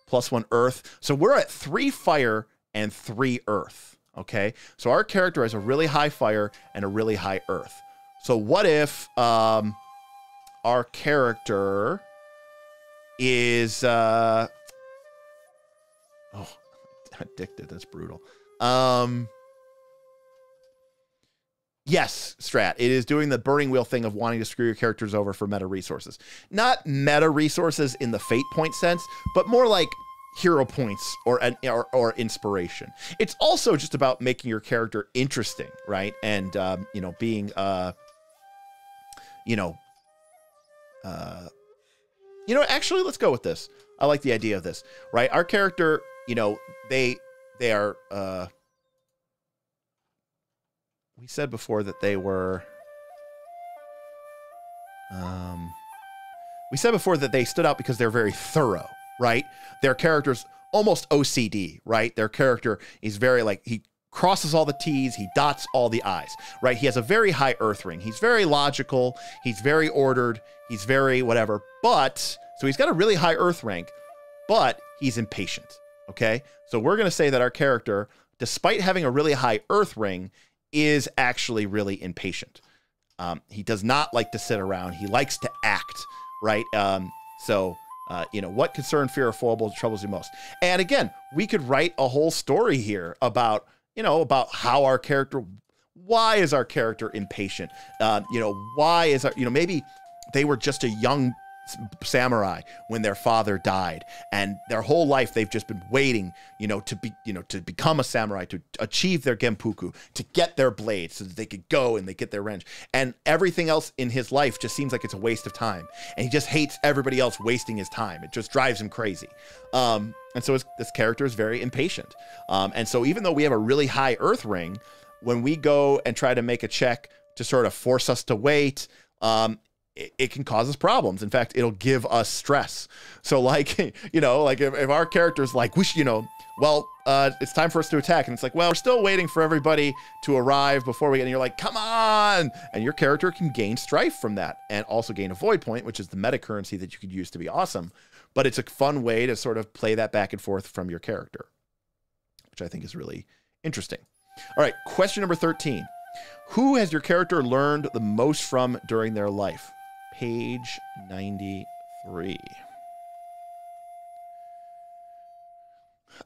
plus one earth. So we're at three fire and three earth. Okay, so our character has a really high fire and a really high earth. So what if um, our character is uh, oh addicted? That's brutal. Um, Yes, Strat. It is doing the burning wheel thing of wanting to screw your characters over for meta resources. Not meta resources in the fate point sense, but more like hero points or an or, or inspiration. It's also just about making your character interesting, right? And um, you know, being uh you know uh you know, actually let's go with this. I like the idea of this, right? Our character, you know, they they are uh we said before that they were um we said before that they stood out because they're very thorough right their characters almost ocd right their character is very like he crosses all the t's he dots all the i's right he has a very high earth ring he's very logical he's very ordered he's very whatever but so he's got a really high earth rank but he's impatient okay so we're going to say that our character despite having a really high earth ring is actually really impatient. Um, he does not like to sit around. He likes to act, right? Um, so, uh, you know, what concern, fear, or foible troubles you most? And again, we could write a whole story here about, you know, about how our character, why is our character impatient? Uh, you know, why is our, you know, maybe they were just a young samurai when their father died. And their whole life they've just been waiting you know to be you know to become a samurai to achieve their genpuku to get their blade so that they could go and they get their wrench. And everything else in his life just seems like it's a waste of time. And he just hates everybody else wasting his time. It just drives him crazy. Um, and so his, this character is very impatient. Um, and so even though we have a really high earth ring when we go and try to make a check to sort of force us to wait um, it, it, can cause us problems. In fact, it'll give us stress. So, like, you know, like if, if our character's like, wish, you know, well, uh, it's time for us to attack. And it's like, well, we're still waiting for everybody to arrive before we get, and you're like, come on. And your character can gain strife from that and also gain a void point, which is the meta currency that you could use to be awesome. But it's a fun way to sort of play that back and forth from your character, which I think is really interesting. All right, question number 13. Who has your character learned the most from during their life? Page 93.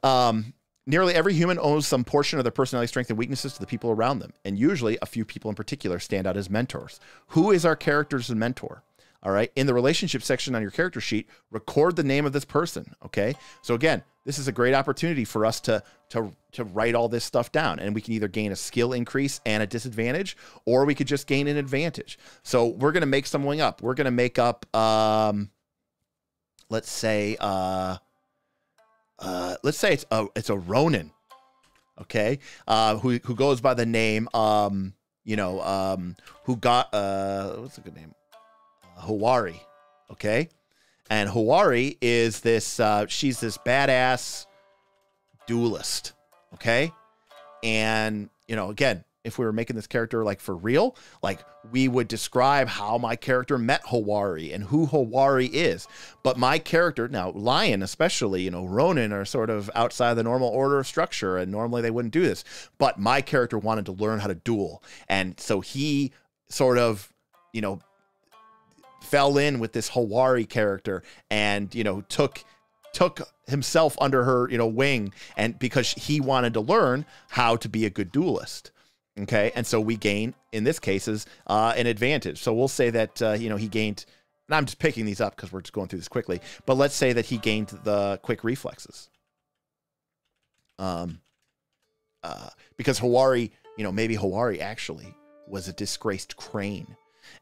Um, nearly every human owes some portion of their personality strength and weaknesses to the people around them, and usually a few people in particular stand out as mentors. Who is our character's mentor? All right. In the relationship section on your character sheet, record the name of this person. Okay. So again, this is a great opportunity for us to to to write all this stuff down, and we can either gain a skill increase and a disadvantage, or we could just gain an advantage. So we're gonna make something up. We're gonna make up, um, let's say, uh, uh, let's say it's a it's a Ronin, okay, uh, who who goes by the name, um, you know, um, who got uh, what's a good name? Hawari, okay? And Hawari is this, uh, she's this badass duelist, okay? And, you know, again, if we were making this character like for real, like we would describe how my character met Hawari and who Hawari is. But my character, now Lion especially, you know, Ronin are sort of outside the normal order of structure, and normally they wouldn't do this. But my character wanted to learn how to duel. And so he sort of, you know, fell in with this Hawari character and, you know, took took himself under her, you know, wing and because he wanted to learn how to be a good duelist. Okay. And so we gain, in this cases, uh, an advantage. So we'll say that, uh, you know, he gained, and I'm just picking these up because we're just going through this quickly, but let's say that he gained the quick reflexes. Um, uh, because Hawari, you know, maybe Hawari actually was a disgraced crane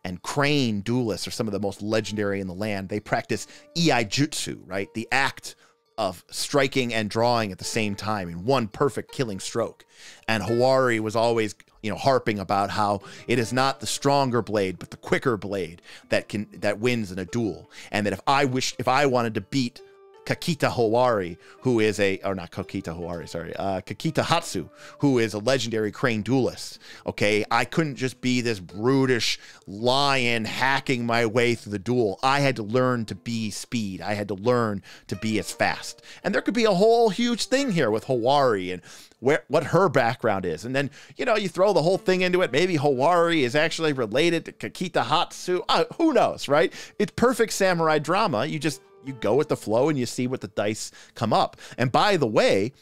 and crane duelists are some of the most legendary in the land. They practice iaijutsu, right? The act of striking and drawing at the same time in one perfect killing stroke. And Hawari was always, you know, harping about how it is not the stronger blade, but the quicker blade that can that wins in a duel. And that if I wish if I wanted to beat Kakita Hawari, who is a, or not Kokita Hawari, sorry, uh, Kakita Hatsu, who is a legendary crane duelist. Okay, I couldn't just be this brutish lion hacking my way through the duel. I had to learn to be speed. I had to learn to be as fast. And there could be a whole huge thing here with Hawari and where what her background is. And then, you know, you throw the whole thing into it. Maybe Hawari is actually related to Kakita Hatsu. Uh, who knows, right? It's perfect samurai drama. You just you go with the flow and you see what the dice come up. And by the way,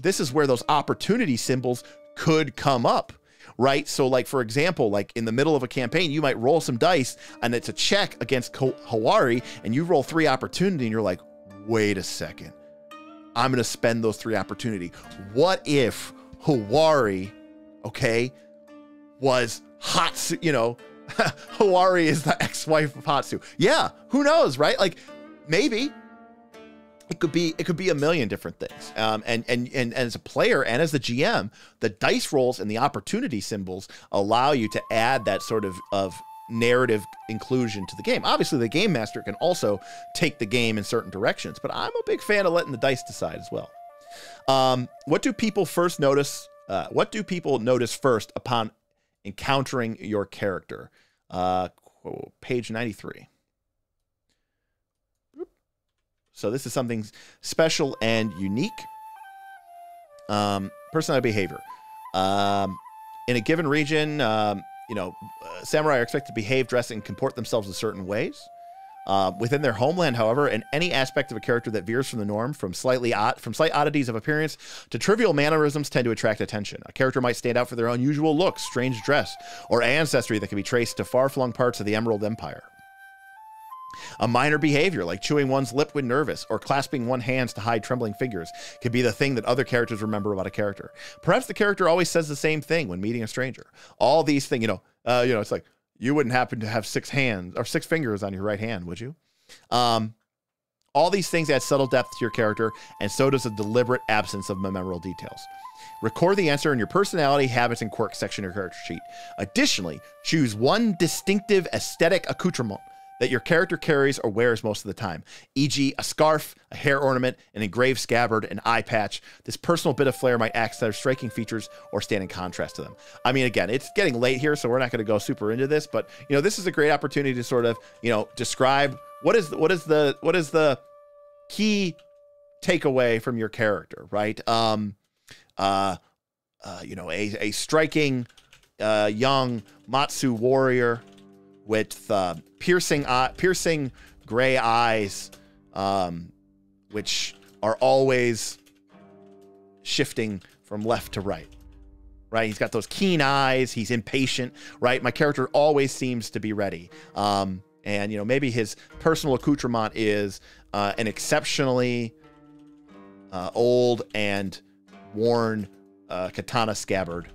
this is where those opportunity symbols could come up right? So, like for example, like in the middle of a campaign, you might roll some dice and it's a check against Hawari, and you roll three opportunity, and you're like, wait a second, I'm going to spend those three opportunity. What if Hawari, okay, was Hatsu, you know, Hawari is the ex-wife of Hatsu. Yeah, who knows, right? Like maybe it could be it could be a million different things. Um, and, and and as a player and as the GM, the dice rolls and the opportunity symbols allow you to add that sort of of narrative inclusion to the game. Obviously, the game master can also take the game in certain directions, but I'm a big fan of letting the dice decide as well. Um, what do people first notice? Uh, what do people notice first upon encountering your character? Uh, page 93. So this is something special and unique. Um, personality behavior. Um, in a given region, um, you know, uh, samurai are expected to behave, dress, and comport themselves in certain ways. Uh, within their homeland, however, and any aspect of a character that veers from the norm, from slightly odd, from slight oddities of appearance to trivial mannerisms, tend to attract attention. A character might stand out for their unusual looks, strange dress, or ancestry that can be traced to far-flung parts of the Emerald Empire. A minor behavior like chewing one's lip when nervous or clasping one hands to hide trembling fingers could be the thing that other characters remember about a character. Perhaps the character always says the same thing when meeting a stranger. All these things, you know, uh, you know, it's like you wouldn't happen to have six hands or six fingers on your right hand, would you? Um, all these things add subtle depth to your character, and so does a deliberate absence of memorable details. Record the answer in your personality, habits, and quirks section of your character sheet. Additionally, choose one distinctive aesthetic accoutrement that your character carries or wears most of the time, e.g., a scarf, a hair ornament, an engraved scabbard, an eye patch. This personal bit of flair might act as their striking features or stand in contrast to them. I mean, again, it's getting late here, so we're not going to go super into this, but you know, this is a great opportunity to sort of, you know, describe what is what is the what is the key takeaway from your character, right? Um, uh, uh, you know, a a striking uh, young Matsu warrior with uh, piercing eye, piercing gray eyes, um, which are always shifting from left to right. Right, he's got those keen eyes. He's impatient. Right, my character always seems to be ready. Um, and you know, maybe his personal accoutrement is uh, an exceptionally uh, old and worn uh, katana scabbard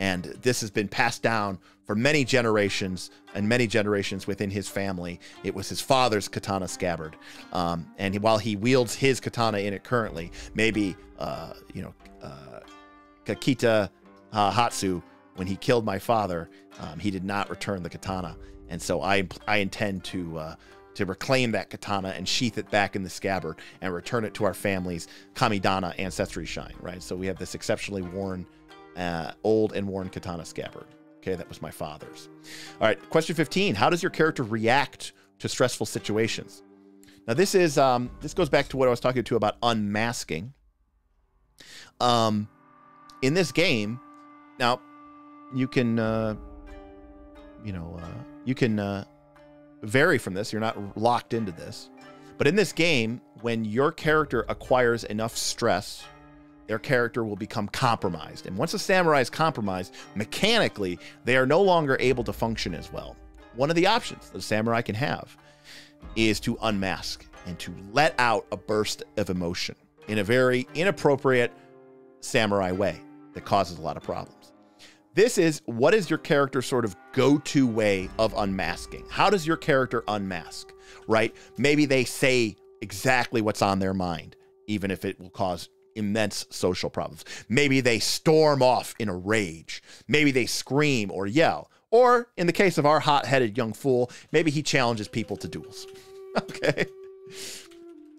and this has been passed down for many generations and many generations within his family. It was his father's katana scabbard. Um, and while he wields his katana in it currently, maybe, uh, you know, uh, Kakita uh, Hatsu, when he killed my father, um, he did not return the katana. And so I, I intend to, uh, to reclaim that katana and sheath it back in the scabbard and return it to our family's Kamidana ancestry shrine, right? So we have this exceptionally worn uh, old and worn katana scabbard. Okay, that was my father's. All right, question 15. How does your character react to stressful situations? Now, this is um, this goes back to what I was talking to about unmasking. Um, in this game, now you can, uh, you know, uh, you can uh, vary from this. You're not locked into this, but in this game, when your character acquires enough stress their character will become compromised. And once a samurai is compromised, mechanically, they are no longer able to function as well. One of the options that a samurai can have is to unmask and to let out a burst of emotion in a very inappropriate samurai way that causes a lot of problems. This is what is your character sort of go to way of unmasking? How does your character unmask, right? Maybe they say exactly what's on their mind, even if it will cause immense social problems. Maybe they storm off in a rage. Maybe they scream or yell. Or, in the case of our hot headed young fool, maybe he challenges people to duels. okay.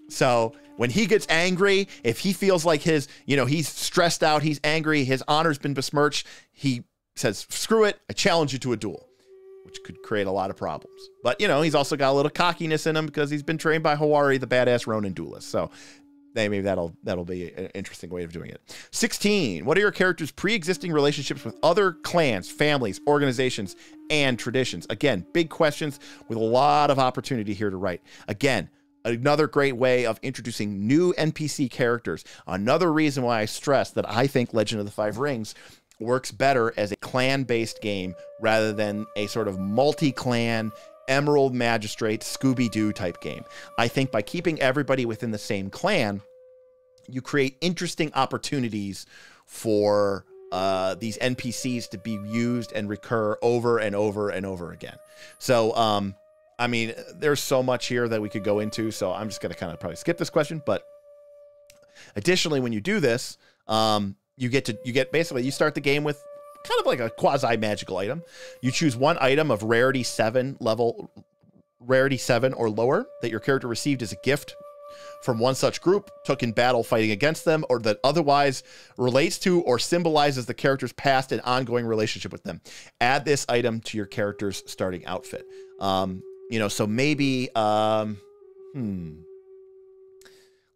So when he gets angry, if he feels like his, you know, he's stressed out, he's angry, his honor's been besmirched, he says, screw it, I challenge you to a duel, which could create a lot of problems. But, you know, he's also got a little cockiness in him because he's been trained by Hawari, the badass Ronin duelist. So maybe that'll that'll be an interesting way of doing it. 16. What are your character's pre-existing relationships with other clans, families, organizations, and traditions? Again, big questions with a lot of opportunity here to write. Again, another great way of introducing new NPC characters. Another reason why I stress that I think Legend of the Five Rings works better as a clan-based game rather than a sort of multi-clan Emerald Magistrate, Scooby Doo type game. I think by keeping everybody within the same clan, you create interesting opportunities for uh, these NPCs to be used and recur over and over and over again. So, um, I mean, there's so much here that we could go into. So I'm just going to kind of probably skip this question. But additionally, when you do this, um, you get to you get basically you start the game with kind of like a quasi magical item. You choose one item of rarity seven level, rarity seven or lower that your character received as a gift from one such group, took in battle fighting against them, or that otherwise relates to or symbolizes the character's past and ongoing relationship with them. Add this item to your character's starting outfit. Um, you know, so maybe, um, hmm,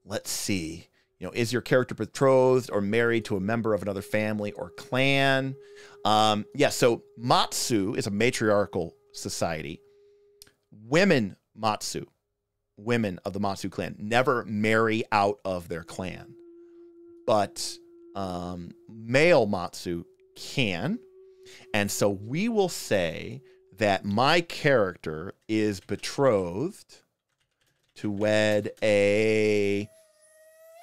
let's see. You know, is your character betrothed or married to a member of another family or clan? Um, yeah, so Matsu is a matriarchal society. Women Matsu women of the Matsu clan never marry out of their clan, but um, male Matsu can. And so we will say that my character is betrothed to wed a.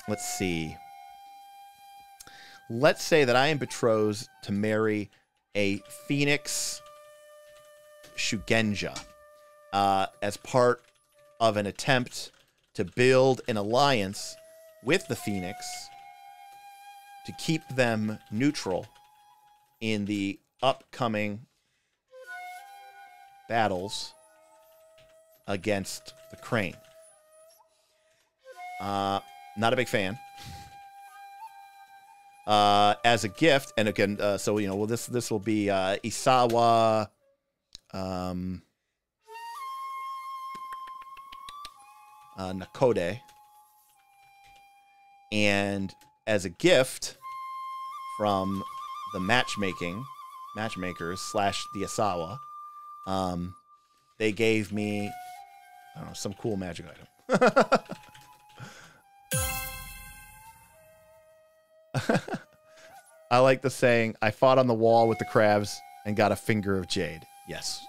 Let's see. Let's say that I am betrothed to marry a Phoenix Shugenja uh, as part of an attempt to build an alliance with the Phoenix to keep them neutral in the upcoming battles against the Crane. Uh, not a big fan. Uh, as a gift, and again, uh, so you know, well, this this will be uh, Isawa. Um, uh, Nakodo. And as a gift from the matchmaking matchmakers slash the Isawa, um, they gave me I don't know some cool magic item. I like the saying, I fought on the wall with the crabs and got a finger of jade. Yes,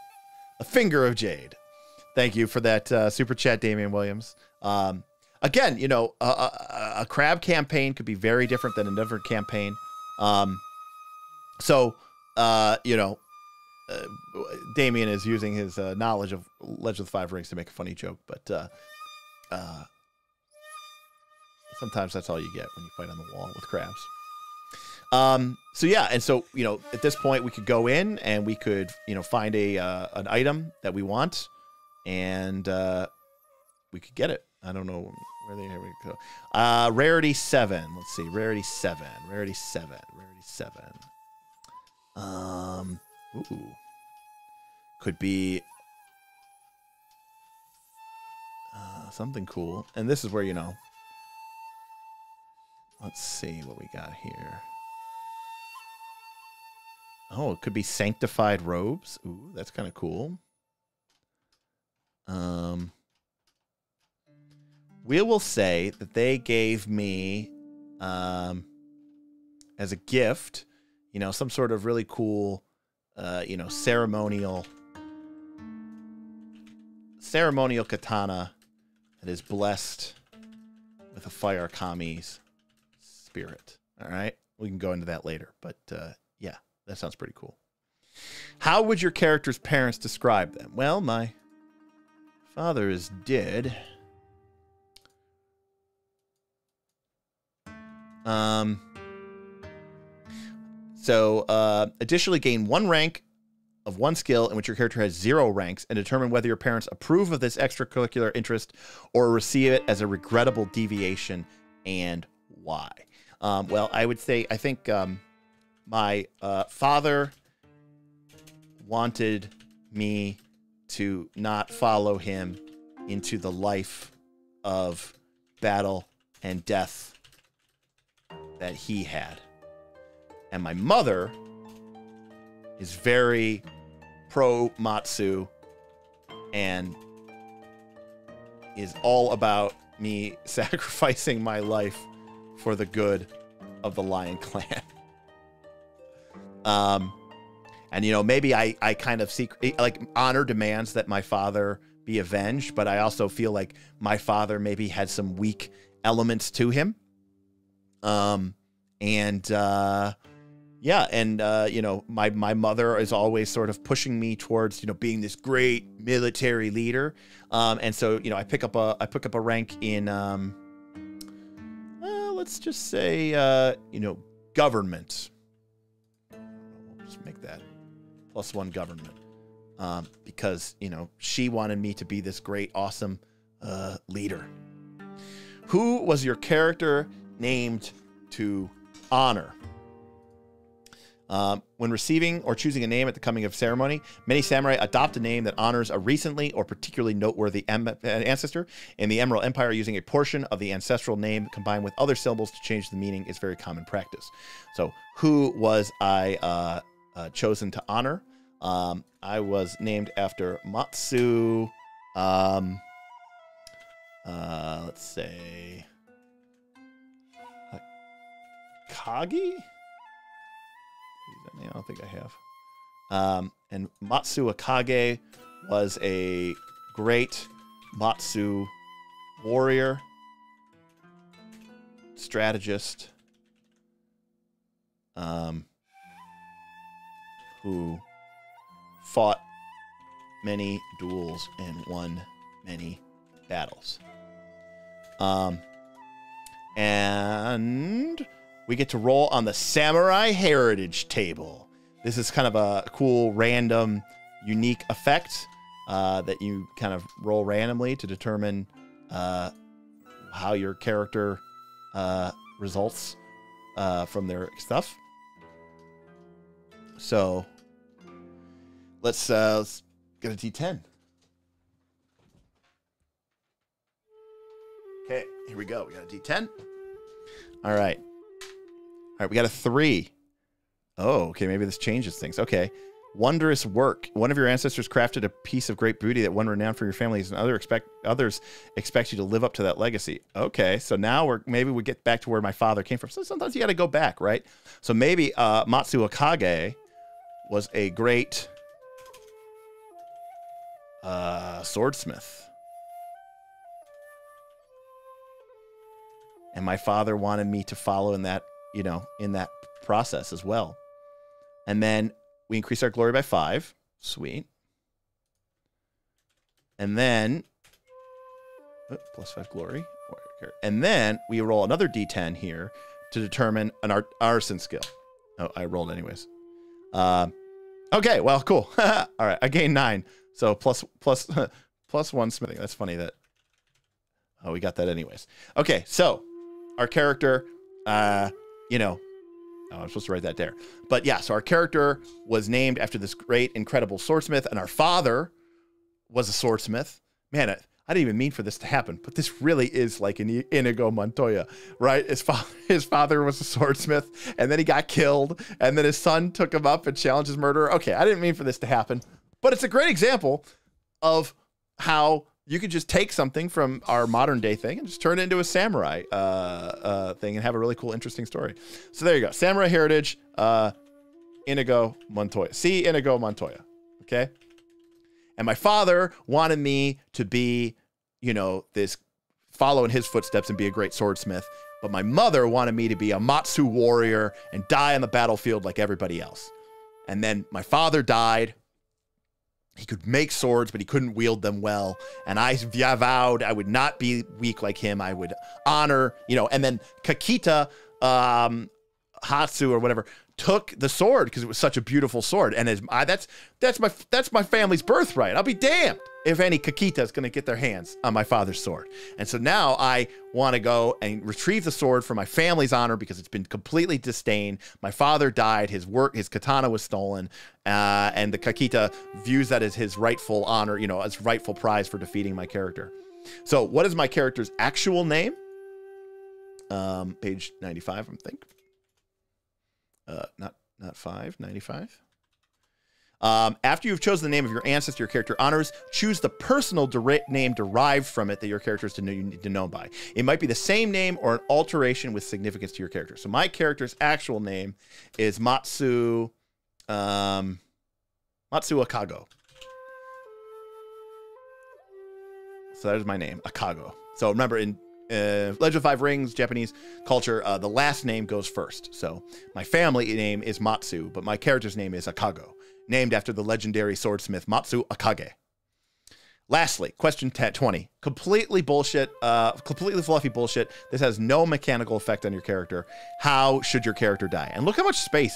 a finger of jade. Thank you for that uh, super chat, Damian Williams. Um, again, you know, a, a, a, crab campaign could be very different than another campaign. Um, so, uh, you know, uh, Damien is using his uh, knowledge of Legend of the Five Rings to make a funny joke, but uh, uh, sometimes that's all you get when you fight on the wall with crabs. Um, so yeah, and so you know, at this point, we could go in and we could you know find a uh, an item that we want and uh, we could get it. I don't know where they here we go. Uh, rarity seven. Let's see. Rarity seven. Rarity seven. Rarity seven. Um. Ooh. Could be uh, something cool. And this is where you know. Let's see what we got here. Oh, it could be sanctified robes. Ooh, that's kind of cool. Um, we will say that they gave me, um, as a gift, you know, some sort of really cool, uh, you know, ceremonial, ceremonial katana that is blessed with a fire kami's spirit. All right, we can go into that later, but uh, yeah, that sounds pretty cool. How would your character's parents describe them? Well, my Father is dead. Um. So, uh, additionally, gain one rank of one skill in which your character has zero ranks and determine whether your parents approve of this extracurricular interest or receive it as a regrettable deviation and why. Um, well, I would say, I think um, my uh, father wanted me to not follow him into the life of battle and death that he had. And my mother is very pro Matsu and is all about me sacrificing my life for the good of the Lion Clan. um, and you know, maybe I I kind of seek like honor demands that my father be avenged, but I also feel like my father maybe had some weak elements to him. Um, and uh, yeah, and uh, you know, my my mother is always sort of pushing me towards you know being this great military leader. Um, and so you know, I pick up a I pick up a rank in um, let's just say uh, you know government. We'll just make that plus one government um, because you know she wanted me to be this great, awesome uh, leader. Who was your character named to honor? Um, when receiving or choosing a name at the coming of ceremony, many samurai adopt a name that honors a recently or particularly noteworthy ancestor. In the Emerald Empire, using a portion of the ancestral name combined with other syllables to change the meaning is very common practice. So, who was I uh, uh, chosen to honor? Um, I was named after Matsu. Um, uh, let's say Kagi. I don't think I have. Um, and Matsu Akage was a great Matsu warrior, strategist, um, who fought many duels and won many battles. Um, and we get to roll on the Samurai Heritage table. This is kind of a cool, random, unique effect uh, that you kind of roll randomly to determine uh, how your character uh, results uh, from their stuff. So let's, uh, let's get a D10. Okay, here we go. We got a D10. All right. We got a three. Oh, okay. Maybe this changes things. Okay. Wondrous work. One of your ancestors crafted a piece of great booty that won renown for your families, and other expect others expect you to live up to that legacy. Okay, so now we're maybe we get back to where my father came from. So sometimes you got to go back, right? So maybe uh, Matsu Akage was a great uh, swordsmith. And my father wanted me to follow in that, you know, in that process as well. And then we increase our glory by five. Sweet. And then oh, plus five glory. And then we roll another d10 here to determine an art, artisan skill. Oh, I rolled anyways. Uh, okay, well, cool. All right, I gained nine. So plus plus plus one smithing. That's funny that. Oh, we got that anyways. Okay, so our character, uh, you know, oh, I'm supposed to write that there. But yeah, so our character was named after this great, incredible swordsmith, and our father was a swordsmith. Man, I, I didn't even mean for this to happen, but this really is like an Inigo Montoya, right? His father, his father was a swordsmith, and then he got killed, and then his son took him up and challenged his murderer. Okay, I didn't mean for this to happen, but it's a great example of how you could just take something from our modern day thing and just turn it into a samurai uh, uh, thing and have a really cool, interesting story. So there you go. Samurai Heritage, uh, Inigo Montoya. See Inigo Montoya. Okay. And my father wanted me to be, you know, this follow in his footsteps and be a great swordsmith. But my mother wanted me to be a Matsu warrior and die on the battlefield like everybody else. And then my father died he could make swords, but he couldn't wield them well. And I vowed I would not be weak like him. I would honor, you know. And then Kakita um, Hatsu or whatever took the sword because it was such a beautiful sword, and as I, that's that's my that's my family's birthright. I'll be damned if any Kakita is going to get their hands on my father's sword. And so now I want to go and retrieve the sword for my family's honor because it's been completely disdained. My father died, his work, his katana was stolen, uh, and the Kakita views that as his rightful honor, you know, as rightful prize for defeating my character. So, what is my character's actual name? Um, page 95, I think. Uh, not not 5, 95. Um, after you've chosen the name of your ancestor your character honors, choose the personal name derived from it that your character is to know, you need to know by. It might be the same name or an alteration with significance to your character. So my character's actual name is Matsu, um, Matsu Akago. So that is my name, Akago. So remember, in uh, Legend of Five Rings, Japanese culture, uh, the last name goes first. So my family name is Matsu, but my character's name is Akago named after the legendary swordsmith Matsu Akage. Lastly, question 20. Completely bullshit, uh, completely fluffy bullshit. This has no mechanical effect on your character. How should your character die? And look how much space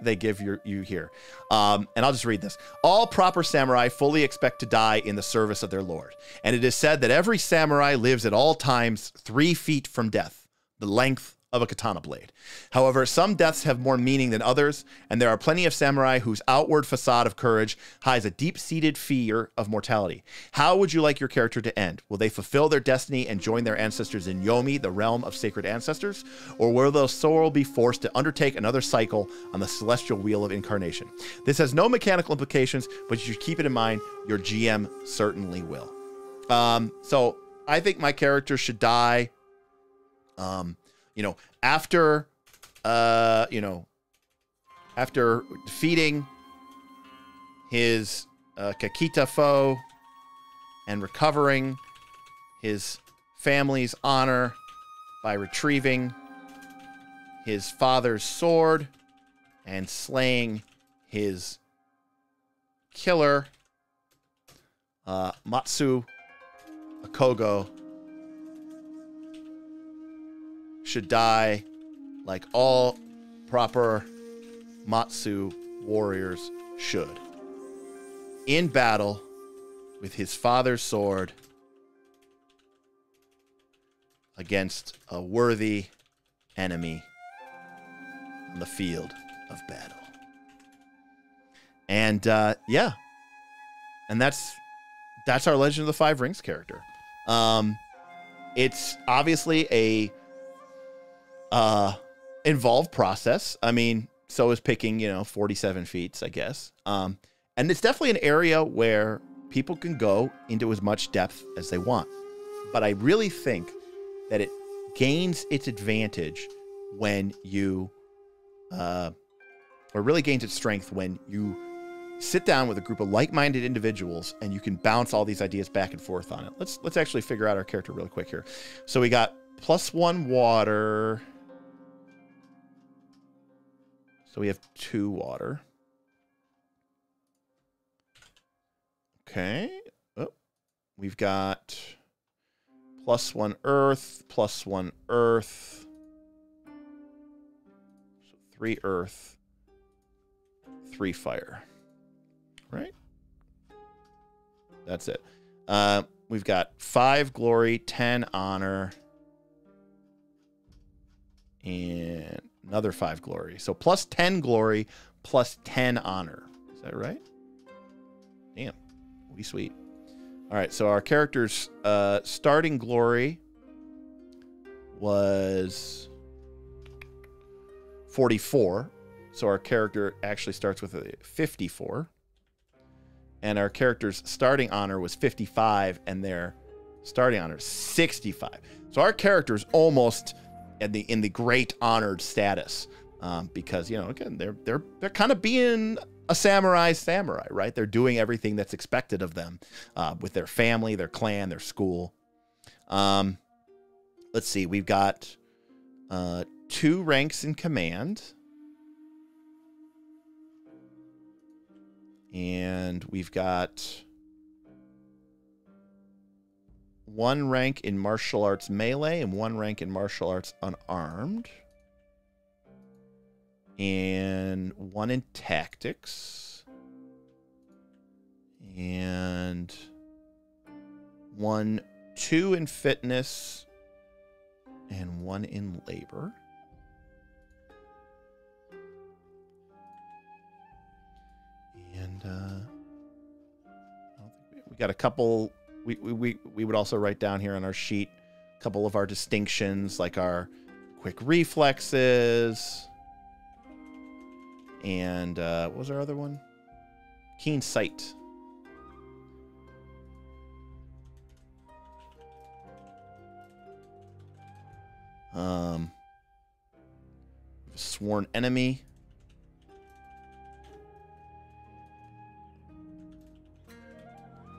they give your, you here. Um, and I'll just read this. All proper samurai fully expect to die in the service of their lord. And it is said that every samurai lives at all times three feet from death, the length of a katana blade. However, some deaths have more meaning than others, and there are plenty of samurai whose outward facade of courage hides a deep seated fear of mortality. How would you like your character to end? Will they fulfill their destiny and join their ancestors in Yomi, the realm of sacred ancestors? Or will their soul be forced to undertake another cycle on the celestial wheel of incarnation? This has no mechanical implications, but you should keep it in mind. Your GM certainly will. Um, so I think my character should die. Um, you know, after, uh, you know, after defeating his uh, Kakita foe and recovering his family's honor by retrieving his father's sword and slaying his killer, uh, Matsu Akogo should die like all proper Matsu warriors should. In battle with his father's sword against a worthy enemy on the field of battle. And uh, yeah, and that's that's our Legend of the Five Rings character. Um, it's obviously a uh, involved process. I mean, so is picking, you know, 47 feet, I guess. Um, and it's definitely an area where people can go into as much depth as they want. But I really think that it gains its advantage when you, uh, or really gains its strength when you sit down with a group of like-minded individuals and you can bounce all these ideas back and forth on it. Let's let's actually figure out our character really quick here. So we got plus one water. So we have two water. Okay. Oh, we've got plus one earth, plus one earth. So three earth, three fire. Right? That's it. Uh, we've got five glory, 10 honor, and another five glory. So plus 10 glory, plus 10 honor. Is that right? Damn. We sweet. All right, so our character's uh, starting glory was 44. So our character actually starts with a 54. And our character's starting honor was 55, and their starting honor is 65. So our character is almost in the in the great honored status um, because you know again they're they're they're kind of being a samurai samurai right? They're doing everything that's expected of them uh, with their family their clan their school. Um, let's see we've got uh, two ranks in command. And we've got one rank in martial arts melee and one rank in martial arts unarmed. and one in tactics, and one, two in fitness, and one in labor. And uh, we got a couple. We, we, we, would also write down here on our sheet a couple of our distinctions, like our quick reflexes. And uh, what was our other one? Keen sight. Um, sworn enemy.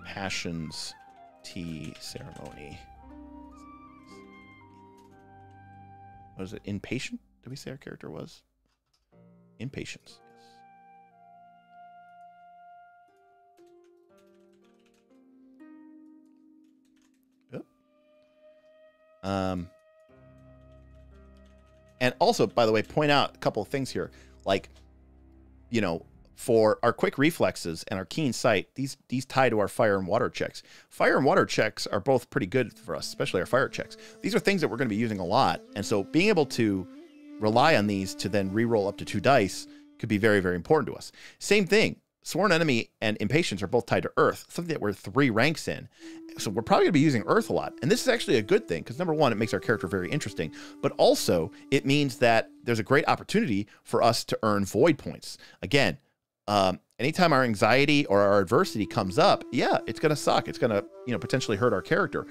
Passions tea ceremony. What is it? Impatient? Did we say our character was? Impatience. Yes. Yep. Um. And also, by the way, point out a couple of things here. Like, you know, for our quick reflexes and our keen sight, these these tie to our fire and water checks. Fire and water checks are both pretty good for us, especially our fire checks. These are things that we're going to be using a lot, and so being able to rely on these to then re-roll up to two dice could be very very important to us. Same thing. Sworn enemy and impatience are both tied to earth, something that we're three ranks in. So we're probably going to be using earth a lot. And this is actually a good thing because number one, it makes our character very interesting, but also it means that there's a great opportunity for us to earn void points. Again, um, anytime our anxiety or our adversity comes up, yeah, it's going to suck. It's going to, you know, potentially hurt our character,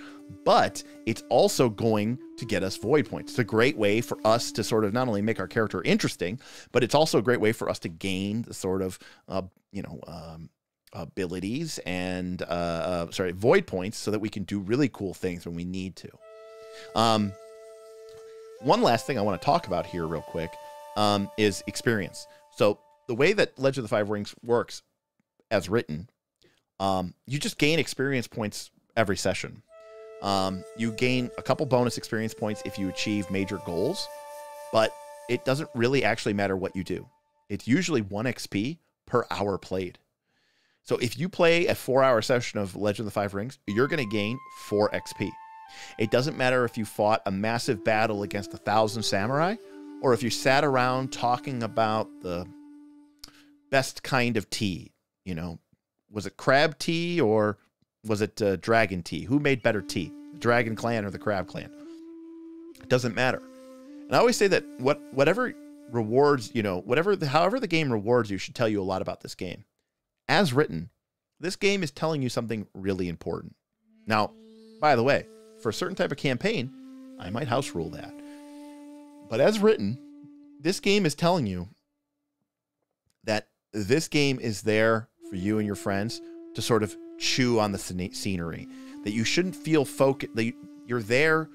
but it's also going to get us void points. It's a great way for us to sort of not only make our character interesting, but it's also a great way for us to gain the sort of, uh, you know, um, abilities and, uh, uh, sorry, void points so that we can do really cool things when we need to. Um, one last thing I want to talk about here, real quick, um, is experience. So the way that Legend of the Five Rings works, as written, um, you just gain experience points every session. Um, you gain a couple bonus experience points if you achieve major goals, but it doesn't really actually matter what you do. It's usually one XP per hour played. So if you play a four hour session of Legend of the Five Rings, you're going to gain four XP. It doesn't matter if you fought a massive battle against a thousand samurai or if you sat around talking about the best kind of tea. You know, was it crab tea or was it uh, dragon tea? Who made better tea, the Dragon Clan or the Crab Clan? It doesn't matter. And I always say that what whatever rewards, you know, whatever the, however the game rewards you should tell you a lot about this game. As written, this game is telling you something really important. Now, by the way, for a certain type of campaign, I might house rule that. But as written, this game is telling you that this game is there for you and your friends to sort of chew on the scenery. That you shouldn't feel focused. That you're there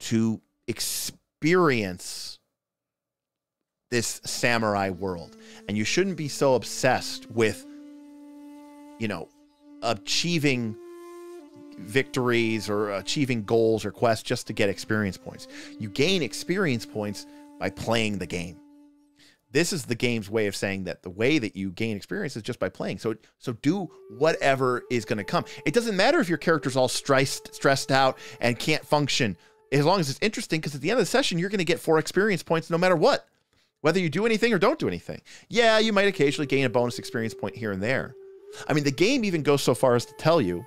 to experience this samurai world, and you shouldn't be so obsessed with, you know, achieving victories or achieving goals or quests just to get experience points. You gain experience points by playing the game this is the game's way of saying that the way that you gain experience is just by playing. So so do whatever is going to come. It doesn't matter if your character's all stressed stressed out and can't function as long as it's interesting because at the end of the session you're going to get four experience points no matter what. Whether you do anything or don't do anything. Yeah, you might occasionally gain a bonus experience point here and there. I mean, the game even goes so far as to tell you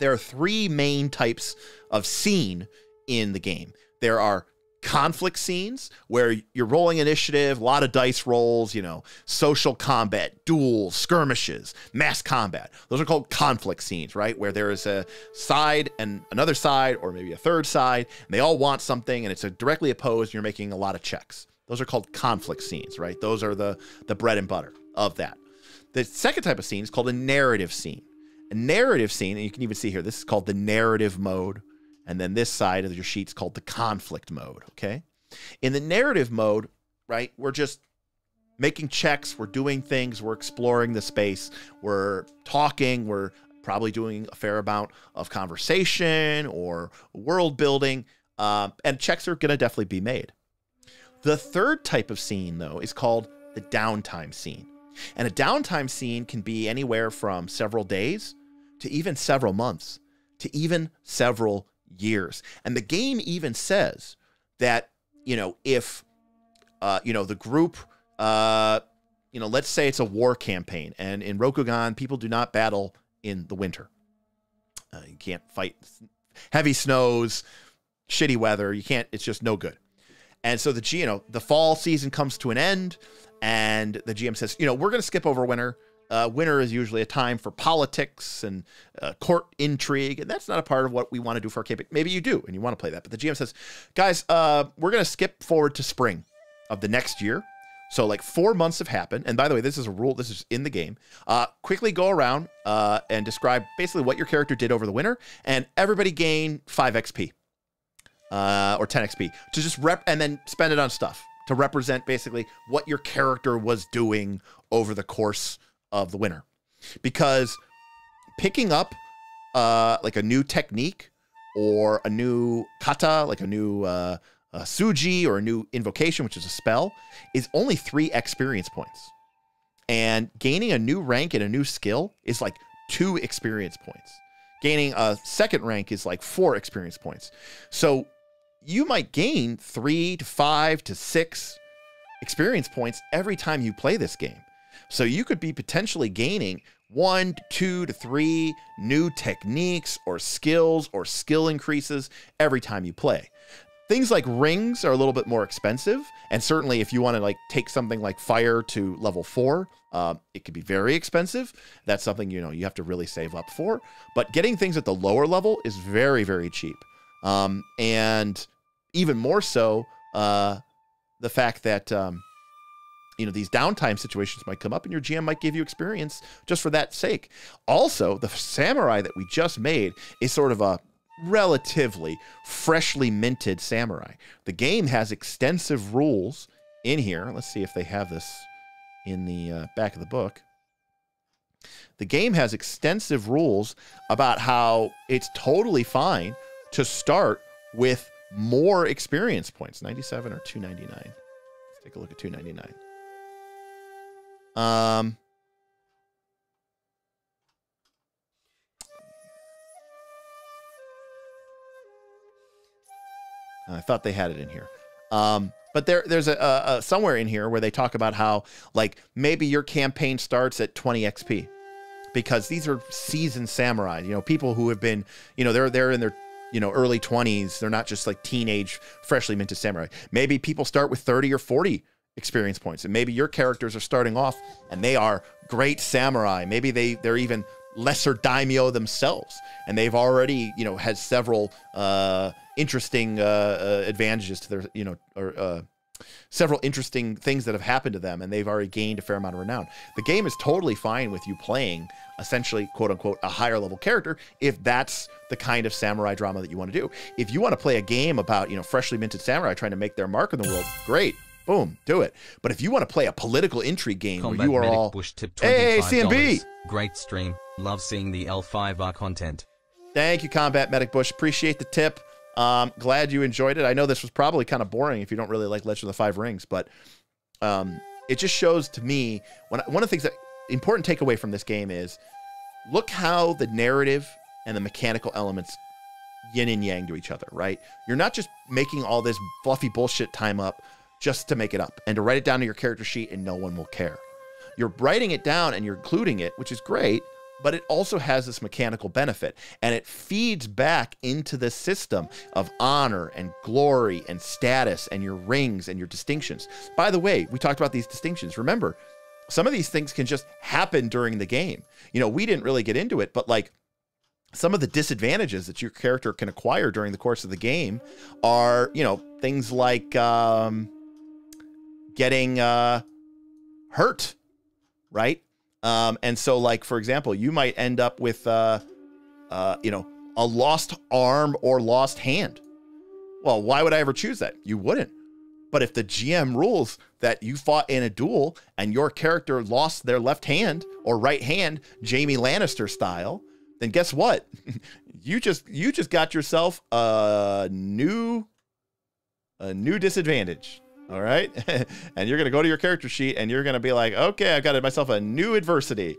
there are three main types of scene in the game. There are conflict scenes where you're rolling initiative, a lot of dice rolls, you know, social combat, duels, skirmishes, mass combat. Those are called conflict scenes, right? Where there is a side and another side, or maybe a third side, and they all want something and it's directly opposed, and you're making a lot of checks. Those are called conflict scenes, right? Those are the, the bread and butter of that. The second type of scene is called a narrative scene. A narrative scene, and you can even see here, this is called the narrative mode and then this side of your sheet's called the conflict mode, okay? In the narrative mode, right, we're just making checks, we're doing things, we're exploring the space, we're talking, we're probably doing a fair amount of conversation or world building, um, and checks are going to definitely be made. The third type of scene, though, is called the downtime scene. And a downtime scene can be anywhere from several days to even several months to even several years. And the game even says that, you know, if, uh, you know, the group, uh, you know, let's say it's a war campaign and in Rokugan, people do not battle in the winter. Uh, you can't fight heavy snows, shitty weather. You can't, it's just no good. And so the you know, the fall season comes to an end, and the GM says, you know, we're going to skip over winter. Uh, winter is usually a time for politics and uh, court intrigue, and that's not a part of what we want to do for our campaign. Maybe you do, and you want to play that. But the GM says, guys, uh, we're going to skip forward to spring of the next year. So like four months have happened, and by the way, this is a rule. This is in the game. Uh, quickly go around uh, and describe basically what your character did over the winter, and everybody gain five XP uh, or 10 XP to just rep and then spend it on stuff to represent basically what your character was doing over the course of the winner Because picking up uh, like a new technique or a new kata, like a new uh, a shuji or a new invocation, which is a spell, is only three experience points. And gaining a new rank and a new skill is like two experience points. Gaining a second rank is like four experience points. So you might gain three to five to six experience points every time you play this game. So you could be potentially gaining one, two to three new techniques or skills or skill increases every time you play. Things like rings are a little bit more expensive, and certainly if you want to like take something like fire to level four, uh, it could be very expensive. That's something you know you have to really save up for. But getting things at the lower level is very very cheap, um, and even more so uh, the fact that um, you know these downtime situations might come up and your gm might give you experience just for that sake. Also the samurai that we just made is sort of a relatively freshly minted samurai. The game has extensive rules in here. Let's see if they have this in the uh, back of the book. The game has extensive rules about how it's totally fine to start with more experience points 97 or 299 let's take a look at 299 um I thought they had it in here. Um, but there, there's a, a, a, somewhere in here where they talk about how like maybe your campaign starts at 20 XP because these are seasoned samurai. You know, people who have been, you know, they're they're in their you know early 20s they're not just like teenage freshly minted samurai maybe people start with 30 or 40 experience points. And maybe your characters are starting off and they are great samurai. Maybe they they're even lesser daimyo themselves. And they've already you know had several uh interesting uh, uh advantages to their you know or uh several interesting things that have happened to them. And they've already gained a fair amount of renown. The game is totally fine with you playing essentially quote unquote a higher level character if that's the kind of samurai drama that you want to do. If you want to play a game about you know freshly minted samurai trying to make their mark in the world great boom do it but if you want to play a political intrigue game Combat where you are Medic all Bush tip hey $25. Great stream. Love seeing the L5R content. Thank you, Combat Medic Bush. Appreciate the tip. Um, glad you enjoyed it. I know this was probably kind of boring if you don't really like Legend of the Five Rings, but um, it just shows to me when one of the things that important takeaway from this game is look how the narrative and the mechanical elements yin and yang to each other, right? You're not just making all this fluffy bullshit time up just to make it up and to write it down to your character sheet and no one will care. You're writing it down and you're including it, which is great, but it also has this mechanical benefit and it feeds back into the system of honor and glory and status and your rings and your distinctions. By the way, we talked about these distinctions. Remember, some of these things can just happen during the game. You know, we didn't really get into it, but like some of the disadvantages that your character can acquire during the course of the game are, you know, things like um, getting uh, hurt, right? Um, and so, like for example, you might end up with, uh, uh, you know, a lost arm or lost hand. Well, why would I ever choose that? You wouldn't. But if the GM rules that you fought in a duel and your character lost their left hand or right hand, Jaime Lannister style, then guess what? you just you just got yourself a new a new disadvantage. All right. and you're going to go to your character sheet and you're going to be like, okay, I've got myself a new adversity.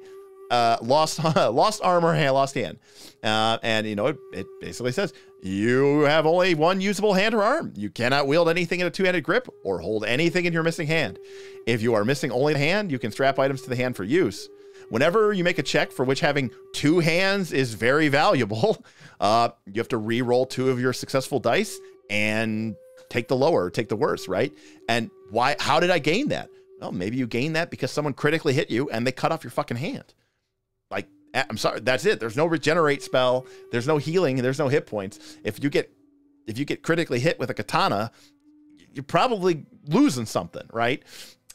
Uh, lost, lost armor, hand, lost hand. Uh, and, you know, it, it basically says you have only one usable hand or arm. You cannot wield anything in a two handed grip or hold anything in your missing hand. If you are missing only the hand, you can strap items to the hand for use. Whenever you make a check for which having two hands is very valuable, uh, you have to re-roll two of your successful dice and take the lower, take the worse, right? And why? How did I gain that? Well, maybe you gain that because someone critically hit you and they cut off your fucking hand. Like, I'm sorry, that's it. There's no regenerate spell. There's no healing. There's no hit points. If you get if you get critically hit with a katana, you're probably losing something, right?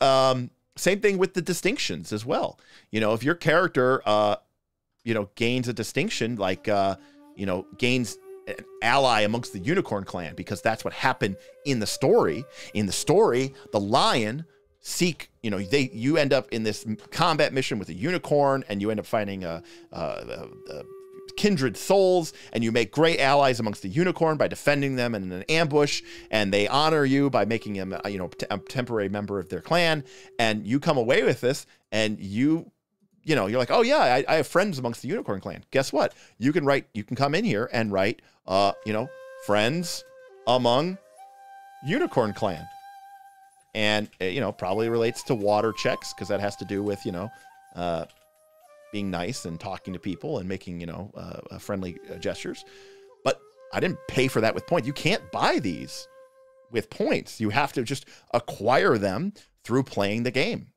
Um, same thing with the distinctions as well. You know, if your character, uh, you know, gains a distinction, like, uh, you know, gains an ally amongst the unicorn clan because that's what happened in the story. In the story, the lion seek you know they you end up in this combat mission with a unicorn and you end up finding a, a, a, a kindred souls and you make great allies amongst the unicorn by defending them in an ambush and they honor you by making them uh, you know a temporary member of their clan and you come away with this and you you know, you're like, oh yeah, I, I, have friends amongst the unicorn clan. Guess what? You can write, you can come in here and write, uh, you know, friends among unicorn clan, and uh, you know, probably relates to water checks because that has to do with you know, uh, being nice and talking to people and making you know, uh, friendly uh, gestures. But I didn't pay for that with points. You can't buy these with points. You have to just acquire them through playing the game.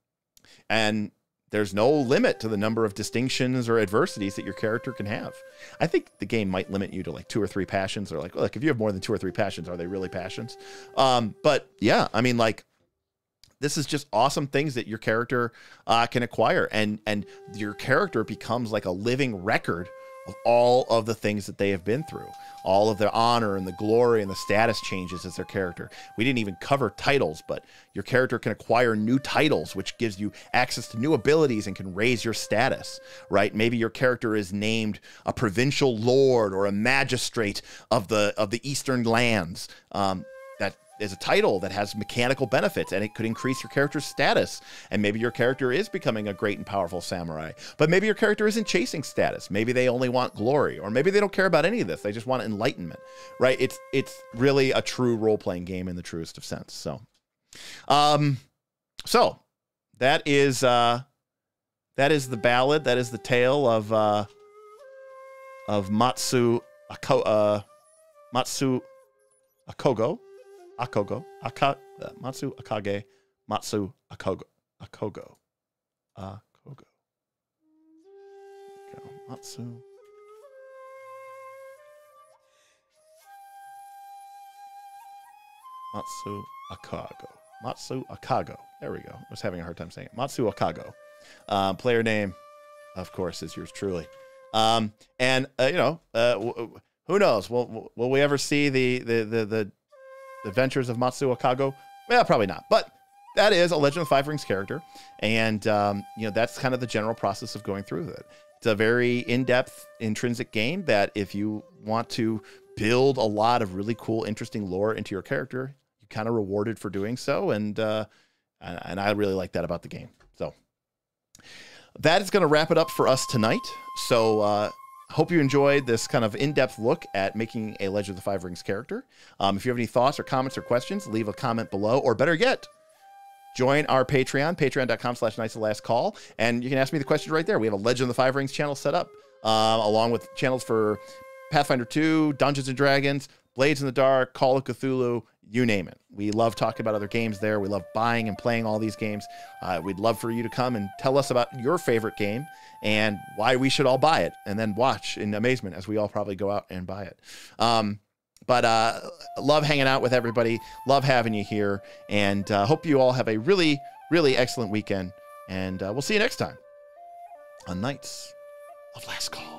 And there's no limit to the number of distinctions or adversities that your character can have. I think the game might limit you to like two or three passions, or like, look, if you have more than two or three passions, are they really passions? Um, but yeah, I mean, like, this is just awesome things that your character uh, can acquire, and and your character becomes like a living record of all of the things that they have been through, all of their honor and the glory and the status changes as their character. We didn't even cover titles, but your character can acquire new titles, which gives you access to new abilities and can raise your status, right? Maybe your character is named a provincial lord or a magistrate of the of the eastern lands. Um, is a title that has mechanical benefits and it could increase your character's status. And maybe your character is becoming a great and powerful samurai, but maybe your character isn't chasing status. Maybe they only want glory, or maybe they don't care about any of this. They just want enlightenment, right? It's it's really a true role playing game in the truest of sense. So, um, so that is uh, that is the ballad. That is the tale of uh, of Matsu Ako, uh, Matsu Akogo Akogo, Aka, uh, Matsu Akage, Matsu Akogo, Akogo, Akogo. Go. Matsu. Matsu Akago. Matsu Akago. There we go. I was having a hard time saying it. Matsu Akago. Um, player name, of course, is yours truly. Um, and uh, you know, uh, who knows? Will will we ever see the the the the Adventures of Matsuo Akago? Well, probably not. But that is a Legend of Five Rings character, and um, you know that's kind of the general process of going through it. It's a very in-depth, intrinsic game that if you want to build a lot of really cool, interesting lore into your character, you kind of rewarded for doing so, and uh, and I really like that about the game. So that is going to wrap it up for us tonight. So uh, hope you enjoyed this kind of in-depth look at making a Legend of the Five Rings character. Um, if you have any thoughts or comments or questions, leave a comment below, or better yet, join our Patreon, patreon.com slash knights of last call, and you can ask me the question right there. We have a Legend of the Five Rings channel set up, um, along with channels for Pathfinder 2, Dungeons and Dragons, Blades in the Dark, Call of Cthulhu, you name it. We love talking about other games there. We love buying and playing all these games. Uh, we'd love for you to come and tell us about your favorite game and why we should all buy it, and then watch in amazement as we all probably go out and buy it. Um, but uh, love hanging out with everybody. Love having you here, and uh, hope you all have a really, really excellent weekend. And uh, we'll see you next time on Knights of Last Call.